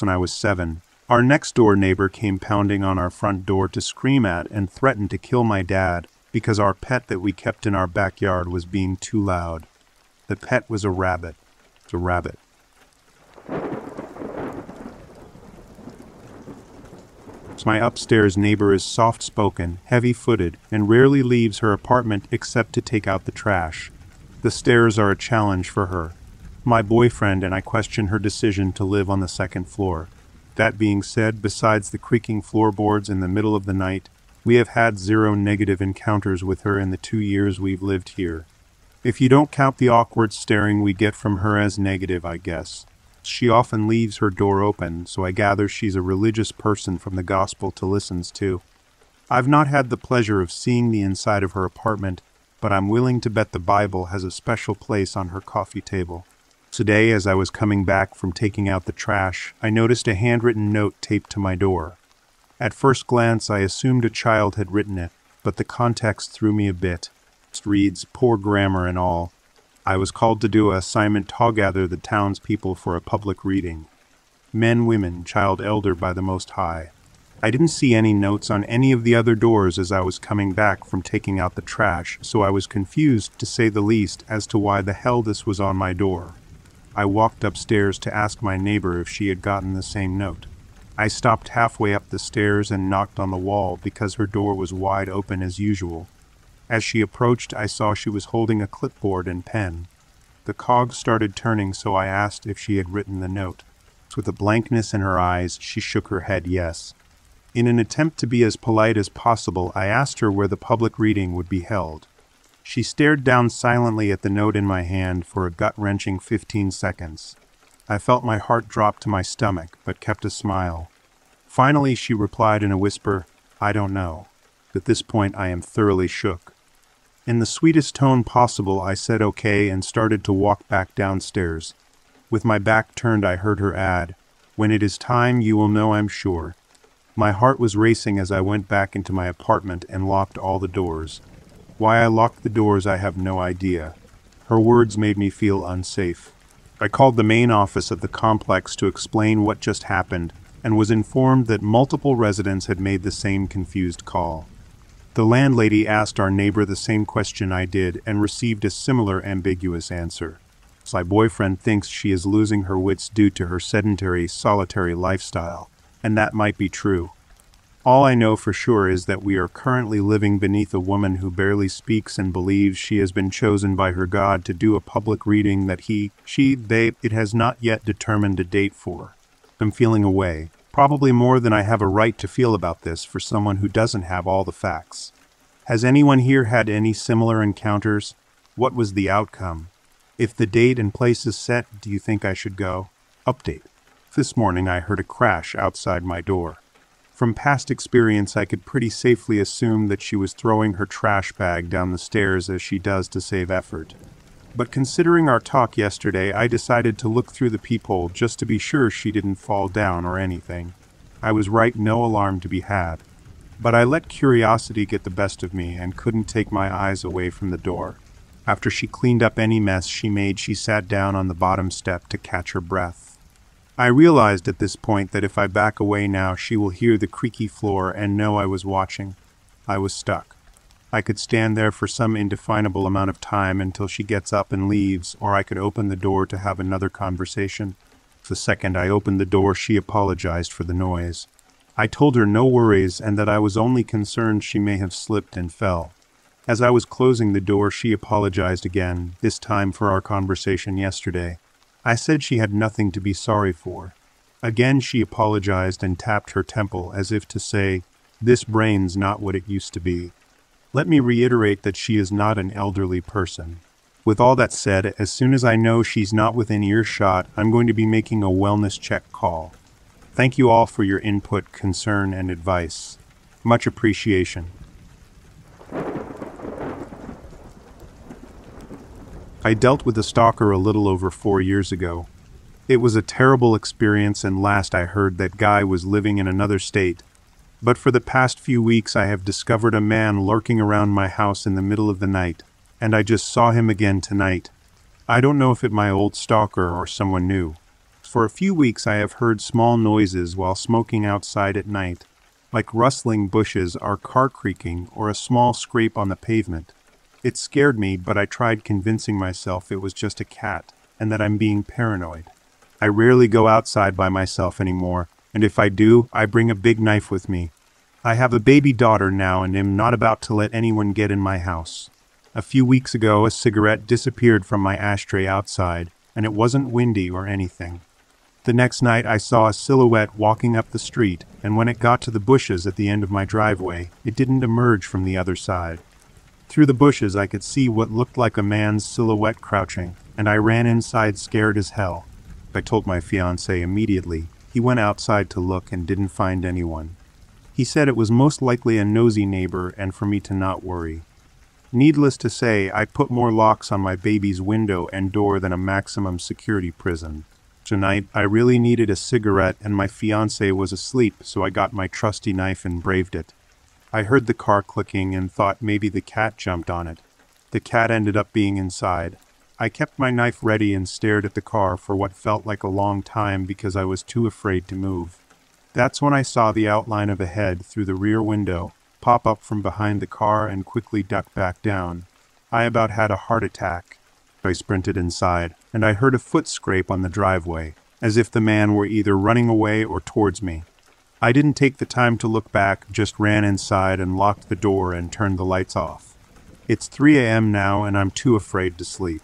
when I was seven. Our next door neighbor came pounding on our front door to scream at and threaten to kill my dad because our pet that we kept in our backyard was being too loud. The pet was a rabbit. It's a rabbit. My upstairs neighbor is soft spoken, heavy footed, and rarely leaves her apartment except to take out the trash. The stairs are a challenge for her. My boyfriend and I question her decision to live on the second floor. That being said, besides the creaking floorboards in the middle of the night, we have had zero negative encounters with her in the two years we've lived here. If you don't count the awkward staring we get from her as negative, I guess. She often leaves her door open, so I gather she's a religious person from the gospel to listens to. I've not had the pleasure of seeing the inside of her apartment, but I'm willing to bet the Bible has a special place on her coffee table. Today, as I was coming back from taking out the trash, I noticed a handwritten note taped to my door. At first glance, I assumed a child had written it, but the context threw me a bit. It reads, poor grammar and all, I was called to do a assignment to gather the townspeople for a public reading. Men, women, child, elder by the Most High. I didn't see any notes on any of the other doors as I was coming back from taking out the trash, so I was confused, to say the least, as to why the hell this was on my door. I walked upstairs to ask my neighbor if she had gotten the same note. I stopped halfway up the stairs and knocked on the wall because her door was wide open as usual. As she approached, I saw she was holding a clipboard and pen. The cogs started turning, so I asked if she had written the note. With a blankness in her eyes, she shook her head yes. In an attempt to be as polite as possible, I asked her where the public reading would be held. She stared down silently at the note in my hand for a gut wrenching 15 seconds. I felt my heart drop to my stomach, but kept a smile. Finally, she replied in a whisper, I don't know. At this point, I am thoroughly shook. In the sweetest tone possible, I said okay and started to walk back downstairs. With my back turned, I heard her add, When it is time, you will know, I'm sure. My heart was racing as I went back into my apartment and locked all the doors. Why I locked the doors, I have no idea. Her words made me feel unsafe. I called the main office of the complex to explain what just happened and was informed that multiple residents had made the same confused call. The landlady asked our neighbor the same question I did and received a similar ambiguous answer. My boyfriend thinks she is losing her wits due to her sedentary, solitary lifestyle, and that might be true. All I know for sure is that we are currently living beneath a woman who barely speaks and believes she has been chosen by her God to do a public reading that he, she, they, it has not yet determined a date for. I'm feeling away, Probably more than I have a right to feel about this for someone who doesn't have all the facts. Has anyone here had any similar encounters? What was the outcome? If the date and place is set, do you think I should go? Update. This morning I heard a crash outside my door. From past experience, I could pretty safely assume that she was throwing her trash bag down the stairs as she does to save effort. But considering our talk yesterday, I decided to look through the peephole just to be sure she didn't fall down or anything. I was right, no alarm to be had. But I let curiosity get the best of me and couldn't take my eyes away from the door. After she cleaned up any mess she made, she sat down on the bottom step to catch her breath. I realized at this point that if I back away now, she will hear the creaky floor and know I was watching. I was stuck. I could stand there for some indefinable amount of time until she gets up and leaves, or I could open the door to have another conversation. The second I opened the door, she apologized for the noise. I told her no worries and that I was only concerned she may have slipped and fell. As I was closing the door, she apologized again, this time for our conversation yesterday. I said she had nothing to be sorry for. Again she apologized and tapped her temple as if to say, This brain's not what it used to be. Let me reiterate that she is not an elderly person. With all that said, as soon as I know she's not within earshot, I'm going to be making a wellness check call. Thank you all for your input, concern, and advice. Much appreciation. I dealt with a stalker a little over four years ago. It was a terrible experience, and last I heard that guy was living in another state but for the past few weeks I have discovered a man lurking around my house in the middle of the night, and I just saw him again tonight. I don't know if it my old stalker or someone new. For a few weeks I have heard small noises while smoking outside at night, like rustling bushes or car creaking or a small scrape on the pavement. It scared me, but I tried convincing myself it was just a cat and that I'm being paranoid. I rarely go outside by myself anymore, and if I do, I bring a big knife with me. I have a baby daughter now and am not about to let anyone get in my house. A few weeks ago, a cigarette disappeared from my ashtray outside, and it wasn't windy or anything. The next night, I saw a silhouette walking up the street, and when it got to the bushes at the end of my driveway, it didn't emerge from the other side. Through the bushes, I could see what looked like a man's silhouette crouching, and I ran inside scared as hell. I told my fiance immediately. He went outside to look and didn't find anyone. He said it was most likely a nosy neighbor and for me to not worry. Needless to say, I put more locks on my baby's window and door than a maximum security prison. Tonight, I really needed a cigarette and my fiance was asleep, so I got my trusty knife and braved it. I heard the car clicking and thought maybe the cat jumped on it. The cat ended up being inside. I kept my knife ready and stared at the car for what felt like a long time because I was too afraid to move. That's when I saw the outline of a head through the rear window pop up from behind the car and quickly duck back down. I about had a heart attack. I sprinted inside, and I heard a foot scrape on the driveway, as if the man were either running away or towards me. I didn't take the time to look back, just ran inside and locked the door and turned the lights off. It's 3 a.m. now and I'm too afraid to sleep.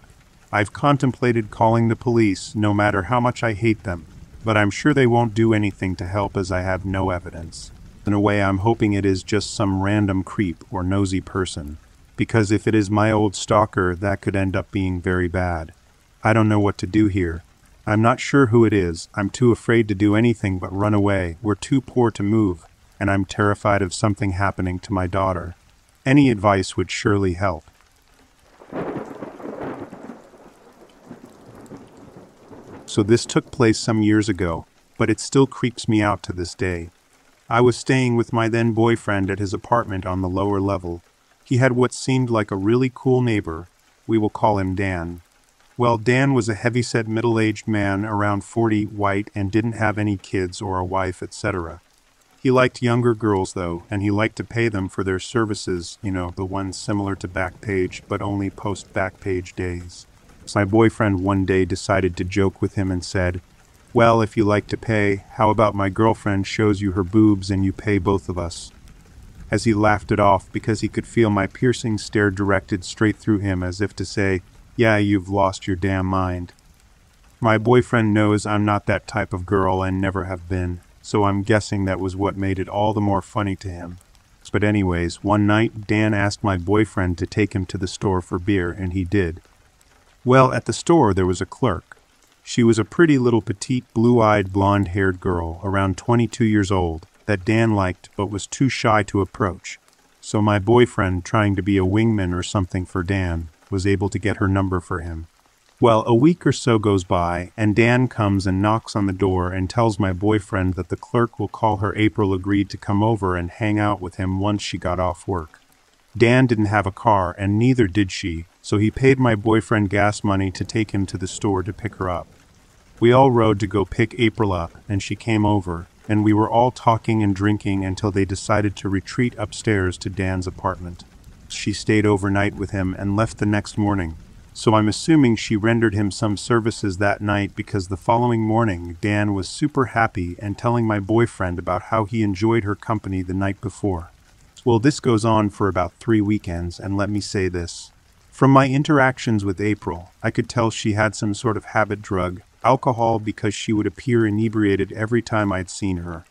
I've contemplated calling the police, no matter how much I hate them, but I'm sure they won't do anything to help as I have no evidence. In a way, I'm hoping it is just some random creep or nosy person, because if it is my old stalker, that could end up being very bad. I don't know what to do here. I'm not sure who it is. I'm too afraid to do anything but run away. We're too poor to move, and I'm terrified of something happening to my daughter. Any advice would surely help. So this took place some years ago, but it still creeps me out to this day. I was staying with my then boyfriend at his apartment on the lower level. He had what seemed like a really cool neighbor. We will call him Dan. Well, Dan was a heavyset middle-aged man around 40, white, and didn't have any kids or a wife, etc. He liked younger girls, though, and he liked to pay them for their services, you know, the ones similar to Backpage, but only post-Backpage days. My boyfriend one day decided to joke with him and said, Well, if you like to pay, how about my girlfriend shows you her boobs and you pay both of us? As he laughed it off because he could feel my piercing stare directed straight through him as if to say, Yeah, you've lost your damn mind. My boyfriend knows I'm not that type of girl and never have been, so I'm guessing that was what made it all the more funny to him. But anyways, one night Dan asked my boyfriend to take him to the store for beer, and he did. Well, at the store there was a clerk. She was a pretty little petite, blue-eyed, blonde-haired girl, around 22 years old, that Dan liked but was too shy to approach. So my boyfriend, trying to be a wingman or something for Dan, was able to get her number for him. Well, a week or so goes by, and Dan comes and knocks on the door and tells my boyfriend that the clerk will call her April agreed to come over and hang out with him once she got off work. Dan didn't have a car, and neither did she, so he paid my boyfriend gas money to take him to the store to pick her up. We all rode to go pick April up, and she came over, and we were all talking and drinking until they decided to retreat upstairs to Dan's apartment. She stayed overnight with him and left the next morning, so I'm assuming she rendered him some services that night because the following morning Dan was super happy and telling my boyfriend about how he enjoyed her company the night before. Well, this goes on for about three weekends, and let me say this. From my interactions with April, I could tell she had some sort of habit drug, alcohol because she would appear inebriated every time I'd seen her.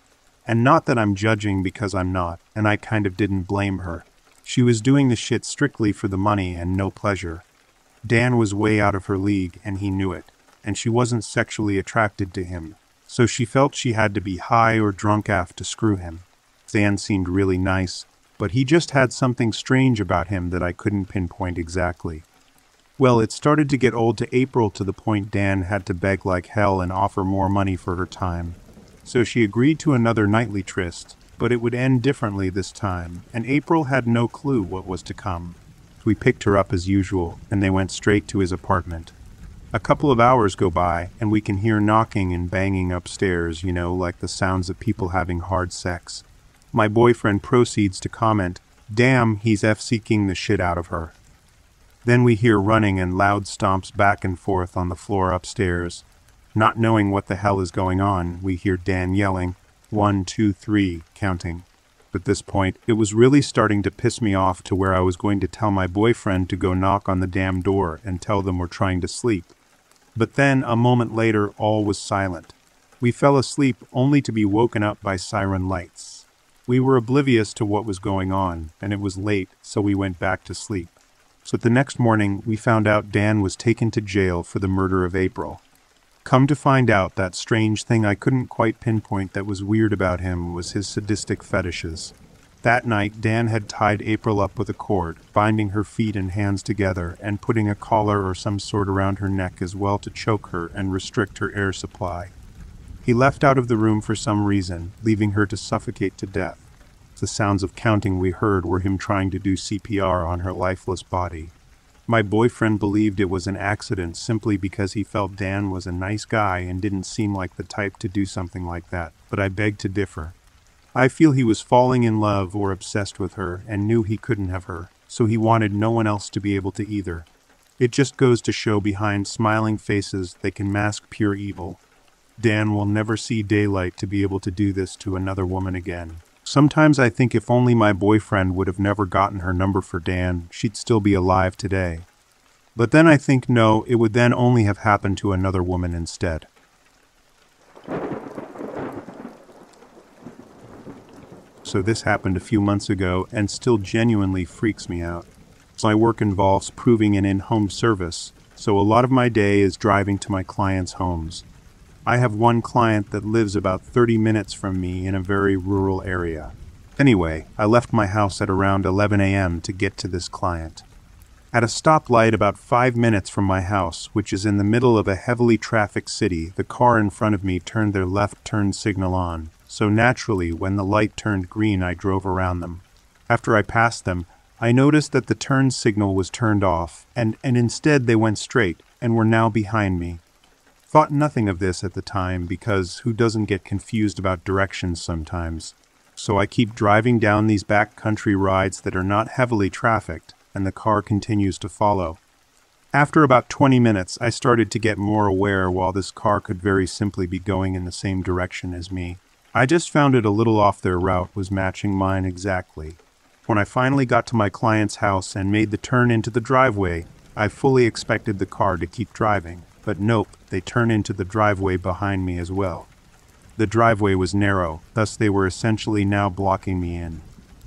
And not that I'm judging because I'm not, and I kind of didn't blame her. She was doing the shit strictly for the money and no pleasure. Dan was way out of her league, and he knew it, and she wasn't sexually attracted to him, so she felt she had to be high or drunk af to screw him. Dan seemed really nice, but he just had something strange about him that I couldn't pinpoint exactly. Well, it started to get old to April to the point Dan had to beg like hell and offer more money for her time. So she agreed to another nightly tryst, but it would end differently this time, and April had no clue what was to come. We picked her up as usual, and they went straight to his apartment. A couple of hours go by, and we can hear knocking and banging upstairs, you know, like the sounds of people having hard sex. My boyfriend proceeds to comment, Damn, he's F-seeking the shit out of her. Then we hear running and loud stomps back and forth on the floor upstairs. Not knowing what the hell is going on, we hear Dan yelling, one, two, three, counting. At this point, it was really starting to piss me off to where I was going to tell my boyfriend to go knock on the damn door and tell them we're trying to sleep. But then, a moment later, all was silent. We fell asleep only to be woken up by siren lights. We were oblivious to what was going on, and it was late, so we went back to sleep. So the next morning, we found out Dan was taken to jail for the murder of April. Come to find out, that strange thing I couldn't quite pinpoint that was weird about him was his sadistic fetishes. That night, Dan had tied April up with a cord, binding her feet and hands together, and putting a collar or some sort around her neck as well to choke her and restrict her air supply. He left out of the room for some reason, leaving her to suffocate to death. The sounds of counting we heard were him trying to do CPR on her lifeless body. My boyfriend believed it was an accident simply because he felt Dan was a nice guy and didn't seem like the type to do something like that, but I beg to differ. I feel he was falling in love or obsessed with her and knew he couldn't have her, so he wanted no one else to be able to either. It just goes to show behind smiling faces they can mask pure evil. Dan will never see daylight to be able to do this to another woman again. Sometimes I think if only my boyfriend would have never gotten her number for Dan, she'd still be alive today. But then I think no, it would then only have happened to another woman instead. So this happened a few months ago and still genuinely freaks me out. My work involves proving an in-home service, so a lot of my day is driving to my clients' homes. I have one client that lives about 30 minutes from me in a very rural area. Anyway, I left my house at around 11 a.m. to get to this client. At a stoplight about five minutes from my house, which is in the middle of a heavily trafficked city, the car in front of me turned their left turn signal on, so naturally, when the light turned green, I drove around them. After I passed them, I noticed that the turn signal was turned off, and, and instead they went straight and were now behind me. Thought nothing of this at the time because who doesn't get confused about directions sometimes? So I keep driving down these backcountry rides that are not heavily trafficked, and the car continues to follow. After about 20 minutes, I started to get more aware while this car could very simply be going in the same direction as me. I just found it a little off their route was matching mine exactly. When I finally got to my client's house and made the turn into the driveway, I fully expected the car to keep driving. But nope, they turn into the driveway behind me as well. The driveway was narrow, thus they were essentially now blocking me in.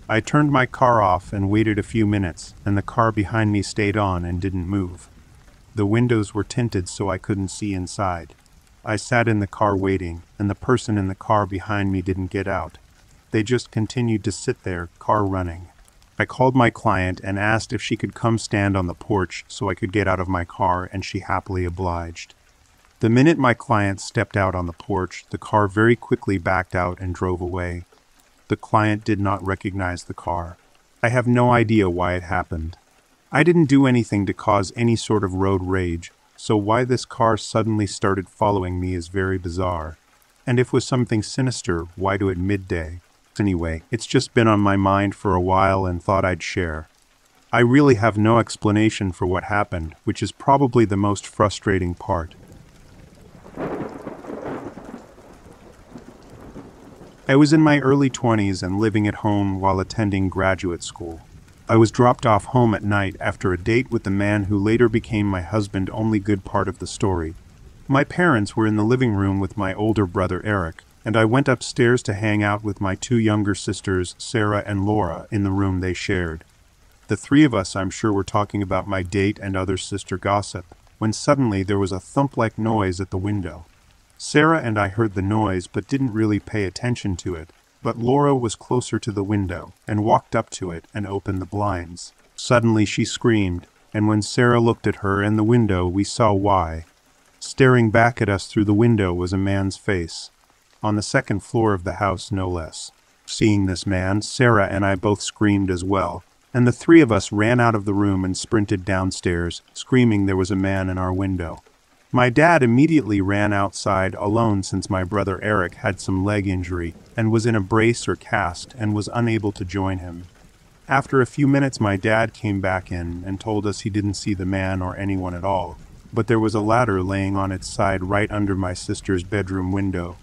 I turned my car off and waited a few minutes, and the car behind me stayed on and didn't move. The windows were tinted so I couldn't see inside. I sat in the car waiting, and the person in the car behind me didn't get out. They just continued to sit there, car running. I called my client and asked if she could come stand on the porch so I could get out of my car, and she happily obliged. The minute my client stepped out on the porch, the car very quickly backed out and drove away. The client did not recognize the car. I have no idea why it happened. I didn't do anything to cause any sort of road rage, so why this car suddenly started following me is very bizarre. And if it was something sinister, why do it midday? Anyway, it's just been on my mind for a while and thought I'd share. I really have no explanation for what happened, which is probably the most frustrating part. I was in my early 20s and living at home while attending graduate school. I was dropped off home at night after a date with the man who later became my husband, only good part of the story. My parents were in the living room with my older brother Eric, and I went upstairs to hang out with my two younger sisters, Sarah and Laura, in the room they shared. The three of us, I'm sure, were talking about my date and other sister gossip, when suddenly there was a thump like noise at the window. Sarah and I heard the noise but didn't really pay attention to it, but Laura was closer to the window and walked up to it and opened the blinds. Suddenly she screamed, and when Sarah looked at her and the window, we saw why. Staring back at us through the window was a man's face on the second floor of the house no less. Seeing this man, Sarah and I both screamed as well, and the three of us ran out of the room and sprinted downstairs, screaming there was a man in our window. My dad immediately ran outside alone since my brother Eric had some leg injury and was in a brace or cast and was unable to join him. After a few minutes, my dad came back in and told us he didn't see the man or anyone at all, but there was a ladder laying on its side right under my sister's bedroom window.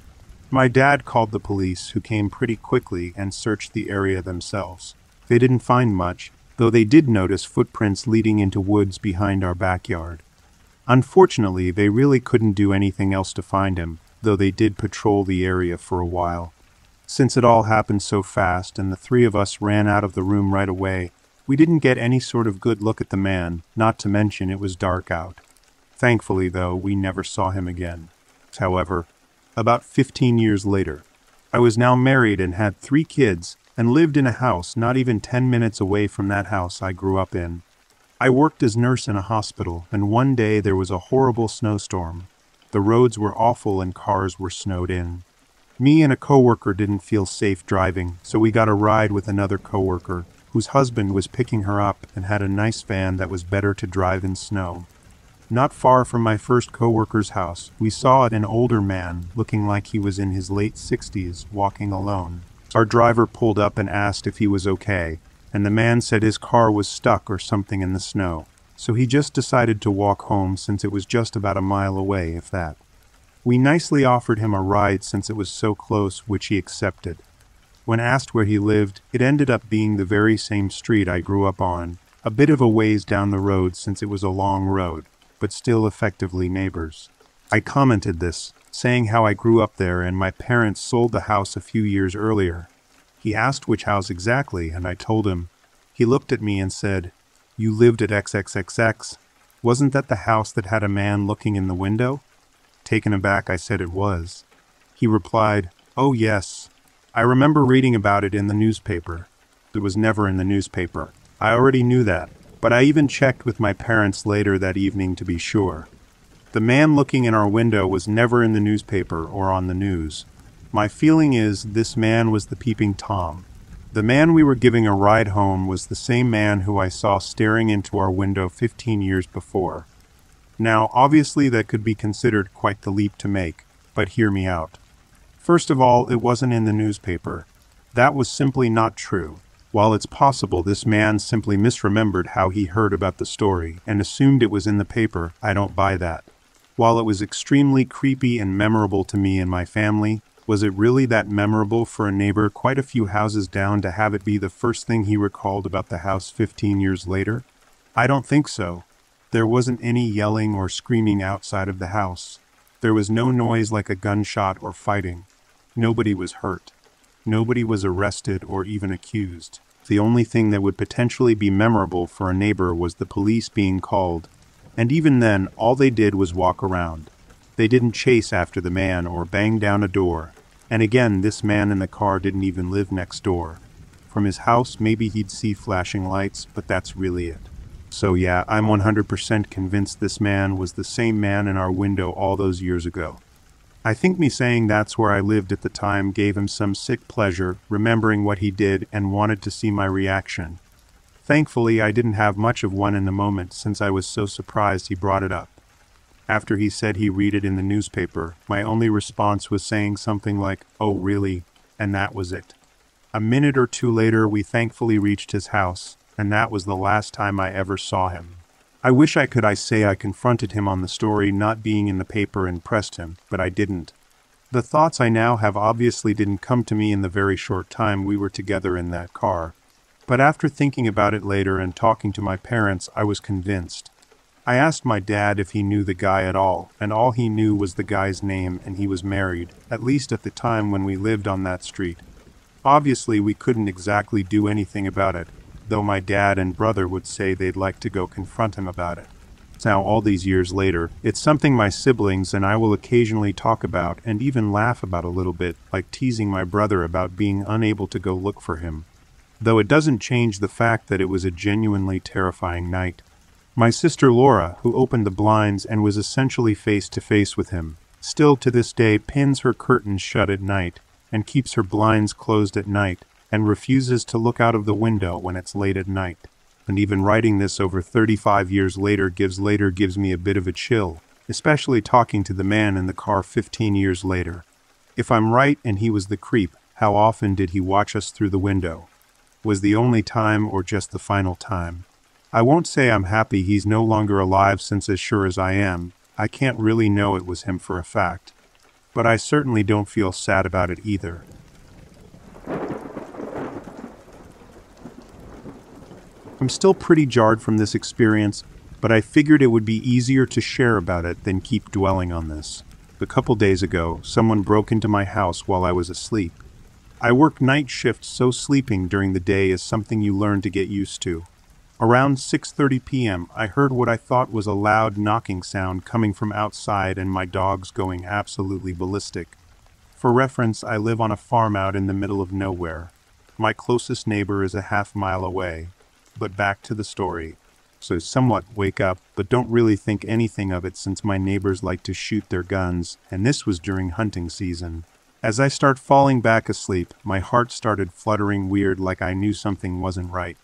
My dad called the police, who came pretty quickly and searched the area themselves. They didn't find much, though they did notice footprints leading into woods behind our backyard. Unfortunately, they really couldn't do anything else to find him, though they did patrol the area for a while. Since it all happened so fast and the three of us ran out of the room right away, we didn't get any sort of good look at the man, not to mention it was dark out. Thankfully, though, we never saw him again. However, about 15 years later, I was now married and had three kids and lived in a house not even 10 minutes away from that house I grew up in. I worked as nurse in a hospital, and one day there was a horrible snowstorm. The roads were awful and cars were snowed in. Me and a coworker didn't feel safe driving, so we got a ride with another coworker, whose husband was picking her up and had a nice van that was better to drive in snow. Not far from my first coworker's house, we saw an older man, looking like he was in his late 60s, walking alone. Our driver pulled up and asked if he was okay, and the man said his car was stuck or something in the snow, so he just decided to walk home since it was just about a mile away, if that. We nicely offered him a ride since it was so close, which he accepted. When asked where he lived, it ended up being the very same street I grew up on, a bit of a ways down the road since it was a long road, but still effectively neighbors. I commented this, saying how I grew up there and my parents sold the house a few years earlier. He asked which house exactly, and I told him. He looked at me and said, You lived at XXXX. Wasn't that the house that had a man looking in the window? Taken aback, I said it was. He replied, Oh, yes. I remember reading about it in the newspaper. It was never in the newspaper. I already knew that, but I even checked with my parents later that evening to be sure. The man looking in our window was never in the newspaper or on the news. My feeling is this man was the peeping Tom. The man we were giving a ride home was the same man who I saw staring into our window 15 years before. Now, obviously, that could be considered quite the leap to make, but hear me out. First of all, it wasn't in the newspaper. That was simply not true. While it's possible this man simply misremembered how he heard about the story and assumed it was in the paper, I don't buy that. While it was extremely creepy and memorable to me and my family, was it really that memorable for a neighbor quite a few houses down to have it be the first thing he recalled about the house 15 years later? I don't think so. There wasn't any yelling or screaming outside of the house. There was no noise like a gunshot or fighting. Nobody was hurt. Nobody was arrested or even accused. The only thing that would potentially be memorable for a neighbor was the police being called, and even then, all they did was walk around. They didn't chase after the man or bang down a door. And again, this man in the car didn't even live next door. From his house, maybe he'd see flashing lights, but that's really it. So yeah, I'm 100% convinced this man was the same man in our window all those years ago. I think me saying that's where I lived at the time gave him some sick pleasure, remembering what he did and wanted to see my reaction. Thankfully, I didn't have much of one in the moment since I was so surprised he brought it up. After he said he read it in the newspaper, my only response was saying something like, oh really, and that was it. A minute or two later, we thankfully reached his house, and that was the last time I ever saw him. I wish I could I say I confronted him on the story not being in the paper and pressed him, but I didn't. The thoughts I now have obviously didn't come to me in the very short time we were together in that car. But after thinking about it later and talking to my parents, I was convinced. I asked my dad if he knew the guy at all, and all he knew was the guy's name and he was married, at least at the time when we lived on that street. Obviously, we couldn't exactly do anything about it, though my dad and brother would say they'd like to go confront him about it. Now, all these years later, it's something my siblings and I will occasionally talk about and even laugh about a little bit, like teasing my brother about being unable to go look for him. Though it doesn't change the fact that it was a genuinely terrifying night. My sister Laura, who opened the blinds and was essentially face to face with him, still to this day pins her curtains shut at night and keeps her blinds closed at night and refuses to look out of the window when it's late at night. And even writing this over 35 years later gives later gives me a bit of a chill, especially talking to the man in the car 15 years later. If I'm right and he was the creep, how often did he watch us through the window? Was the only time or just the final time? I won't say I'm happy he's no longer alive since as sure as I am, I can't really know it was him for a fact. But I certainly don't feel sad about it either. I'm still pretty jarred from this experience, but I figured it would be easier to share about it than keep dwelling on this. A couple days ago, someone broke into my house while I was asleep. I work night shifts so sleeping during the day is something you learn to get used to. Around 6:30 p.m., I heard what I thought was a loud knocking sound coming from outside and my dogs going absolutely ballistic. For reference, I live on a farm out in the middle of nowhere. My closest neighbor is a half mile away. But back to the story. So somewhat wake up, but don't really think anything of it since my neighbors like to shoot their guns, and this was during hunting season. As I start falling back asleep, my heart started fluttering weird like I knew something wasn't right.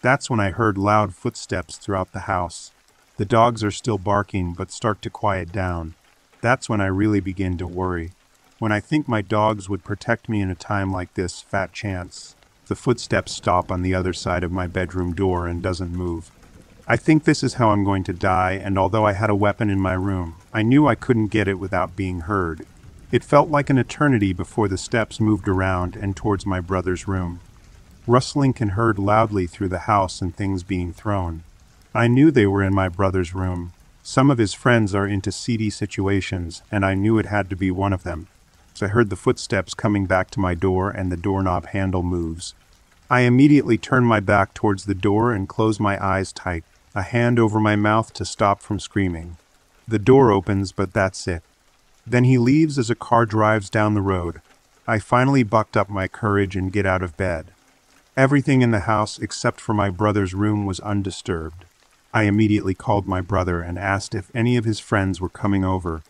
That's when I heard loud footsteps throughout the house. The dogs are still barking but start to quiet down. That's when I really begin to worry. When I think my dogs would protect me in a time like this, fat chance. The footsteps stop on the other side of my bedroom door and doesn't move. I think this is how I'm going to die, and although I had a weapon in my room, I knew I couldn't get it without being heard. It felt like an eternity before the steps moved around and towards my brother's room. Rustling can heard loudly through the house and things being thrown. I knew they were in my brother's room. Some of his friends are into seedy situations, and I knew it had to be one of them. So I heard the footsteps coming back to my door and the doorknob handle moves. I immediately turn my back towards the door and close my eyes tight, a hand over my mouth to stop from screaming. The door opens, but that's it. Then he leaves as a car drives down the road. I finally bucked up my courage and get out of bed. Everything in the house except for my brother's room was undisturbed. I immediately called my brother and asked if any of his friends were coming over.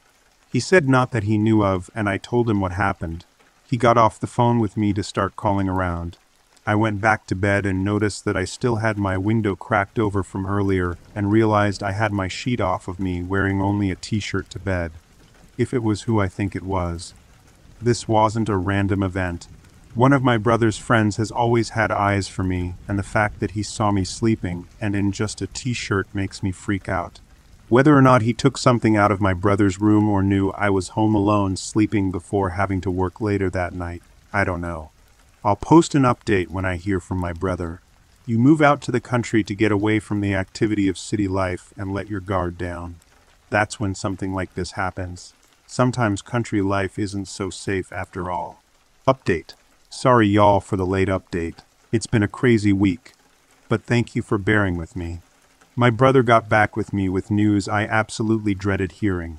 He said not that he knew of, and I told him what happened. He got off the phone with me to start calling around. I went back to bed and noticed that I still had my window cracked over from earlier and realized I had my sheet off of me wearing only a t-shirt to bed. If it was who I think it was. This wasn't a random event. One of my brother's friends has always had eyes for me, and the fact that he saw me sleeping and in just a t-shirt makes me freak out. Whether or not he took something out of my brother's room or knew I was home alone sleeping before having to work later that night, I don't know. I'll post an update when I hear from my brother. You move out to the country to get away from the activity of city life and let your guard down. That's when something like this happens. Sometimes country life isn't so safe after all. Update. Sorry, y'all, for the late update. It's been a crazy week. But thank you for bearing with me. My brother got back with me with news I absolutely dreaded hearing.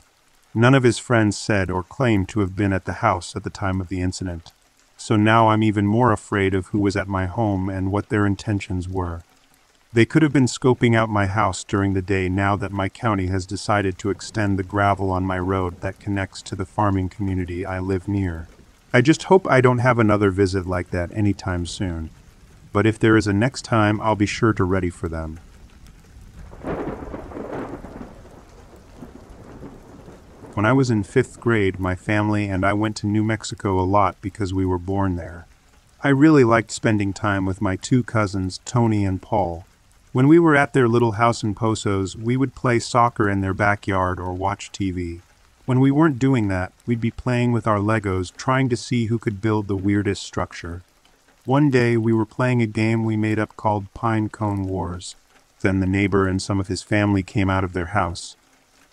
None of his friends said or claimed to have been at the house at the time of the incident. So now I'm even more afraid of who was at my home and what their intentions were. They could have been scoping out my house during the day now that my county has decided to extend the gravel on my road that connects to the farming community I live near. I just hope I don't have another visit like that anytime soon. But if there is a next time, I'll be sure to ready for them. When I was in fifth grade, my family and I went to New Mexico a lot because we were born there. I really liked spending time with my two cousins, Tony and Paul. When we were at their little house in Posos, we would play soccer in their backyard or watch TV. When we weren't doing that, we'd be playing with our Legos, trying to see who could build the weirdest structure. One day, we were playing a game we made up called Pine Cone Wars. Then the neighbor and some of his family came out of their house.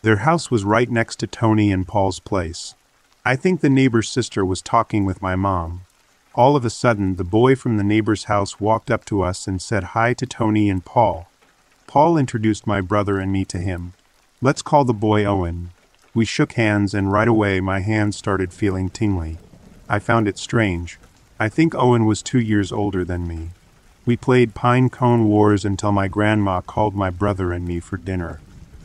Their house was right next to Tony and Paul's place. I think the neighbor's sister was talking with my mom. All of a sudden, the boy from the neighbor's house walked up to us and said hi to Tony and Paul. Paul introduced my brother and me to him. Let's call the boy Owen. We shook hands, and right away my hand started feeling tingly. I found it strange. I think Owen was two years older than me. We played Pine Cone Wars until my grandma called my brother and me for dinner.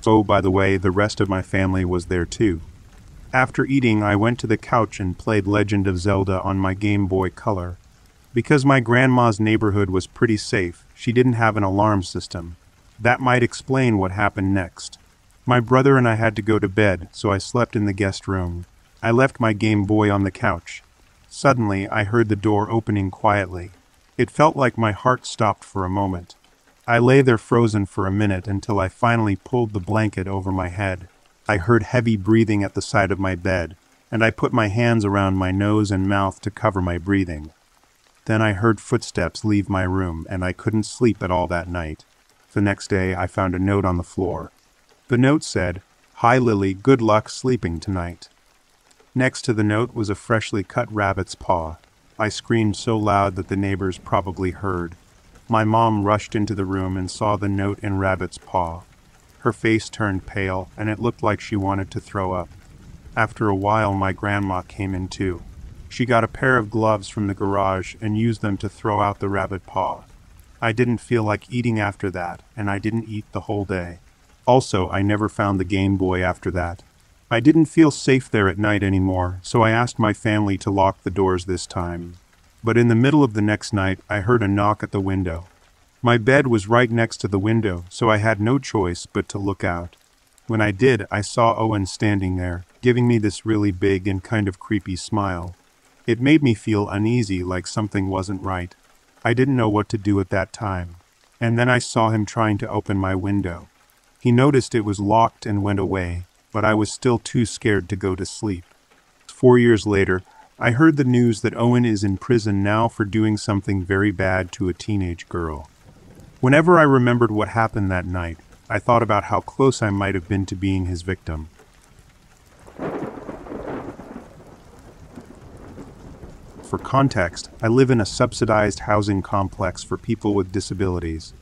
Oh, by the way, the rest of my family was there too. After eating, I went to the couch and played Legend of Zelda on my Game Boy Color. Because my grandma's neighborhood was pretty safe, she didn't have an alarm system. That might explain what happened next. My brother and I had to go to bed, so I slept in the guest room. I left my Game Boy on the couch. Suddenly, I heard the door opening quietly. It felt like my heart stopped for a moment. I lay there frozen for a minute until I finally pulled the blanket over my head. I heard heavy breathing at the side of my bed, and I put my hands around my nose and mouth to cover my breathing. Then I heard footsteps leave my room, and I couldn't sleep at all that night. The next day, I found a note on the floor. The note said, Hi Lily, good luck sleeping tonight. Next to the note was a freshly cut rabbit's paw. I screamed so loud that the neighbors probably heard. My mom rushed into the room and saw the note in Rabbit's paw. Her face turned pale, and it looked like she wanted to throw up. After a while, my grandma came in too. She got a pair of gloves from the garage and used them to throw out the rabbit paw. I didn't feel like eating after that, and I didn't eat the whole day. Also, I never found the Game Boy after that. I didn't feel safe there at night anymore, so I asked my family to lock the doors this time. But in the middle of the next night, I heard a knock at the window. My bed was right next to the window, so I had no choice but to look out. When I did, I saw Owen standing there, giving me this really big and kind of creepy smile. It made me feel uneasy, like something wasn't right. I didn't know what to do at that time. And then I saw him trying to open my window. He noticed it was locked and went away, but I was still too scared to go to sleep. Four years later, I heard the news that Owen is in prison now for doing something very bad to a teenage girl. Whenever I remembered what happened that night, I thought about how close I might have been to being his victim. For context, I live in a subsidized housing complex for people with disabilities.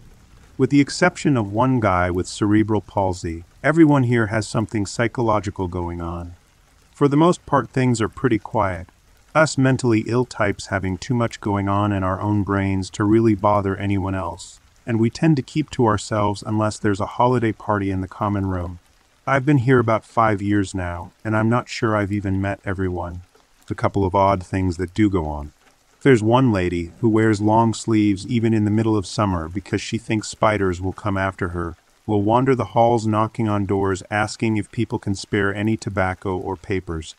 With the exception of one guy with cerebral palsy, everyone here has something psychological going on. For the most part, things are pretty quiet. Us mentally ill types having too much going on in our own brains to really bother anyone else, and we tend to keep to ourselves unless there's a holiday party in the common room. I've been here about five years now, and I'm not sure I've even met everyone. A couple of odd things that do go on. There's one lady who wears long sleeves even in the middle of summer because she thinks spiders will come after her, will wander the halls knocking on doors asking if people can spare any tobacco or papers.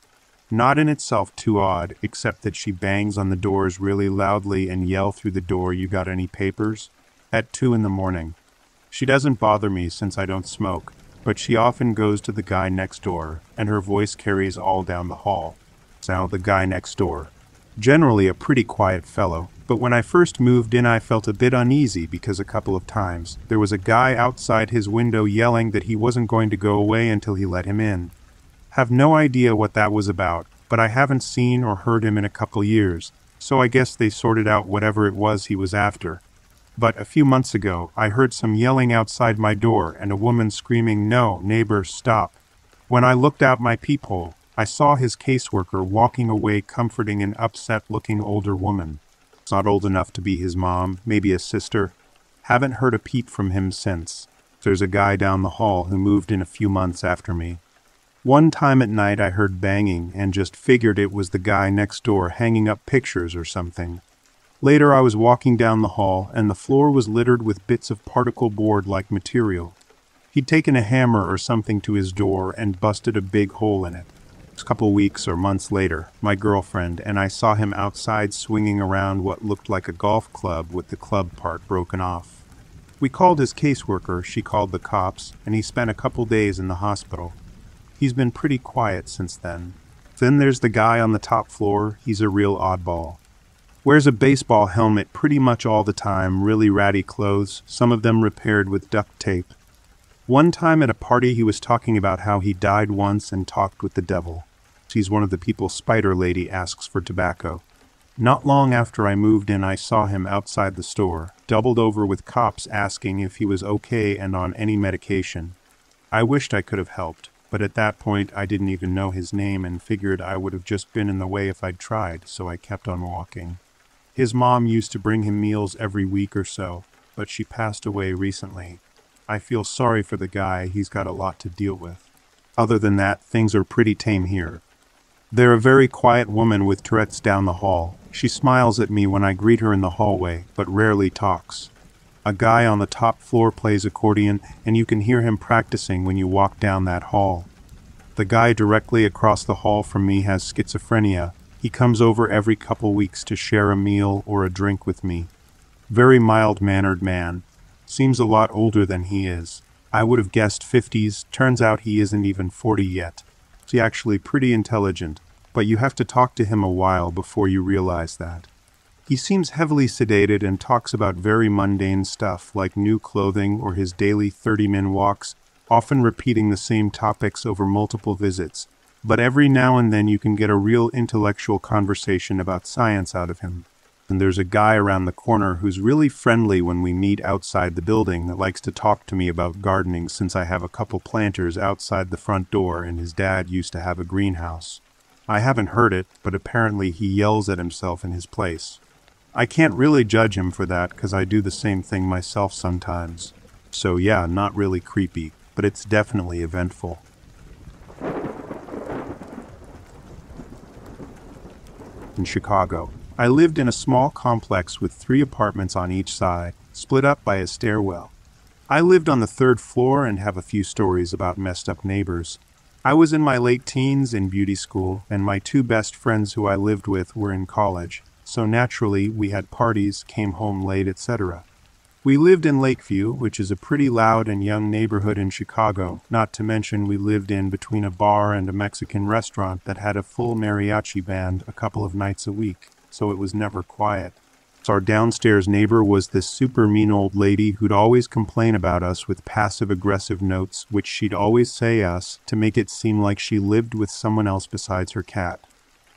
Not in itself too odd, except that she bangs on the doors really loudly and yell through the door, You got any papers? At two in the morning. She doesn't bother me since I don't smoke, but she often goes to the guy next door, and her voice carries all down the hall. Now the guy next door generally a pretty quiet fellow, but when I first moved in I felt a bit uneasy because a couple of times there was a guy outside his window yelling that he wasn't going to go away until he let him in. Have no idea what that was about, but I haven't seen or heard him in a couple years, so I guess they sorted out whatever it was he was after. But a few months ago, I heard some yelling outside my door and a woman screaming, No, neighbor, stop. When I looked out my peephole, I saw his caseworker walking away comforting an upset looking older woman. Not old enough to be his mom, maybe a sister. Haven't heard a peep from him since. There's a guy down the hall who moved in a few months after me. One time at night I heard banging and just figured it was the guy next door hanging up pictures or something. Later I was walking down the hall and the floor was littered with bits of particle board like material. He'd taken a hammer or something to his door and busted a big hole in it. A couple weeks or months later, my girlfriend and I saw him outside swinging around what looked like a golf club with the club part broken off. We called his caseworker, she called the cops, and he spent a couple days in the hospital. He's been pretty quiet since then. Then there's the guy on the top floor, he's a real oddball. Wears a baseball helmet pretty much all the time, really ratty clothes, some of them repaired with duct tape. One time at a party, he was talking about how he died once and talked with the devil. He's one of the people Spider Lady asks for tobacco. Not long after I moved in, I saw him outside the store, doubled over with cops asking if he was okay and on any medication. I wished I could have helped, but at that point I didn't even know his name and figured I would have just been in the way if I'd tried, so I kept on walking. His mom used to bring him meals every week or so, but she passed away recently, I feel sorry for the guy, he's got a lot to deal with. Other than that, things are pretty tame here. They're a very quiet woman with Tourette's down the hall. She smiles at me when I greet her in the hallway, but rarely talks. A guy on the top floor plays accordion, and you can hear him practicing when you walk down that hall. The guy directly across the hall from me has schizophrenia. He comes over every couple weeks to share a meal or a drink with me. Very mild mannered man. Seems a lot older than he is. I would have guessed 50s, turns out he isn't even 40 yet. He's actually pretty intelligent, but you have to talk to him a while before you realize that. He seems heavily sedated and talks about very mundane stuff like new clothing or his daily 30 min walks often repeating the same topics over multiple visits, but every now and then you can get a real intellectual conversation about science out of him. And there's a guy around the corner who's really friendly when we meet outside the building that likes to talk to me about gardening since I have a couple planters outside the front door and his dad used to have a greenhouse. I haven't heard it, but apparently he yells at himself in his place. I can't really judge him for that because I do the same thing myself sometimes. So yeah, not really creepy but it's definitely eventful. In Chicago, I lived in a small complex with three apartments on each side, split up by a stairwell. I lived on the third floor and have a few stories about messed up neighbors. I was in my late teens in beauty school, and my two best friends who I lived with were in college, so naturally we had parties, came home late, etc. We lived in Lakeview, which is a pretty loud and young neighborhood in Chicago, not to mention we lived in between a bar and a Mexican restaurant that had a full mariachi band a couple of nights a week, so it was never quiet. Our downstairs neighbor was this super mean old lady who'd always complain about us with passive aggressive notes, which she'd always say us to make it seem like she lived with someone else besides her cat.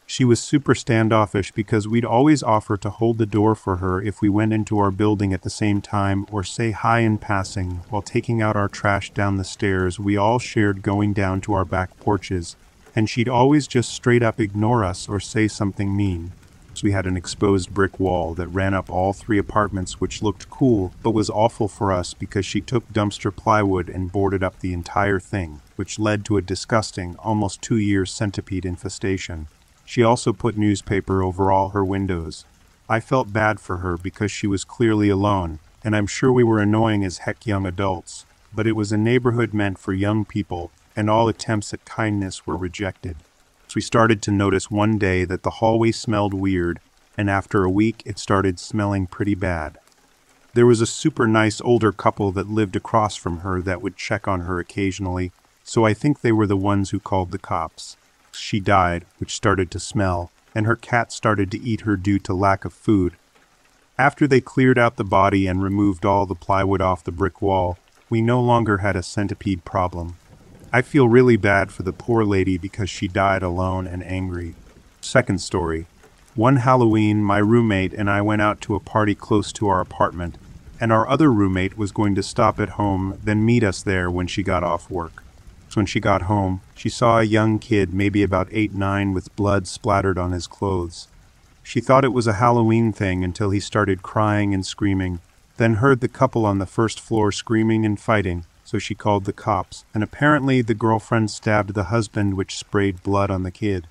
She was super standoffish because we'd always offer to hold the door for her if we went into our building at the same time or say hi in passing while taking out our trash down the stairs we all shared going down to our back porches, and she'd always just straight up ignore us or say something mean. So we had an exposed brick wall that ran up all three apartments which looked cool but was awful for us because she took dumpster plywood and boarded up the entire thing, which led to a disgusting, almost two year centipede infestation. She also put newspaper over all her windows. I felt bad for her because she was clearly alone, and I'm sure we were annoying as heck young adults, but it was a neighborhood meant for young people, and all attempts at kindness were rejected. So we started to notice one day that the hallway smelled weird, and after a week it started smelling pretty bad. There was a super nice older couple that lived across from her that would check on her occasionally, so I think they were the ones who called the cops she died, which started to smell, and her cat started to eat her due to lack of food. After they cleared out the body and removed all the plywood off the brick wall, we no longer had a centipede problem. I feel really bad for the poor lady because she died alone and angry. Second story. One Halloween, my roommate and I went out to a party close to our apartment, and our other roommate was going to stop at home, then meet us there when she got off work. When she got home, she saw a young kid, maybe about 8 9, with blood splattered on his clothes. She thought it was a Halloween thing until he started crying and screaming, then heard the couple on the first floor screaming and fighting, so she called the cops, and apparently the girlfriend stabbed the husband, which sprayed blood on the kid.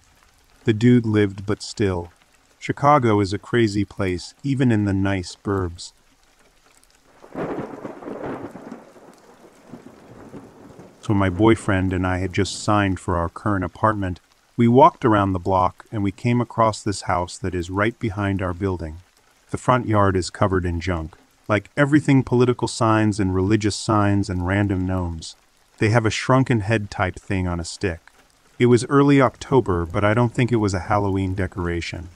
The dude lived, but still. Chicago is a crazy place, even in the nice burbs. So my boyfriend and I had just signed for our current apartment. We walked around the block and we came across this house that is right behind our building. The front yard is covered in junk, like everything political signs and religious signs and random gnomes. They have a shrunken head type thing on a stick. It was early October, but I don't think it was a Halloween decoration.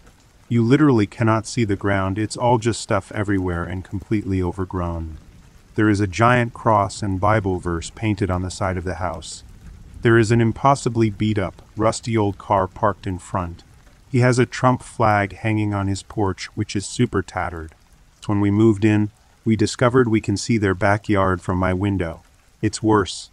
You literally cannot see the ground, it's all just stuff everywhere and completely overgrown. There is a giant cross and Bible verse painted on the side of the house. There is an impossibly beat up, rusty old car parked in front. He has a Trump flag hanging on his porch, which is super tattered. When we moved in, we discovered we can see their backyard from my window. It's worse.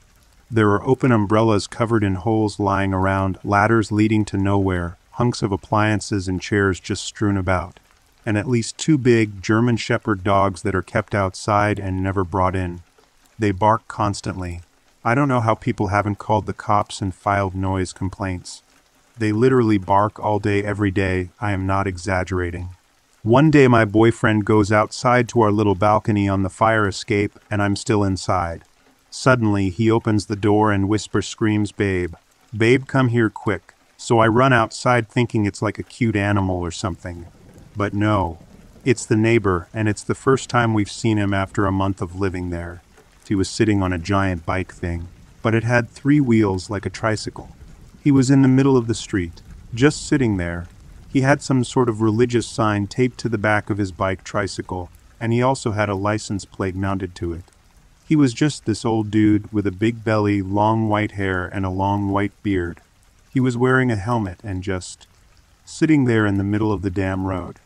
There are open umbrellas covered in holes lying around, ladders leading to nowhere, hunks of appliances and chairs just strewn about and at least two big German Shepherd dogs that are kept outside and never brought in. They bark constantly. I don't know how people haven't called the cops and filed noise complaints. They literally bark all day every day, I am not exaggerating. One day my boyfriend goes outside to our little balcony on the fire escape and I'm still inside. Suddenly he opens the door and whisper screams babe. Babe come here quick. So I run outside thinking it's like a cute animal or something. But no. It's the neighbor and it's the first time we've seen him after a month of living there. He was sitting on a giant bike thing, but it had three wheels like a tricycle. He was in the middle of the street, just sitting there. He had some sort of religious sign taped to the back of his bike tricycle, and he also had a license plate mounted to it. He was just this old dude with a big belly, long white hair, and a long white beard. He was wearing a helmet and just sitting there in the middle of the damn road.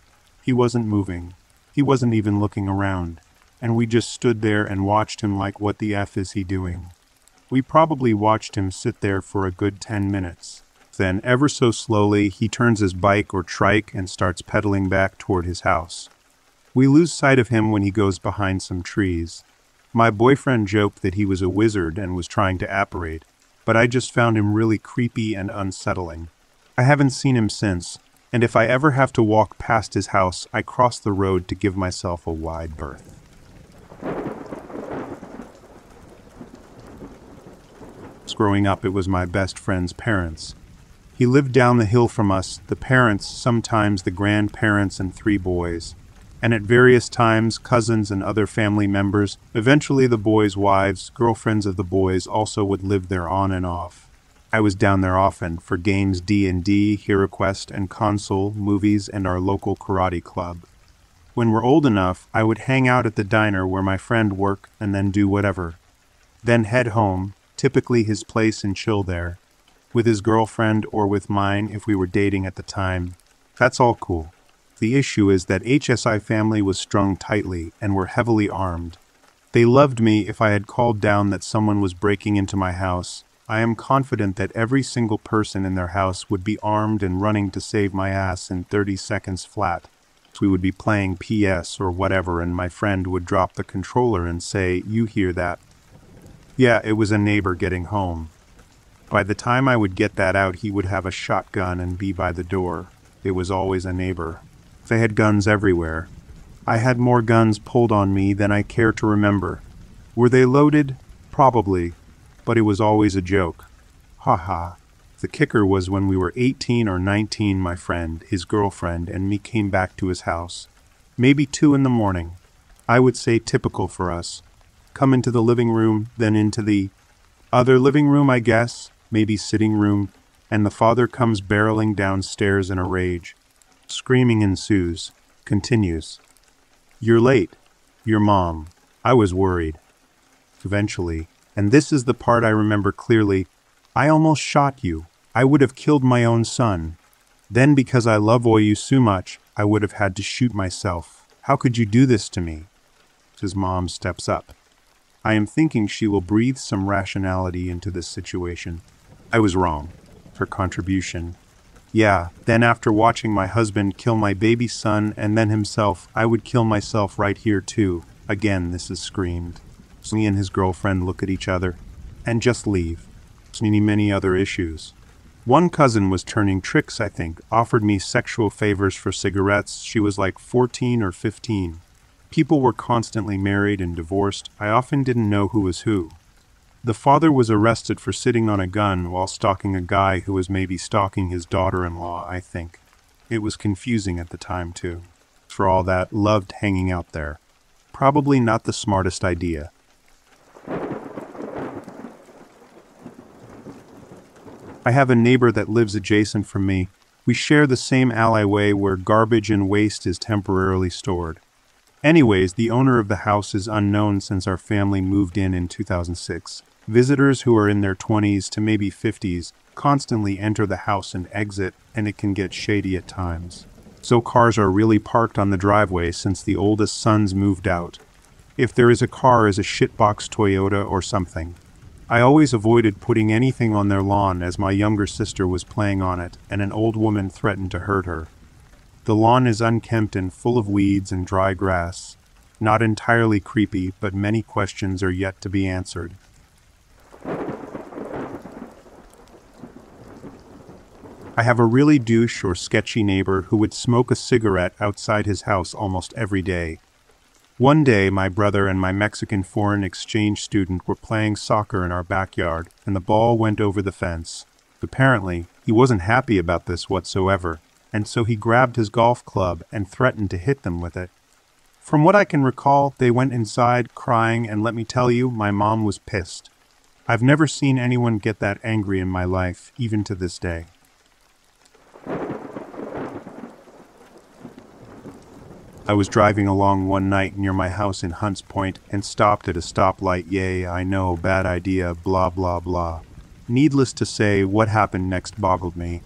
He wasn't moving. He wasn't even looking around. And we just stood there and watched him like what the F is he doing? We probably watched him sit there for a good ten minutes. Then, ever so slowly, he turns his bike or trike and starts pedaling back toward his house. We lose sight of him when he goes behind some trees. My boyfriend joked that he was a wizard and was trying to apparate, but I just found him really creepy and unsettling. I haven't seen him since, and if I ever have to walk past his house, I cross the road to give myself a wide berth. Growing up, it was my best friend's parents. He lived down the hill from us, the parents, sometimes the grandparents, and three boys. And at various times, cousins and other family members, eventually the boys' wives, girlfriends of the boys, also would live there on and off. I was down there often for games D&D, HeroQuest, and console, movies, and our local karate club. When we're old enough, I would hang out at the diner where my friend worked and then do whatever. Then head home, typically his place and chill there, with his girlfriend or with mine if we were dating at the time. That's all cool. The issue is that HSI family was strung tightly and were heavily armed. They loved me if I had called down that someone was breaking into my house. I am confident that every single person in their house would be armed and running to save my ass in 30 seconds flat. We would be playing PS or whatever, and my friend would drop the controller and say, You hear that? Yeah, it was a neighbor getting home. By the time I would get that out, he would have a shotgun and be by the door. It was always a neighbor. They had guns everywhere. I had more guns pulled on me than I care to remember. Were they loaded? Probably, but it was always a joke. Ha ha. The kicker was when we were 18 or 19, my friend, his girlfriend, and me came back to his house. Maybe two in the morning. I would say typical for us come into the living room, then into the other living room, I guess, maybe sitting room, and the father comes barreling downstairs in a rage. Screaming ensues. Continues. You're late. Your mom. I was worried. Eventually, and this is the part I remember clearly, I almost shot you. I would have killed my own son. Then, because I love Oyu so much, I would have had to shoot myself. How could you do this to me? His mom steps up. I am thinking she will breathe some rationality into this situation. I was wrong. Her contribution. Yeah, then after watching my husband kill my baby son and then himself, I would kill myself right here too. Again, this is screamed. He and his girlfriend look at each other and just leave. Many, many other issues. One cousin was turning tricks, I think, offered me sexual favors for cigarettes. She was like 14 or 15. People were constantly married and divorced. I often didn't know who was who. The father was arrested for sitting on a gun while stalking a guy who was maybe stalking his daughter in law, I think. It was confusing at the time, too. For all that, loved hanging out there. Probably not the smartest idea. I have a neighbor that lives adjacent from me. We share the same alleyway where garbage and waste is temporarily stored. Anyways, the owner of the house is unknown since our family moved in in 2006. Visitors who are in their 20s to maybe 50s constantly enter the house and exit, and it can get shady at times. So cars are really parked on the driveway since the oldest sons moved out. If there is a car as a shitbox Toyota or something. I always avoided putting anything on their lawn as my younger sister was playing on it and an old woman threatened to hurt her. The lawn is unkempt and full of weeds and dry grass. Not entirely creepy, but many questions are yet to be answered. I have a really douche or sketchy neighbor who would smoke a cigarette outside his house almost every day. One day, my brother and my Mexican foreign exchange student were playing soccer in our backyard, and the ball went over the fence. Apparently, he wasn't happy about this whatsoever, and so he grabbed his golf club and threatened to hit them with it. From what I can recall, they went inside crying, and let me tell you, my mom was pissed. I've never seen anyone get that angry in my life, even to this day. I was driving along one night near my house in Hunts Point and stopped at a stoplight. Yay, I know, bad idea, blah blah blah. Needless to say, what happened next boggled me.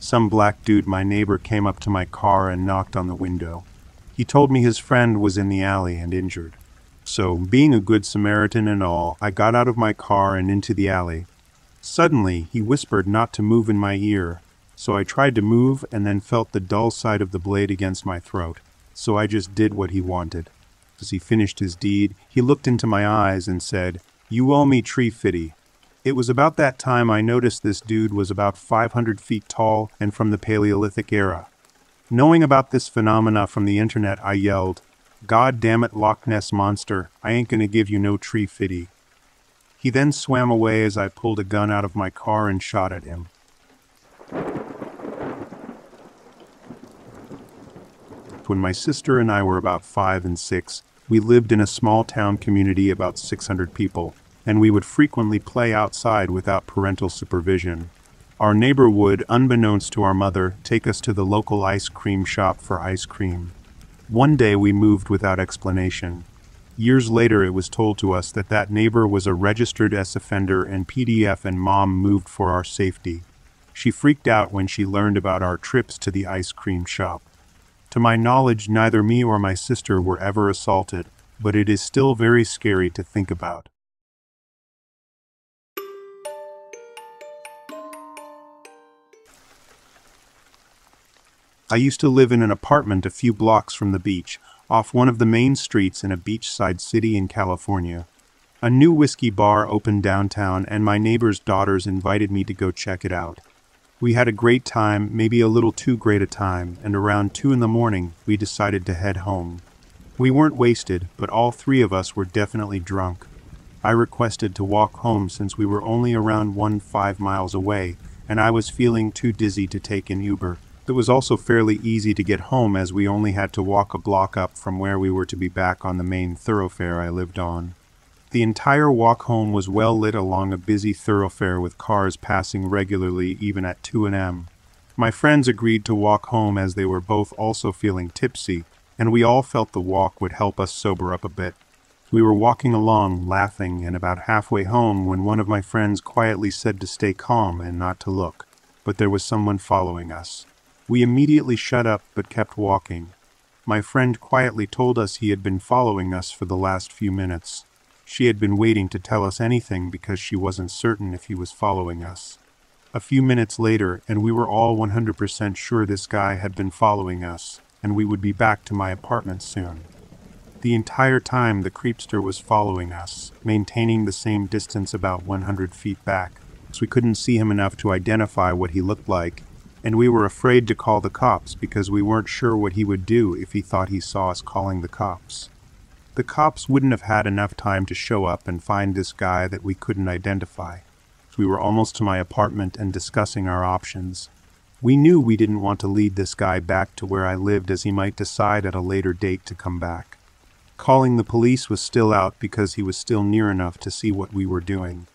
Some black dude, my neighbor, came up to my car and knocked on the window. He told me his friend was in the alley and injured. So, being a good Samaritan and all, I got out of my car and into the alley. Suddenly, he whispered not to move in my ear, so I tried to move and then felt the dull side of the blade against my throat so I just did what he wanted. As he finished his deed, he looked into my eyes and said, You owe me tree fitty. It was about that time I noticed this dude was about 500 feet tall and from the Paleolithic era. Knowing about this phenomena from the internet, I yelled, God damn it, Loch Ness Monster, I ain't gonna give you no tree fitty. He then swam away as I pulled a gun out of my car and shot at him. When my sister and I were about five and six, we lived in a small town community about 600 people, and we would frequently play outside without parental supervision. Our neighbor would, unbeknownst to our mother, take us to the local ice cream shop for ice cream. One day we moved without explanation. Years later it was told to us that that neighbor was a registered S offender and PDF and mom moved for our safety. She freaked out when she learned about our trips to the ice cream shop. To my knowledge, neither me or my sister were ever assaulted, but it is still very scary to think about. I used to live in an apartment a few blocks from the beach, off one of the main streets in a beachside city in California. A new whiskey bar opened downtown, and my neighbor's daughters invited me to go check it out. We had a great time, maybe a little too great a time, and around two in the morning we decided to head home. We weren't wasted, but all three of us were definitely drunk. I requested to walk home since we were only around one five miles away, and I was feeling too dizzy to take an Uber. It was also fairly easy to get home as we only had to walk a block up from where we were to be back on the main thoroughfare I lived on. The entire walk home was well lit along a busy thoroughfare with cars passing regularly even at 2 a.m. My friends agreed to walk home as they were both also feeling tipsy, and we all felt the walk would help us sober up a bit. We were walking along, laughing, and about halfway home when one of my friends quietly said to stay calm and not to look, but there was someone following us. We immediately shut up but kept walking. My friend quietly told us he had been following us for the last few minutes. She had been waiting to tell us anything because she wasn't certain if he was following us. A few minutes later, and we were all 100% sure this guy had been following us, and we would be back to my apartment soon. The entire time the creepster was following us, maintaining the same distance about 100 feet back, so we couldn't see him enough to identify what he looked like, and we were afraid to call the cops because we weren't sure what he would do if he thought he saw us calling the cops. The cops wouldn't have had enough time to show up and find this guy that we couldn't identify. We were almost to my apartment and discussing our options. We knew we didn't want to lead this guy back to where I lived as he might decide at a later date to come back. Calling the police was still out because he was still near enough to see what we were doing.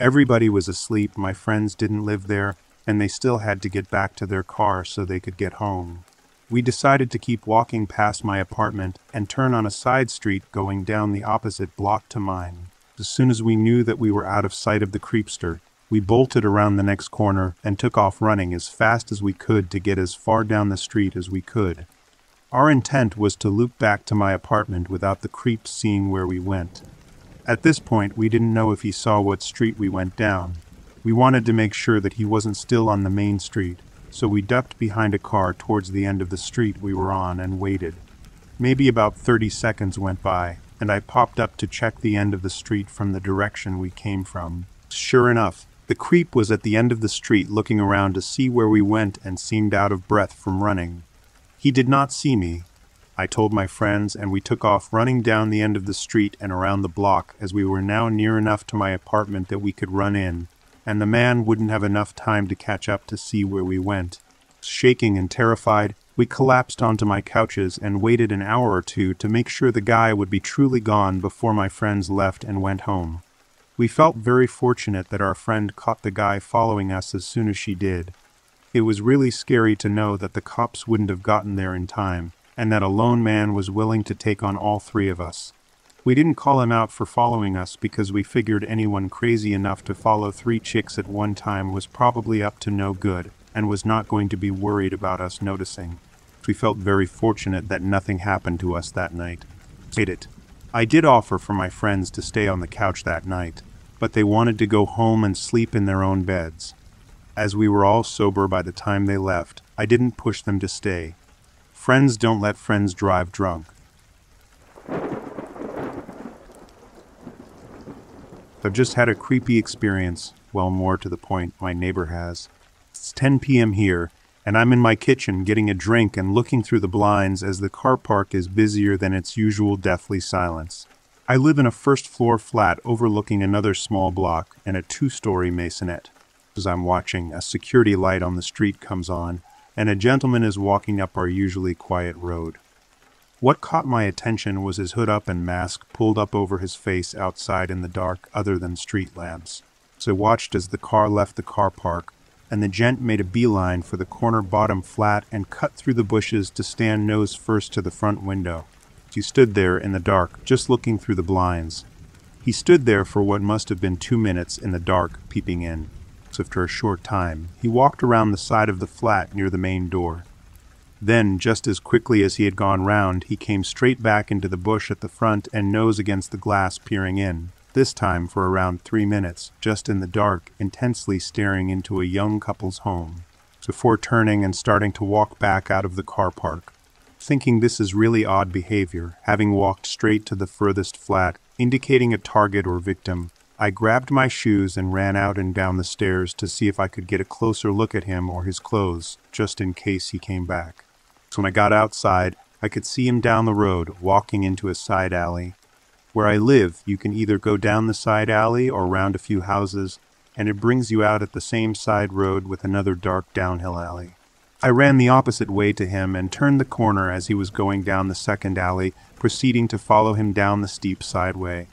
Everybody was asleep, my friends didn't live there, and they still had to get back to their car so they could get home. We decided to keep walking past my apartment and turn on a side street going down the opposite block to mine. As soon as we knew that we were out of sight of the creepster, we bolted around the next corner and took off running as fast as we could to get as far down the street as we could. Our intent was to loop back to my apartment without the creep seeing where we went. At this point, we didn't know if he saw what street we went down. We wanted to make sure that he wasn't still on the main street, so we ducked behind a car towards the end of the street we were on and waited. Maybe about 30 seconds went by, and I popped up to check the end of the street from the direction we came from. Sure enough, The creep was at the end of the street looking around to see where we went and seemed out of breath from running. He did not see me. I told my friends, and we took off running down the end of the street and around the block as we were now near enough to my apartment that we could run in, and the man wouldn't have enough time to catch up to see where we went. Shaking and terrified, we collapsed onto my couches and waited an hour or two to make sure the guy would be truly gone before my friends left and went home. We felt very fortunate that our friend caught the guy following us as soon as she did. It was really scary to know that the cops wouldn't have gotten there in time, and that a lone man was willing to take on all three of us. We didn't call him out for following us because we figured anyone crazy enough to follow three chicks at one time was probably up to no good and was not going to be worried about us noticing. We felt very fortunate that nothing happened to us that night. Hate it. I did offer for my friends to stay on the couch that night, but they wanted to go home and sleep in their own beds. As we were all sober by the time they left, I didn't push them to stay. Friends don't let friends drive drunk. I've just had a creepy experience, well, more to the point, my neighbor has. It's 10 p.m. here, and I'm in my kitchen getting a drink and looking through the blinds as the car park is busier than its usual deathly silence. I live in a first floor flat overlooking another small block and a two story maisonette. As I'm watching, a security light on the street comes on, and a gentleman is walking up our usually quiet road. What caught my attention was his hood up and mask pulled up over his face outside in the dark other than street lamps. So I watched as the car left the car park and the gent made a beeline for the corner bottom flat and cut through the bushes to stand nose first to the front window. He stood there in the dark, just looking through the blinds. He stood there for what must have been two minutes in the dark, peeping in. So after a short time, he walked around the side of the flat near the main door. Then, just as quickly as he had gone round, he came straight back into the bush at the front and nose against the glass peering in this time for around three minutes, just in the dark, intensely staring into a young couple's home, before turning and starting to walk back out of the car park. Thinking this is really odd behavior, having walked straight to the furthest flat, indicating a target or victim, I grabbed my shoes and ran out and down the stairs to see if I could get a closer look at him or his clothes, just in case he came back. So when I got outside, I could see him down the road, walking into a side alley, where I live, you can either go down the side alley or round a few houses, and it brings you out at the same side road with another dark downhill alley. I ran the opposite way to him and turned the corner as he was going down the second alley, proceeding to follow him down the steep sideway.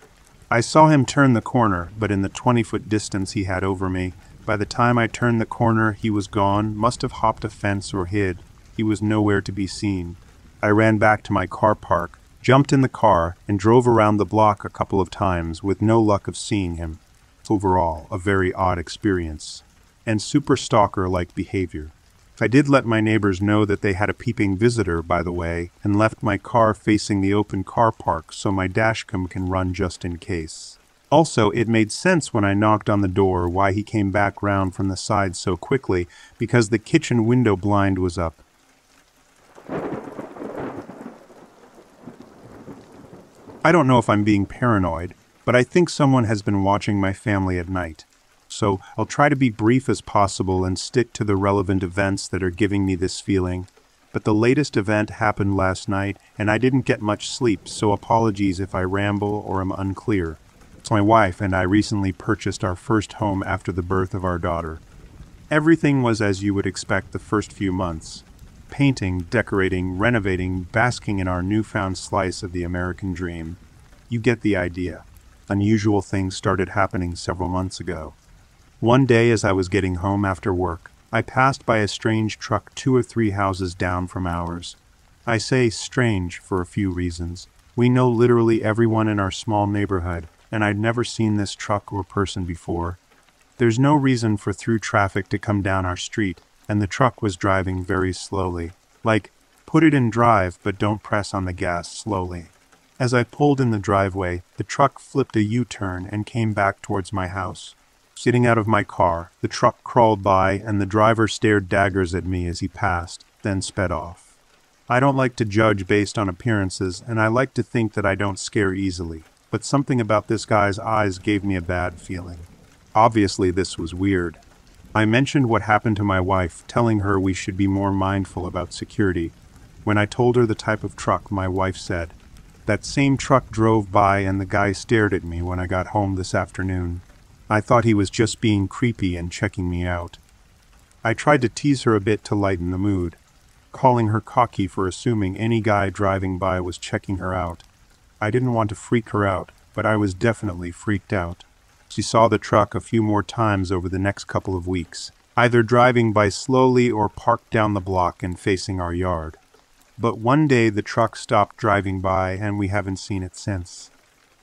I saw him turn the corner, but in the twenty foot distance he had over me, by the time I turned the corner he was gone, must have hopped a fence or hid. He was nowhere to be seen. I ran back to my car park, jumped in the car, and drove around the block a couple of times with no luck of seeing him. Overall, a very odd experience, and super stalker like behavior. I did let my neighbors know that they had a peeping visitor, by the way, and left my car facing the open car park so my dashcam can run just in case. Also, it made sense when I knocked on the door why he came back round from the side so quickly, because the kitchen window blind was up. I don't know if I'm being paranoid, but I think someone has been watching my family at night. So I'll try to be brief as possible and stick to the relevant events that are giving me this feeling. But the latest event happened last night, and I didn't get much sleep, so apologies if I ramble or am unclear. So my wife and I recently purchased our first home after the birth of our daughter. Everything was as you would expect the first few months painting, decorating, renovating, basking in our newfound slice of the American dream. You get the idea. Unusual things started happening several months ago. One day, as I was getting home after work, I passed by a strange truck two or three houses down from ours. I say strange for a few reasons. We know literally everyone in our small neighborhood, and I'd never seen this truck or person before. There's no reason for through traffic to come down our street, and the truck was driving very slowly. Like, put it in drive, but don't press on the gas slowly. As I pulled in the driveway, the truck flipped a U turn and came back towards my house. Sitting out of my car, the truck crawled by, and the driver stared daggers at me as he passed, then sped off. I don't like to judge based on appearances, and I like to think that I don't scare easily, but something about this guy's eyes gave me a bad feeling. Obviously, this was weird. I mentioned what happened to my wife, telling her we should be more mindful about security. When I told her the type of truck, my wife said, That same truck drove by and the guy stared at me when I got home this afternoon. I thought he was just being creepy and checking me out. I tried to tease her a bit to lighten the mood, calling her cocky for assuming any guy driving by was checking her out. I didn't want to freak her out, but I was definitely freaked out. She saw the truck a few more times over the next couple of weeks, either driving by slowly or parked down the block and facing our yard. But one day the truck stopped driving by and we haven't seen it since.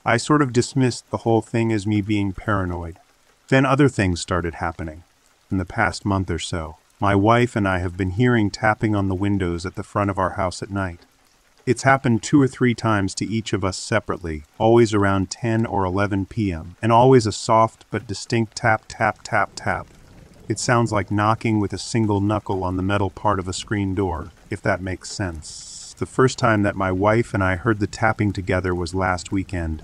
I sort of dismissed the whole thing as me being paranoid. Then other things started happening. In the past month or so, my wife and I have been hearing tapping on the windows at the front of our house at night. It's happened two or three times to each of us separately, always around 10 or 11 p.m., and always a soft but distinct tap, tap, tap, tap. It sounds like knocking with a single knuckle on the metal part of a screen door, if that makes sense. The first time that my wife and I heard the tapping together was last weekend.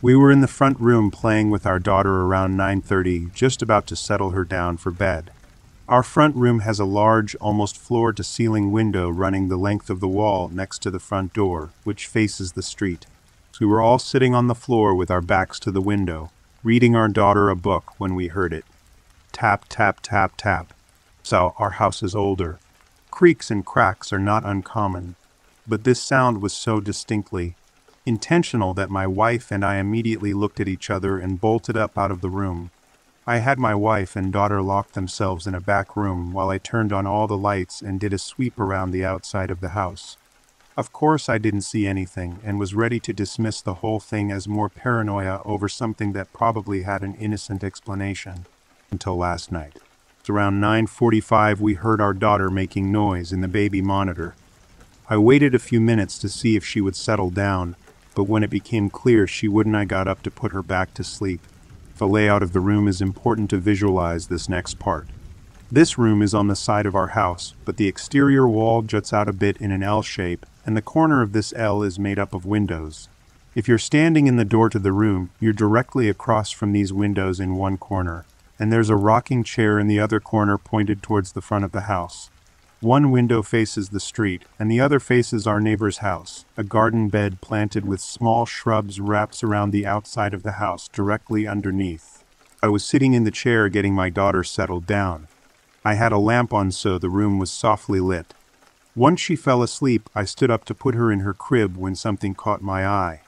We were in the front room playing with our daughter around 9:30, just about to settle her down for bed. Our front room has a large, almost floor to ceiling window running the length of the wall next to the front door, which faces the street. We were all sitting on the floor with our backs to the window, reading our daughter a book when we heard it. Tap, tap, tap, tap. So our house is older. Creaks and cracks are not uncommon, but this sound was so distinctly intentional that my wife and I immediately looked at each other and bolted up out of the room. I had my wife and daughter lock themselves in a back room while I turned on all the lights and did a sweep around the outside of the house. Of course, I didn't see anything and was ready to dismiss the whole thing as more paranoia over something that probably had an innocent explanation. Until last night. Around 9:45 we heard our daughter making noise in the baby monitor. I waited a few minutes to see if she would settle down, but when it became clear she wouldn't I got up to put her back to sleep. The layout of the room is important to visualize this next part. This room is on the side of our house, but the exterior wall juts out a bit in an L shape, and the corner of this L is made up of windows. If you're standing in the door to the room, you're directly across from these windows in one corner, and there's a rocking chair in the other corner pointed towards the front of the house. One window faces the street, and the other faces our neighbor's house. A garden bed planted with small shrubs wraps around the outside of the house, directly underneath. I was sitting in the chair getting my daughter settled down. I had a lamp on so the room was softly lit. Once she fell asleep, I stood up to put her in her crib when something caught my eye.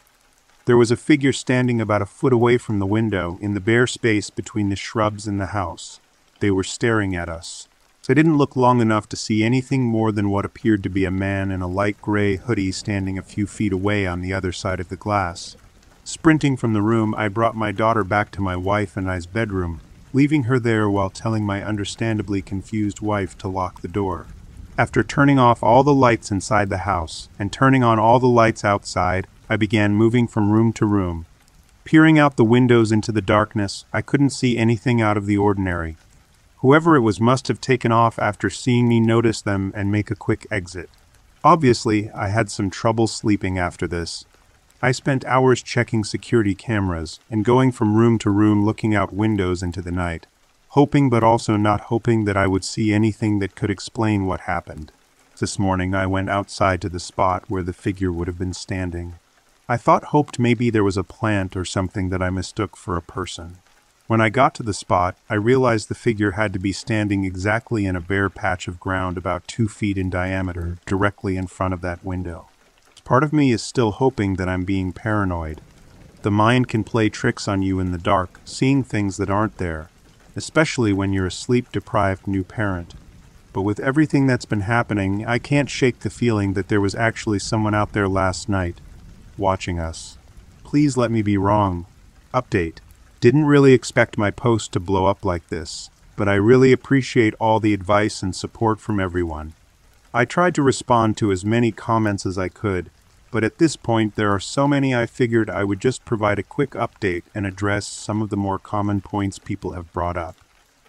There was a figure standing about a foot away from the window, in the bare space between the shrubs and the house. They were staring at us. I didn't look long enough to see anything more than what appeared to be a man in a light gray hoodie standing a few feet away on the other side of the glass. Sprinting from the room, I brought my daughter back to my wife and I's bedroom, leaving her there while telling my understandably confused wife to lock the door. After turning off all the lights inside the house and turning on all the lights outside, I began moving from room to room. Peering out the windows into the darkness, I couldn't see anything out of the ordinary, Whoever it was must have taken off after seeing me notice them and make a quick exit. Obviously, I had some trouble sleeping after this. I spent hours checking security cameras and going from room to room looking out windows into the night, hoping but also not hoping that I would see anything that could explain what happened. This morning I went outside to the spot where the figure would have been standing. I thought hoped maybe there was a plant or something that I mistook for a person. When I got to the spot, I realized the figure had to be standing exactly in a bare patch of ground about two feet in diameter, directly in front of that window. Part of me is still hoping that I'm being paranoid. The mind can play tricks on you in the dark, seeing things that aren't there, especially when you're a sleep deprived new parent. But with everything that's been happening, I can't shake the feeling that there was actually someone out there last night, watching us. Please let me be wrong. Update. Didn't really expect my post to blow up like this, but I really appreciate all the advice and support from everyone. I tried to respond to as many comments as I could, but at this point there are so many I figured I would just provide a quick update and address some of the more common points people have brought up.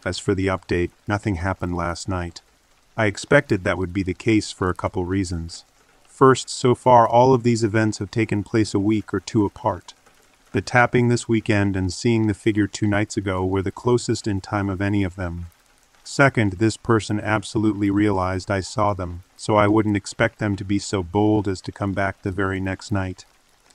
As for the update, nothing happened last night. I expected that would be the case for a couple reasons. First, so far all of these events have taken place a week or two apart. The tapping this weekend and seeing the figure two nights ago were the closest in time of any of them. Second, this person absolutely realized I saw them, so I wouldn't expect them to be so bold as to come back the very next night.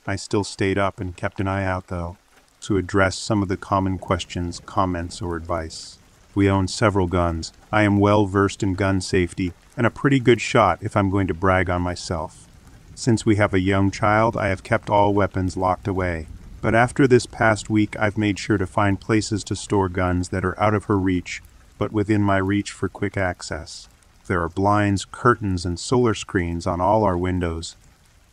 I still stayed up and kept an eye out, though, to address some of the common questions, comments, or advice. We own several guns. I am well versed in gun safety and a pretty good shot if I'm going to brag on myself. Since we have a young child, I have kept all weapons locked away. But after this past week, I've made sure to find places to store guns that are out of her reach, but within my reach for quick access. There are blinds, curtains, and solar screens on all our windows,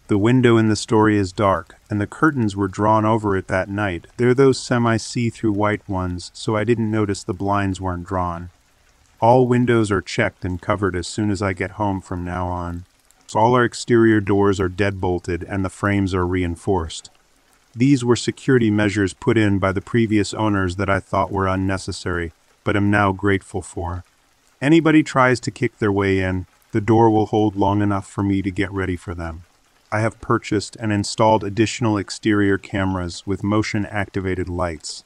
the window in the story is dark, and the curtains were drawn over it that night. They're those semi see through white ones, so I didn't notice the blinds weren't drawn. All windows are checked and covered as soon as I get home from now on. All our exterior doors are dead bolted and the frames are reinforced. These were security measures put in by the previous owners that I thought were unnecessary, but am now grateful for. Anybody tries to kick their way in, the door will hold long enough for me to get ready for them. I have purchased and installed additional exterior cameras with motion-activated lights.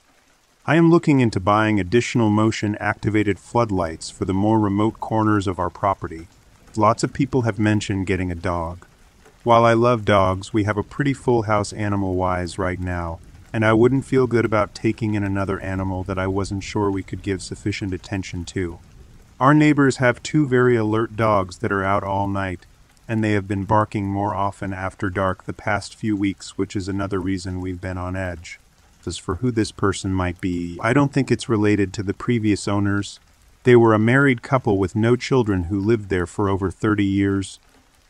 I am looking into buying additional motion-activated floodlights for the more remote corners of our property. Lots of people have mentioned getting a dog. While I love dogs, we have a pretty full house animal-wise right now, and I wouldn't feel good about taking in another animal that I wasn't sure we could give sufficient attention to. Our neighbors have two very alert dogs that are out all night, and they have been barking more often after dark the past few weeks, which is another reason we've been on edge. As for who this person might be, I don't think it's related to the previous owners. They were a married couple with no children who lived there for over 30 years.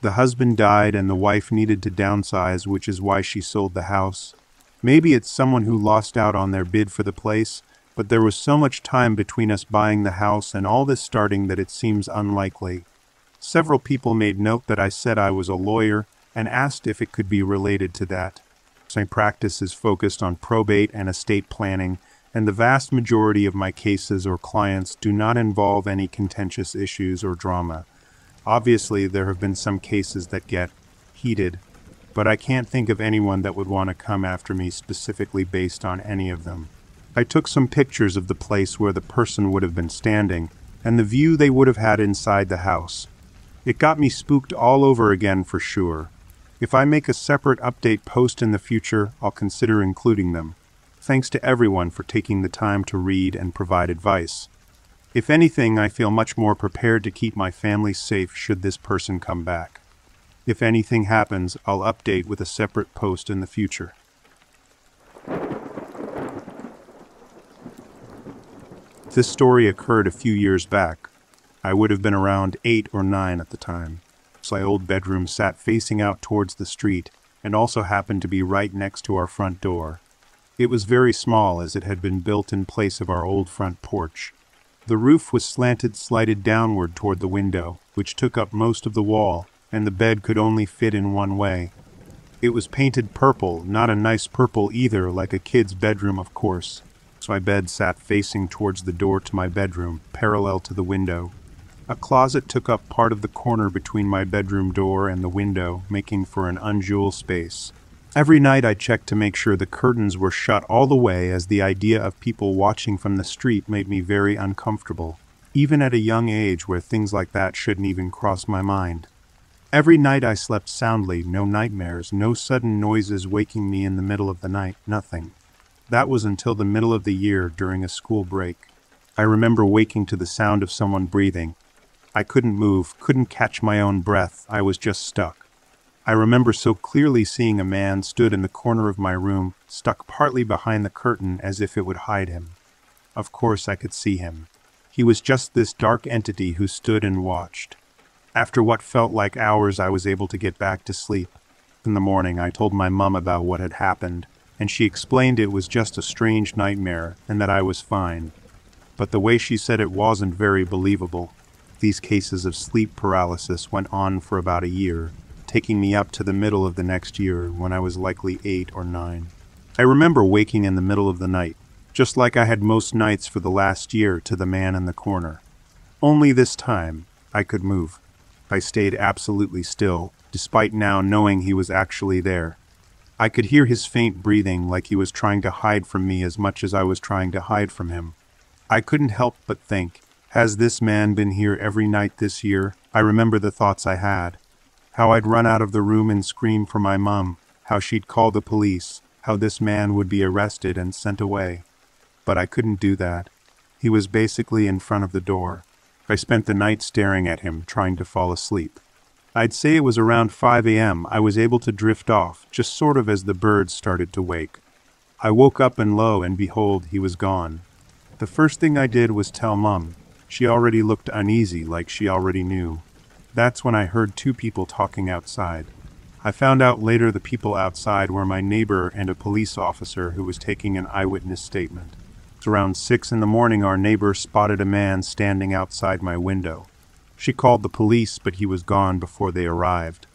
The husband died and the wife needed to downsize, which is why she sold the house. Maybe it's someone who lost out on their bid for the place, but there was so much time between us buying the house and all this starting that it seems unlikely. Several people made note that I said I was a lawyer and asked if it could be related to that. My practice is focused on probate and estate planning, and the vast majority of my cases or clients do not involve any contentious issues or drama. Obviously, there have been some cases that get heated, but I can't think of anyone that would want to come after me specifically based on any of them. I took some pictures of the place where the person would have been standing and the view they would have had inside the house. It got me spooked all over again for sure. If I make a separate update post in the future, I'll consider including them. Thanks to everyone for taking the time to read and provide advice. If anything, I feel much more prepared to keep my family safe should this person come back. If anything happens, I'll update with a separate post in the future. This story occurred a few years back, I would have been around eight or nine at the time. My old bedroom sat facing out towards the street and also happened to be right next to our front door. It was very small as it had been built in place of our old front porch. The roof was slanted slighted downward toward the window, which took up most of the wall, and the bed could only fit in one way. It was painted purple, not a nice purple either, like a kid's bedroom, of course. So my bed sat facing towards the door to my bedroom, parallel to the window. A closet took up part of the corner between my bedroom door and the window, making for an unjewel space. Every night I checked to make sure the curtains were shut all the way as the idea of people watching from the street made me very uncomfortable, even at a young age where things like that shouldn't even cross my mind. Every night I slept soundly, no nightmares, no sudden noises waking me in the middle of the night, nothing. That was until the middle of the year during a school break. I remember waking to the sound of someone breathing, I couldn't move, couldn't catch my own breath, I was just stuck. I remember so clearly seeing a man stood in the corner of my room, stuck partly behind the curtain as if it would hide him. Of course I could see him. He was just this dark entity who stood and watched. After what felt like hours, I was able to get back to sleep. In the morning, I told my mum about what had happened, and she explained it was just a strange nightmare and that I was fine. But the way she said it wasn't very believable. These cases of sleep paralysis went on for about a year, taking me up to the middle of the next year when I was likely eight or nine. I remember waking in the middle of the night, just like I had most nights for the last year to the man in the corner. Only this time, I could move. I stayed absolutely still, despite now knowing he was actually there. I could hear his faint breathing like he was trying to hide from me as much as I was trying to hide from him. I couldn't help but think, has this man been here every night this year? I remember the thoughts I had. How I'd run out of the room and scream for my mum, how she'd call the police, how this man would be arrested and sent away. But I couldn't do that. He was basically in front of the door. I spent the night staring at him, trying to fall asleep. I'd say it was around 5 a.m. I was able to drift off, just sort of as the birds started to wake. I woke up and lo and behold, he was gone. The first thing I did was tell Mum. She already looked uneasy, like she already knew. That's when I heard two people talking outside. I found out later the people outside were my neighbor and a police officer who was taking an eyewitness statement. Around six in the morning our neighbor spotted a man standing outside my window. She called the police, but he was gone before they arrived.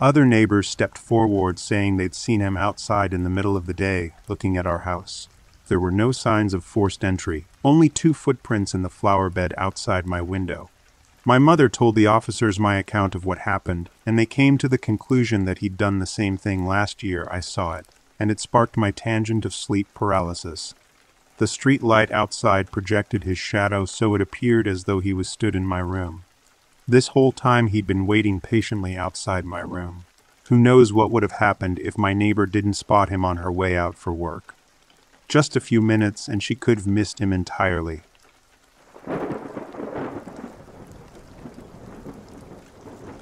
Other neighbors stepped forward saying they'd seen him outside in the middle of the day, looking at our house. There were no signs of forced entry, only two footprints in the flower bed outside my window. My mother told the officers my account of what happened, and they came to the conclusion that he'd done the same thing last year I saw it, and it sparked my tangent of sleep paralysis. The street light outside projected his shadow so it appeared as though he was stood in my room. This whole time he'd been waiting patiently outside my room. Who knows what would have happened if my neighbor didn't spot him on her way out for work. Just a few minutes and she could have missed him entirely.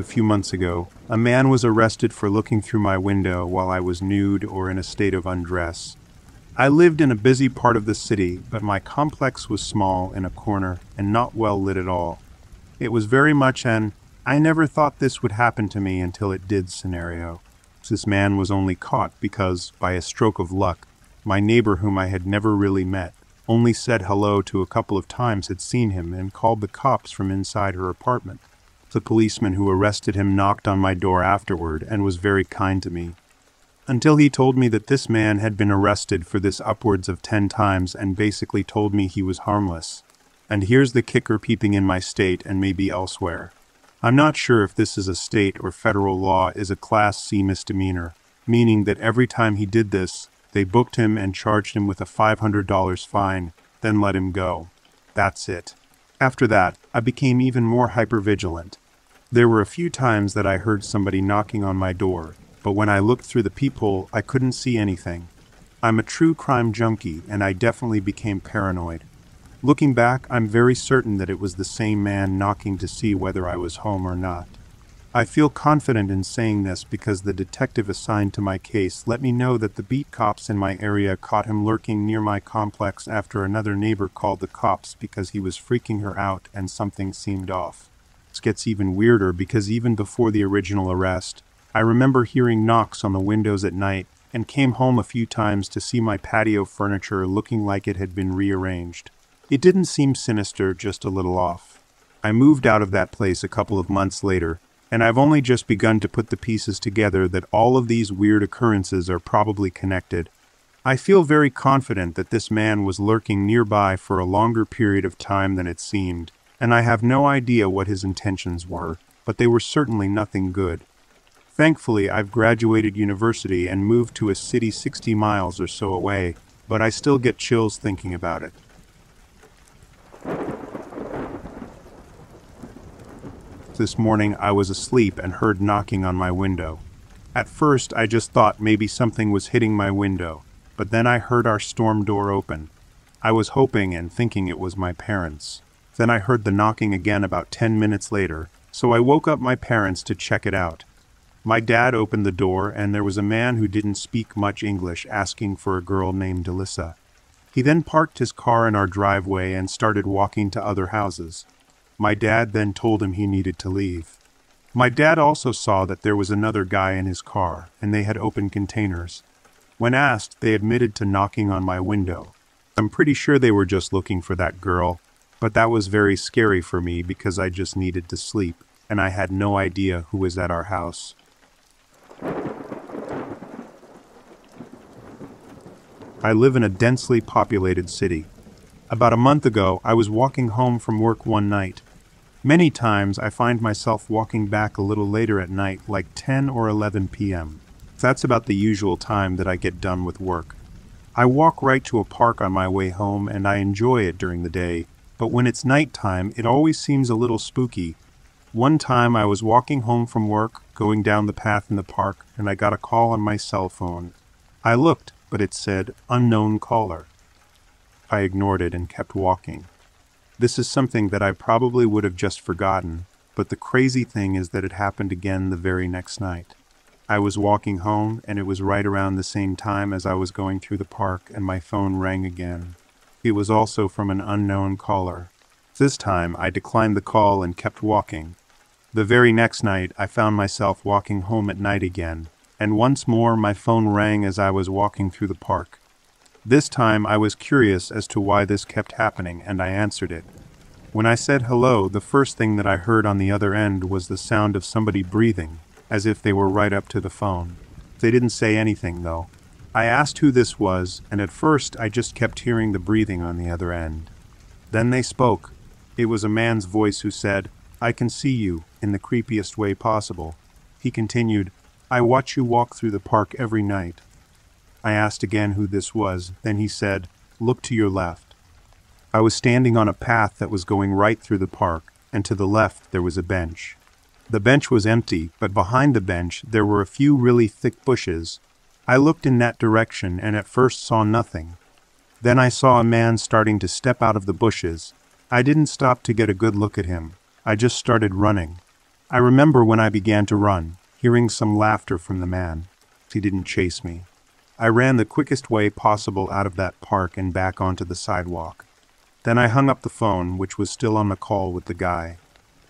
A few months ago, a man was arrested for looking through my window while I was nude or in a state of undress. I lived in a busy part of the city, but my complex was small in a corner and not well lit at all. It was very much an I never thought this would happen to me until it did scenario. This man was only caught because, by a stroke of luck, my neighbor whom I had never really met, only said hello to a couple of times had seen him and called the cops from inside her apartment. The policeman who arrested him knocked on my door afterward and was very kind to me. Until he told me that this man had been arrested for this upwards of ten times and basically told me he was harmless. And here's the kicker peeping in my state and maybe elsewhere. I'm not sure if this is a state or federal law is a Class C misdemeanor, meaning that every time he did this, they booked him and charged him with a $500 fine, then let him go. That's it. After that, I became even more hypervigilant. There were a few times that I heard somebody knocking on my door, but when I looked through the peephole, I couldn't see anything. I'm a true crime junkie, and I definitely became paranoid. Looking back, I'm very certain that it was the same man knocking to see whether I was home or not. I feel confident in saying this because the detective assigned to my case let me know that the beat cops in my area caught him lurking near my complex after another neighbor called the cops because he was freaking her out and something seemed off. This gets even weirder because even before the original arrest, I remember hearing knocks on the windows at night and came home a few times to see my patio furniture looking like it had been rearranged. It didn't seem sinister, just a little off. I moved out of that place a couple of months later, and I've only just begun to put the pieces together that all of these weird occurrences are probably connected. I feel very confident that this man was lurking nearby for a longer period of time than it seemed, and I have no idea what his intentions were, but they were certainly nothing good. Thankfully, I've graduated university and moved to a city 60 miles or so away, but I still get chills thinking about it. This morning I was asleep and heard knocking on my window. At first I just thought maybe something was hitting my window, but then I heard our storm door open. I was hoping and thinking it was my parents. Then I heard the knocking again about ten minutes later, so I woke up my parents to check it out. My dad opened the door and there was a man who didn't speak much English asking for a girl named Alyssa. He then parked his car in our driveway and started walking to other houses. My dad then told him he needed to leave. My dad also saw that there was another guy in his car, and they had open containers. When asked, they admitted to knocking on my window. I'm pretty sure they were just looking for that girl, but that was very scary for me because I just needed to sleep, and I had no idea who was at our house. I live in a densely populated city. About a month ago, I was walking home from work one night Many times I find myself walking back a little later at night, like 10 or 11 p.m. That's about the usual time that I get done with work. I walk right to a park on my way home and I enjoy it during the day, but when it's nighttime, it always seems a little spooky. One time I was walking home from work, going down the path in the park, and I got a call on my cell phone. I looked, but it said, unknown caller. I ignored it and kept walking. This is something that I probably would have just forgotten, but the crazy thing is that it happened again the very next night. I was walking home, and it was right around the same time as I was going through the park, and my phone rang again. It was also from an unknown caller. This time, I declined the call and kept walking. The very next night, I found myself walking home at night again, and once more my phone rang as I was walking through the park. This time, I was curious as to why this kept happening, and I answered it. When I said hello, the first thing that I heard on the other end was the sound of somebody breathing as if they were right up to the phone. They didn't say anything, though. I asked who this was, and at first I just kept hearing the breathing on the other end. Then they spoke. It was a man's voice who said, I can see you, in the creepiest way possible. He continued, I watch you walk through the park every night. I asked again who this was, then he said, Look to your left. I was standing on a path that was going right through the park, and to the left there was a bench. The bench was empty, but behind the bench there were a few really thick bushes. I looked in that direction and at first saw nothing. Then I saw a man starting to step out of the bushes. I didn't stop to get a good look at him. I just started running. I remember when I began to run, hearing some laughter from the man. He didn't chase me. I ran the quickest way possible out of that park and back onto the sidewalk. Then I hung up the phone, which was still on the call with the guy.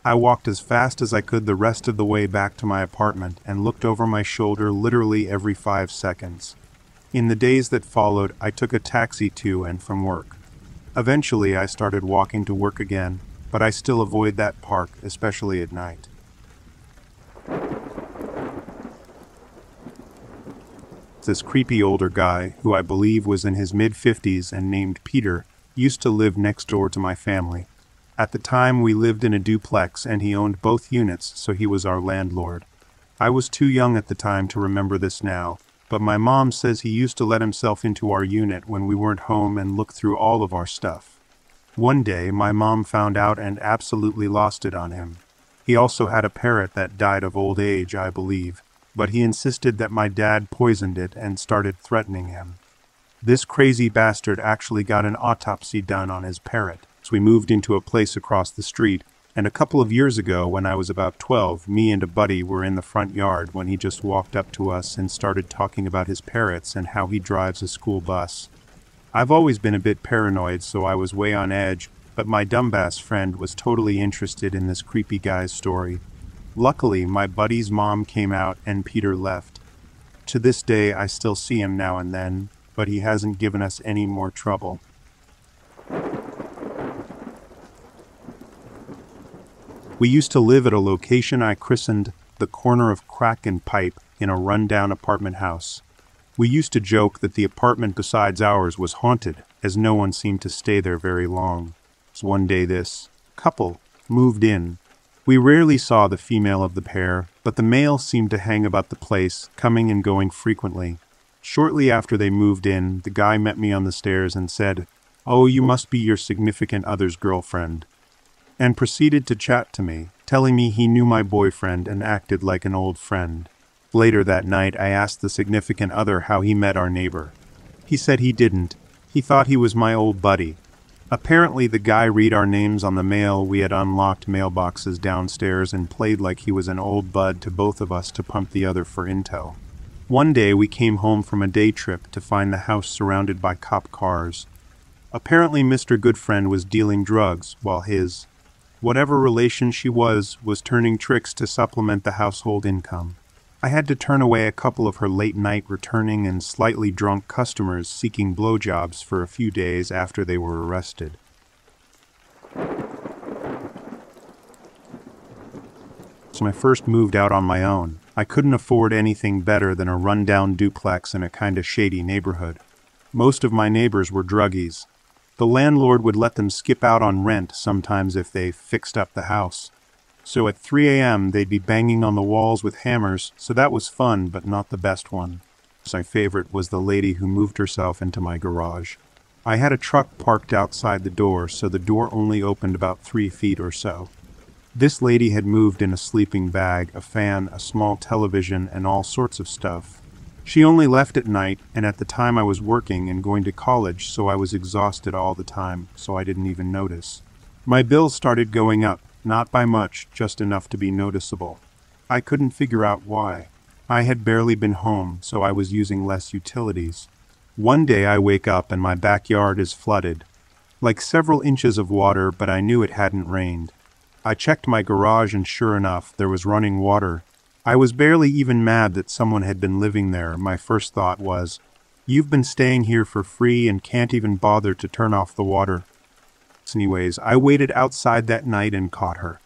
I walked as fast as I could the rest of the way back to my apartment and looked over my shoulder literally every five seconds. In the days that followed, I took a taxi to and from work. Eventually, I started walking to work again, but I still avoid that park, especially at night. This creepy older guy, who I believe was in his mid 50s and named Peter, used to live next door to my family. At the time, we lived in a duplex and he owned both units, so he was our landlord. I was too young at the time to remember this now, but my mom says he used to let himself into our unit when we weren't home and look through all of our stuff. One day, my mom found out and absolutely lost it on him. He also had a parrot that died of old age, I believe, but he insisted that my dad poisoned it and started threatening him. This crazy bastard actually got an autopsy done on his parrot so we moved into a place across the street. And a couple of years ago, when I was about 12, me and a buddy were in the front yard when he just walked up to us and started talking about his parrots and how he drives a school bus. I've always been a bit paranoid, so I was way on edge, but my dumbass friend was totally interested in this creepy guy's story. Luckily, my buddy's mom came out and Peter left. To this day, I still see him now and then, but he hasn't given us any more trouble. We used to live at a location I christened the corner of crack and pipe in a rundown apartment house. We used to joke that the apartment besides ours was haunted, as no one seemed to stay there very long. So one day this couple moved in. We rarely saw the female of the pair, but the male seemed to hang about the place, coming and going frequently. Shortly after they moved in, the guy met me on the stairs and said, Oh, you must be your significant other's girlfriend and proceeded to chat to me, telling me he knew my boyfriend and acted like an old friend. Later that night, I asked the significant other how he met our neighbor. He said he didn't. He thought he was my old buddy. Apparently, the guy read our names on the mail we had unlocked mailboxes downstairs and played like he was an old bud to both of us to pump the other for intel. One day, we came home from a day trip to find the house surrounded by cop cars. Apparently, Mr. Goodfriend was dealing drugs, while his Whatever relation she was, was turning tricks to supplement the household income. I had to turn away a couple of her late night returning and slightly drunk customers seeking blowjobs for a few days after they were arrested. So I first moved out on my own. I couldn't afford anything better than a rundown duplex in a kind of shady neighborhood. Most of my neighbors were druggies, the landlord would let them skip out on rent sometimes if they fixed up the house. So at 3 a.m. they'd be banging on the walls with hammers, so that was fun, but not the best one. My favorite was the lady who moved herself into my garage. I had a truck parked outside the door, so the door only opened about three feet or so. This lady had moved in a sleeping bag, a fan, a small television, and all sorts of stuff. She only left at night, and at the time I was working and going to college, so I was exhausted all the time, so I didn't even notice. My bills started going up, not by much, just enough to be noticeable. I couldn't figure out why. I had barely been home, so I was using less utilities. One day I wake up and my backyard is flooded. Like several inches of water, but I knew it hadn't rained. I checked my garage and sure enough, there was running water. I was barely even mad that someone had been living there. My first thought was, You've been staying here for free and can't even bother to turn off the water. Anyways, I waited outside that night and caught her.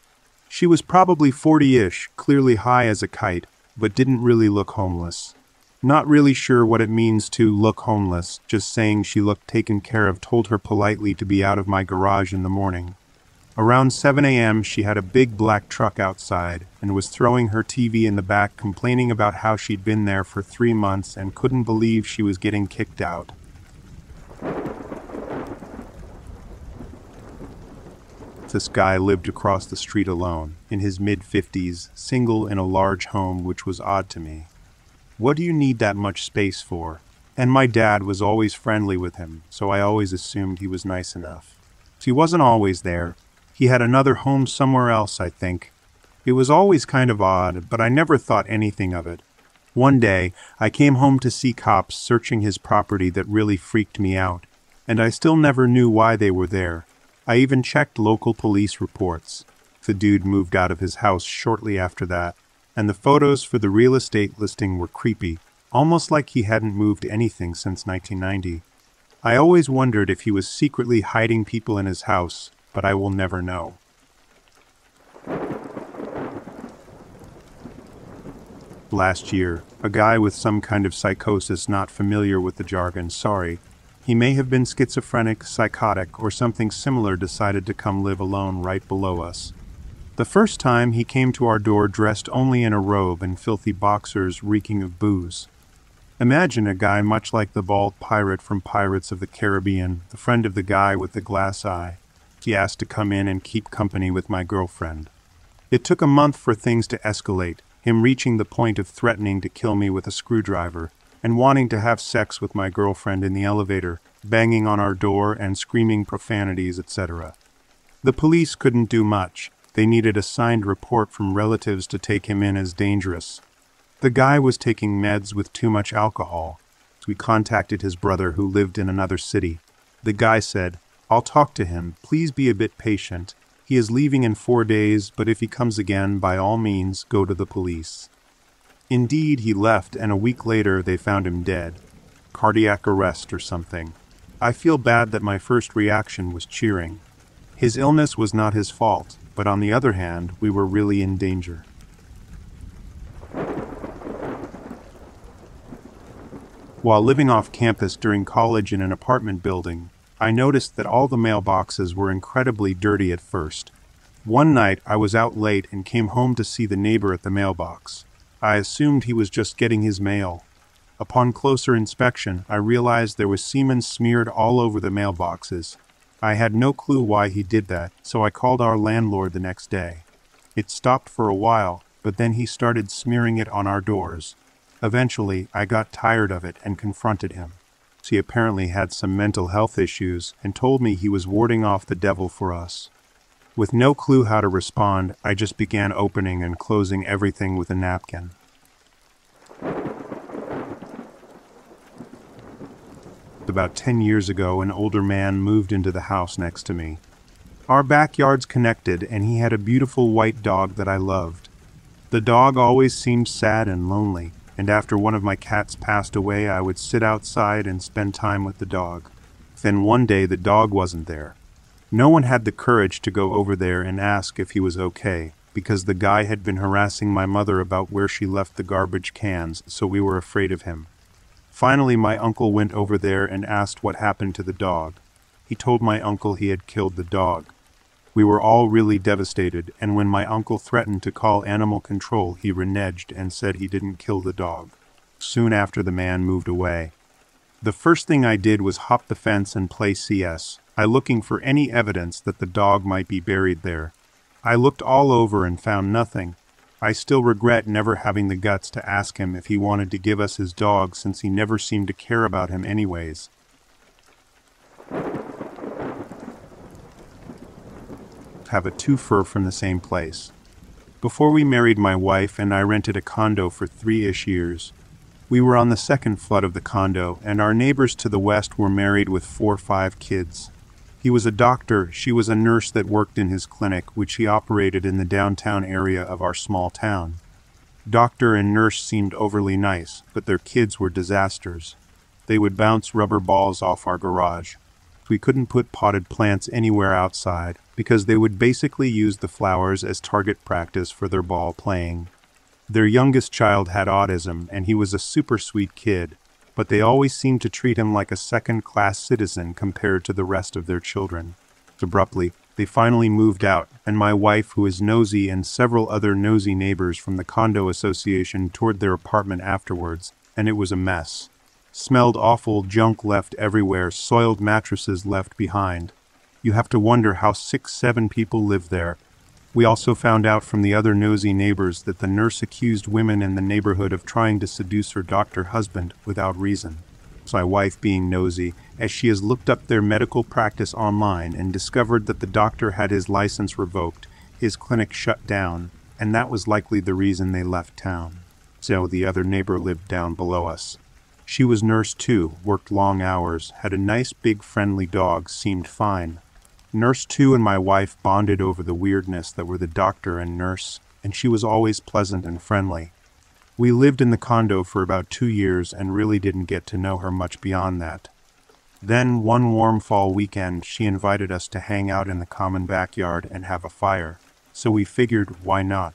She was probably 40 ish, clearly high as a kite, but didn't really look homeless. Not really sure what it means to look homeless, just saying she looked taken care of told her politely to be out of my garage in the morning. Around 7 a.m., she had a big black truck outside and was throwing her TV in the back, complaining about how she'd been there for three months and couldn't believe she was getting kicked out. This guy lived across the street alone, in his mid 50s, single in a large home, which was odd to me. What do you need that much space for? And my dad was always friendly with him, so I always assumed he was nice enough. He wasn't always there. He had another home somewhere else, I think. It was always kind of odd, but I never thought anything of it. One day, I came home to see cops searching his property that really freaked me out, and I still never knew why they were there. I even checked local police reports. The dude moved out of his house shortly after that and the photos for the real estate listing were creepy, almost like he hadn't moved anything since 1990. I always wondered if he was secretly hiding people in his house, but I will never know. Last year, a guy with some kind of psychosis not familiar with the jargon, sorry, he may have been schizophrenic, psychotic, or something similar decided to come live alone right below us. The first time he came to our door dressed only in a robe and filthy boxers reeking of booze. Imagine a guy much like the bald pirate from Pirates of the Caribbean, the friend of the guy with the glass eye. He asked to come in and keep company with my girlfriend. It took a month for things to escalate, him reaching the point of threatening to kill me with a screwdriver, and wanting to have sex with my girlfriend in the elevator, banging on our door and screaming profanities, etc. The police couldn't do much, they needed a signed report from relatives to take him in as dangerous. The guy was taking meds with too much alcohol. We contacted his brother who lived in another city. The guy said, I'll talk to him. Please be a bit patient. He is leaving in four days, but if he comes again, by all means, go to the police. Indeed, he left, and a week later they found him dead. Cardiac arrest or something. I feel bad that my first reaction was cheering. His illness was not his fault but on the other hand, we were really in danger. While living off campus during college in an apartment building, I noticed that all the mailboxes were incredibly dirty at first. One night I was out late and came home to see the neighbor at the mailbox. I assumed he was just getting his mail. Upon closer inspection, I realized there was semen smeared all over the mailboxes, I had no clue why he did that, so I called our landlord the next day. It stopped for a while, but then he started smearing it on our doors. Eventually, I got tired of it and confronted him. He apparently had some mental health issues and told me he was warding off the devil for us. With no clue how to respond, I just began opening and closing everything with a napkin. About 10 years ago, an older man moved into the house next to me. Our backyards connected, and he had a beautiful white dog that I loved. The dog always seemed sad and lonely, and after one of my cats passed away, I would sit outside and spend time with the dog. Then one day the dog wasn't there. No one had the courage to go over there and ask if he was okay, because the guy had been harassing my mother about where she left the garbage cans, so we were afraid of him. Finally, my uncle went over there and asked what happened to the dog. He told my uncle he had killed the dog. We were all really devastated, and when my uncle threatened to call animal control, he reneged and said he didn't kill the dog. Soon after, the man moved away. The first thing I did was hop the fence and play CS, I looking for any evidence that the dog might be buried there. I looked all over and found nothing. I still regret never having the guts to ask him if he wanted to give us his dog since he never seemed to care about him anyways. Have a two twofer from the same place. Before we married my wife and I rented a condo for three-ish years. We were on the second flood of the condo, and our neighbors to the west were married with four or five kids. He was a doctor, she was a nurse that worked in his clinic, which he operated in the downtown area of our small town. Doctor and nurse seemed overly nice, but their kids were disasters. They would bounce rubber balls off our garage. We couldn't put potted plants anywhere outside because they would basically use the flowers as target practice for their ball playing. Their youngest child had autism, and he was a super sweet kid, but they always seemed to treat him like a second-class citizen compared to the rest of their children. Abruptly, they finally moved out, and my wife, who is nosy, and several other nosy neighbors from the condo association toured their apartment afterwards, and it was a mess. Smelled awful, junk left everywhere, soiled mattresses left behind. You have to wonder how six, seven people live there, we also found out from the other nosy neighbors that the nurse accused women in the neighborhood of trying to seduce her doctor husband without reason. My wife being nosy, as she has looked up their medical practice online and discovered that the doctor had his license revoked, his clinic shut down, and that was likely the reason they left town. So the other neighbor lived down below us. She was nurse too, worked long hours, had a nice big friendly dog, seemed fine, Nurse 2 and my wife bonded over the weirdness that were the doctor and nurse, and she was always pleasant and friendly. We lived in the condo for about two years and really didn't get to know her much beyond that. Then, one warm fall weekend, she invited us to hang out in the common backyard and have a fire, so we figured why not.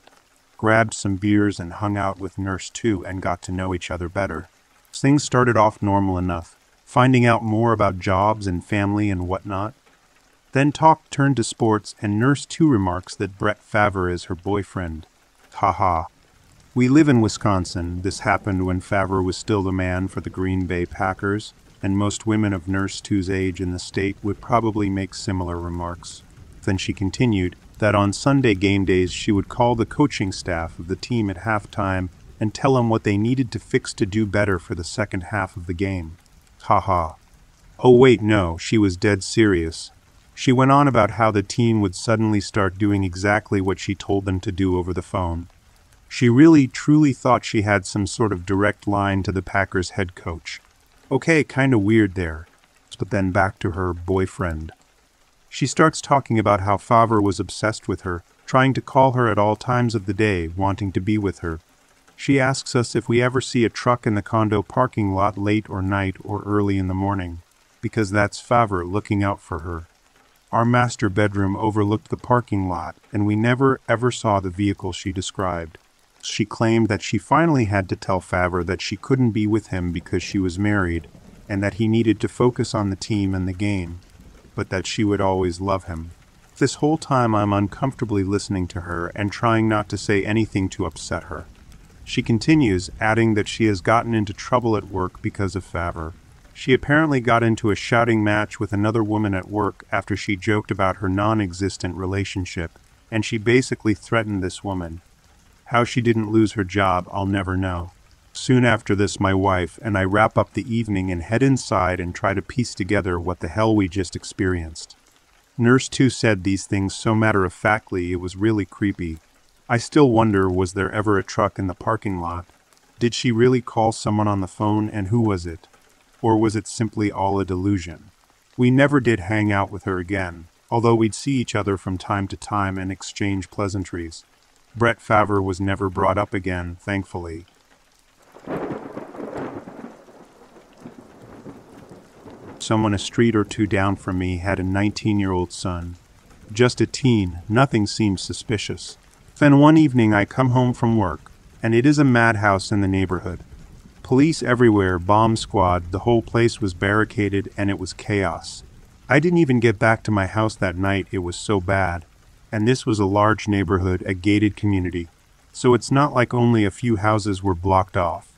Grabbed some beers and hung out with Nurse 2 and got to know each other better. Things started off normal enough, finding out more about jobs and family and whatnot, then talk turned to sports, and Nurse 2 remarks that Brett Favre is her boyfriend. Ha ha. We live in Wisconsin. This happened when Favre was still the man for the Green Bay Packers, and most women of Nurse 2's age in the state would probably make similar remarks. Then she continued that on Sunday game days she would call the coaching staff of the team at halftime and tell them what they needed to fix to do better for the second half of the game. Ha ha. Oh wait, no, she was dead serious. She went on about how the team would suddenly start doing exactly what she told them to do over the phone. She really, truly thought she had some sort of direct line to the Packers head coach. Okay, kinda weird there. But then back to her boyfriend. She starts talking about how Favre was obsessed with her, trying to call her at all times of the day, wanting to be with her. She asks us if we ever see a truck in the condo parking lot late or night or early in the morning, because that's Favre looking out for her. Our master bedroom overlooked the parking lot, and we never ever saw the vehicle she described. She claimed that she finally had to tell Favre that she couldn't be with him because she was married, and that he needed to focus on the team and the game, but that she would always love him. This whole time I'm uncomfortably listening to her and trying not to say anything to upset her. She continues, adding that she has gotten into trouble at work because of Favre, she apparently got into a shouting match with another woman at work after she joked about her non existent relationship, and she basically threatened this woman. How she didn't lose her job, I'll never know. Soon after this, my wife and I wrap up the evening and head inside and try to piece together what the hell we just experienced. Nurse 2 said these things so matter of factly it was really creepy. I still wonder was there ever a truck in the parking lot? Did she really call someone on the phone and who was it? Or was it simply all a delusion? We never did hang out with her again, although we'd see each other from time to time and exchange pleasantries. Brett Favre was never brought up again, thankfully. Someone a street or two down from me had a 19 year old son. Just a teen, nothing seemed suspicious. Then one evening I come home from work, and it is a madhouse in the neighborhood. Police everywhere, bomb squad, the whole place was barricaded and it was chaos. I didn't even get back to my house that night, it was so bad. And this was a large neighborhood, a gated community. So it's not like only a few houses were blocked off.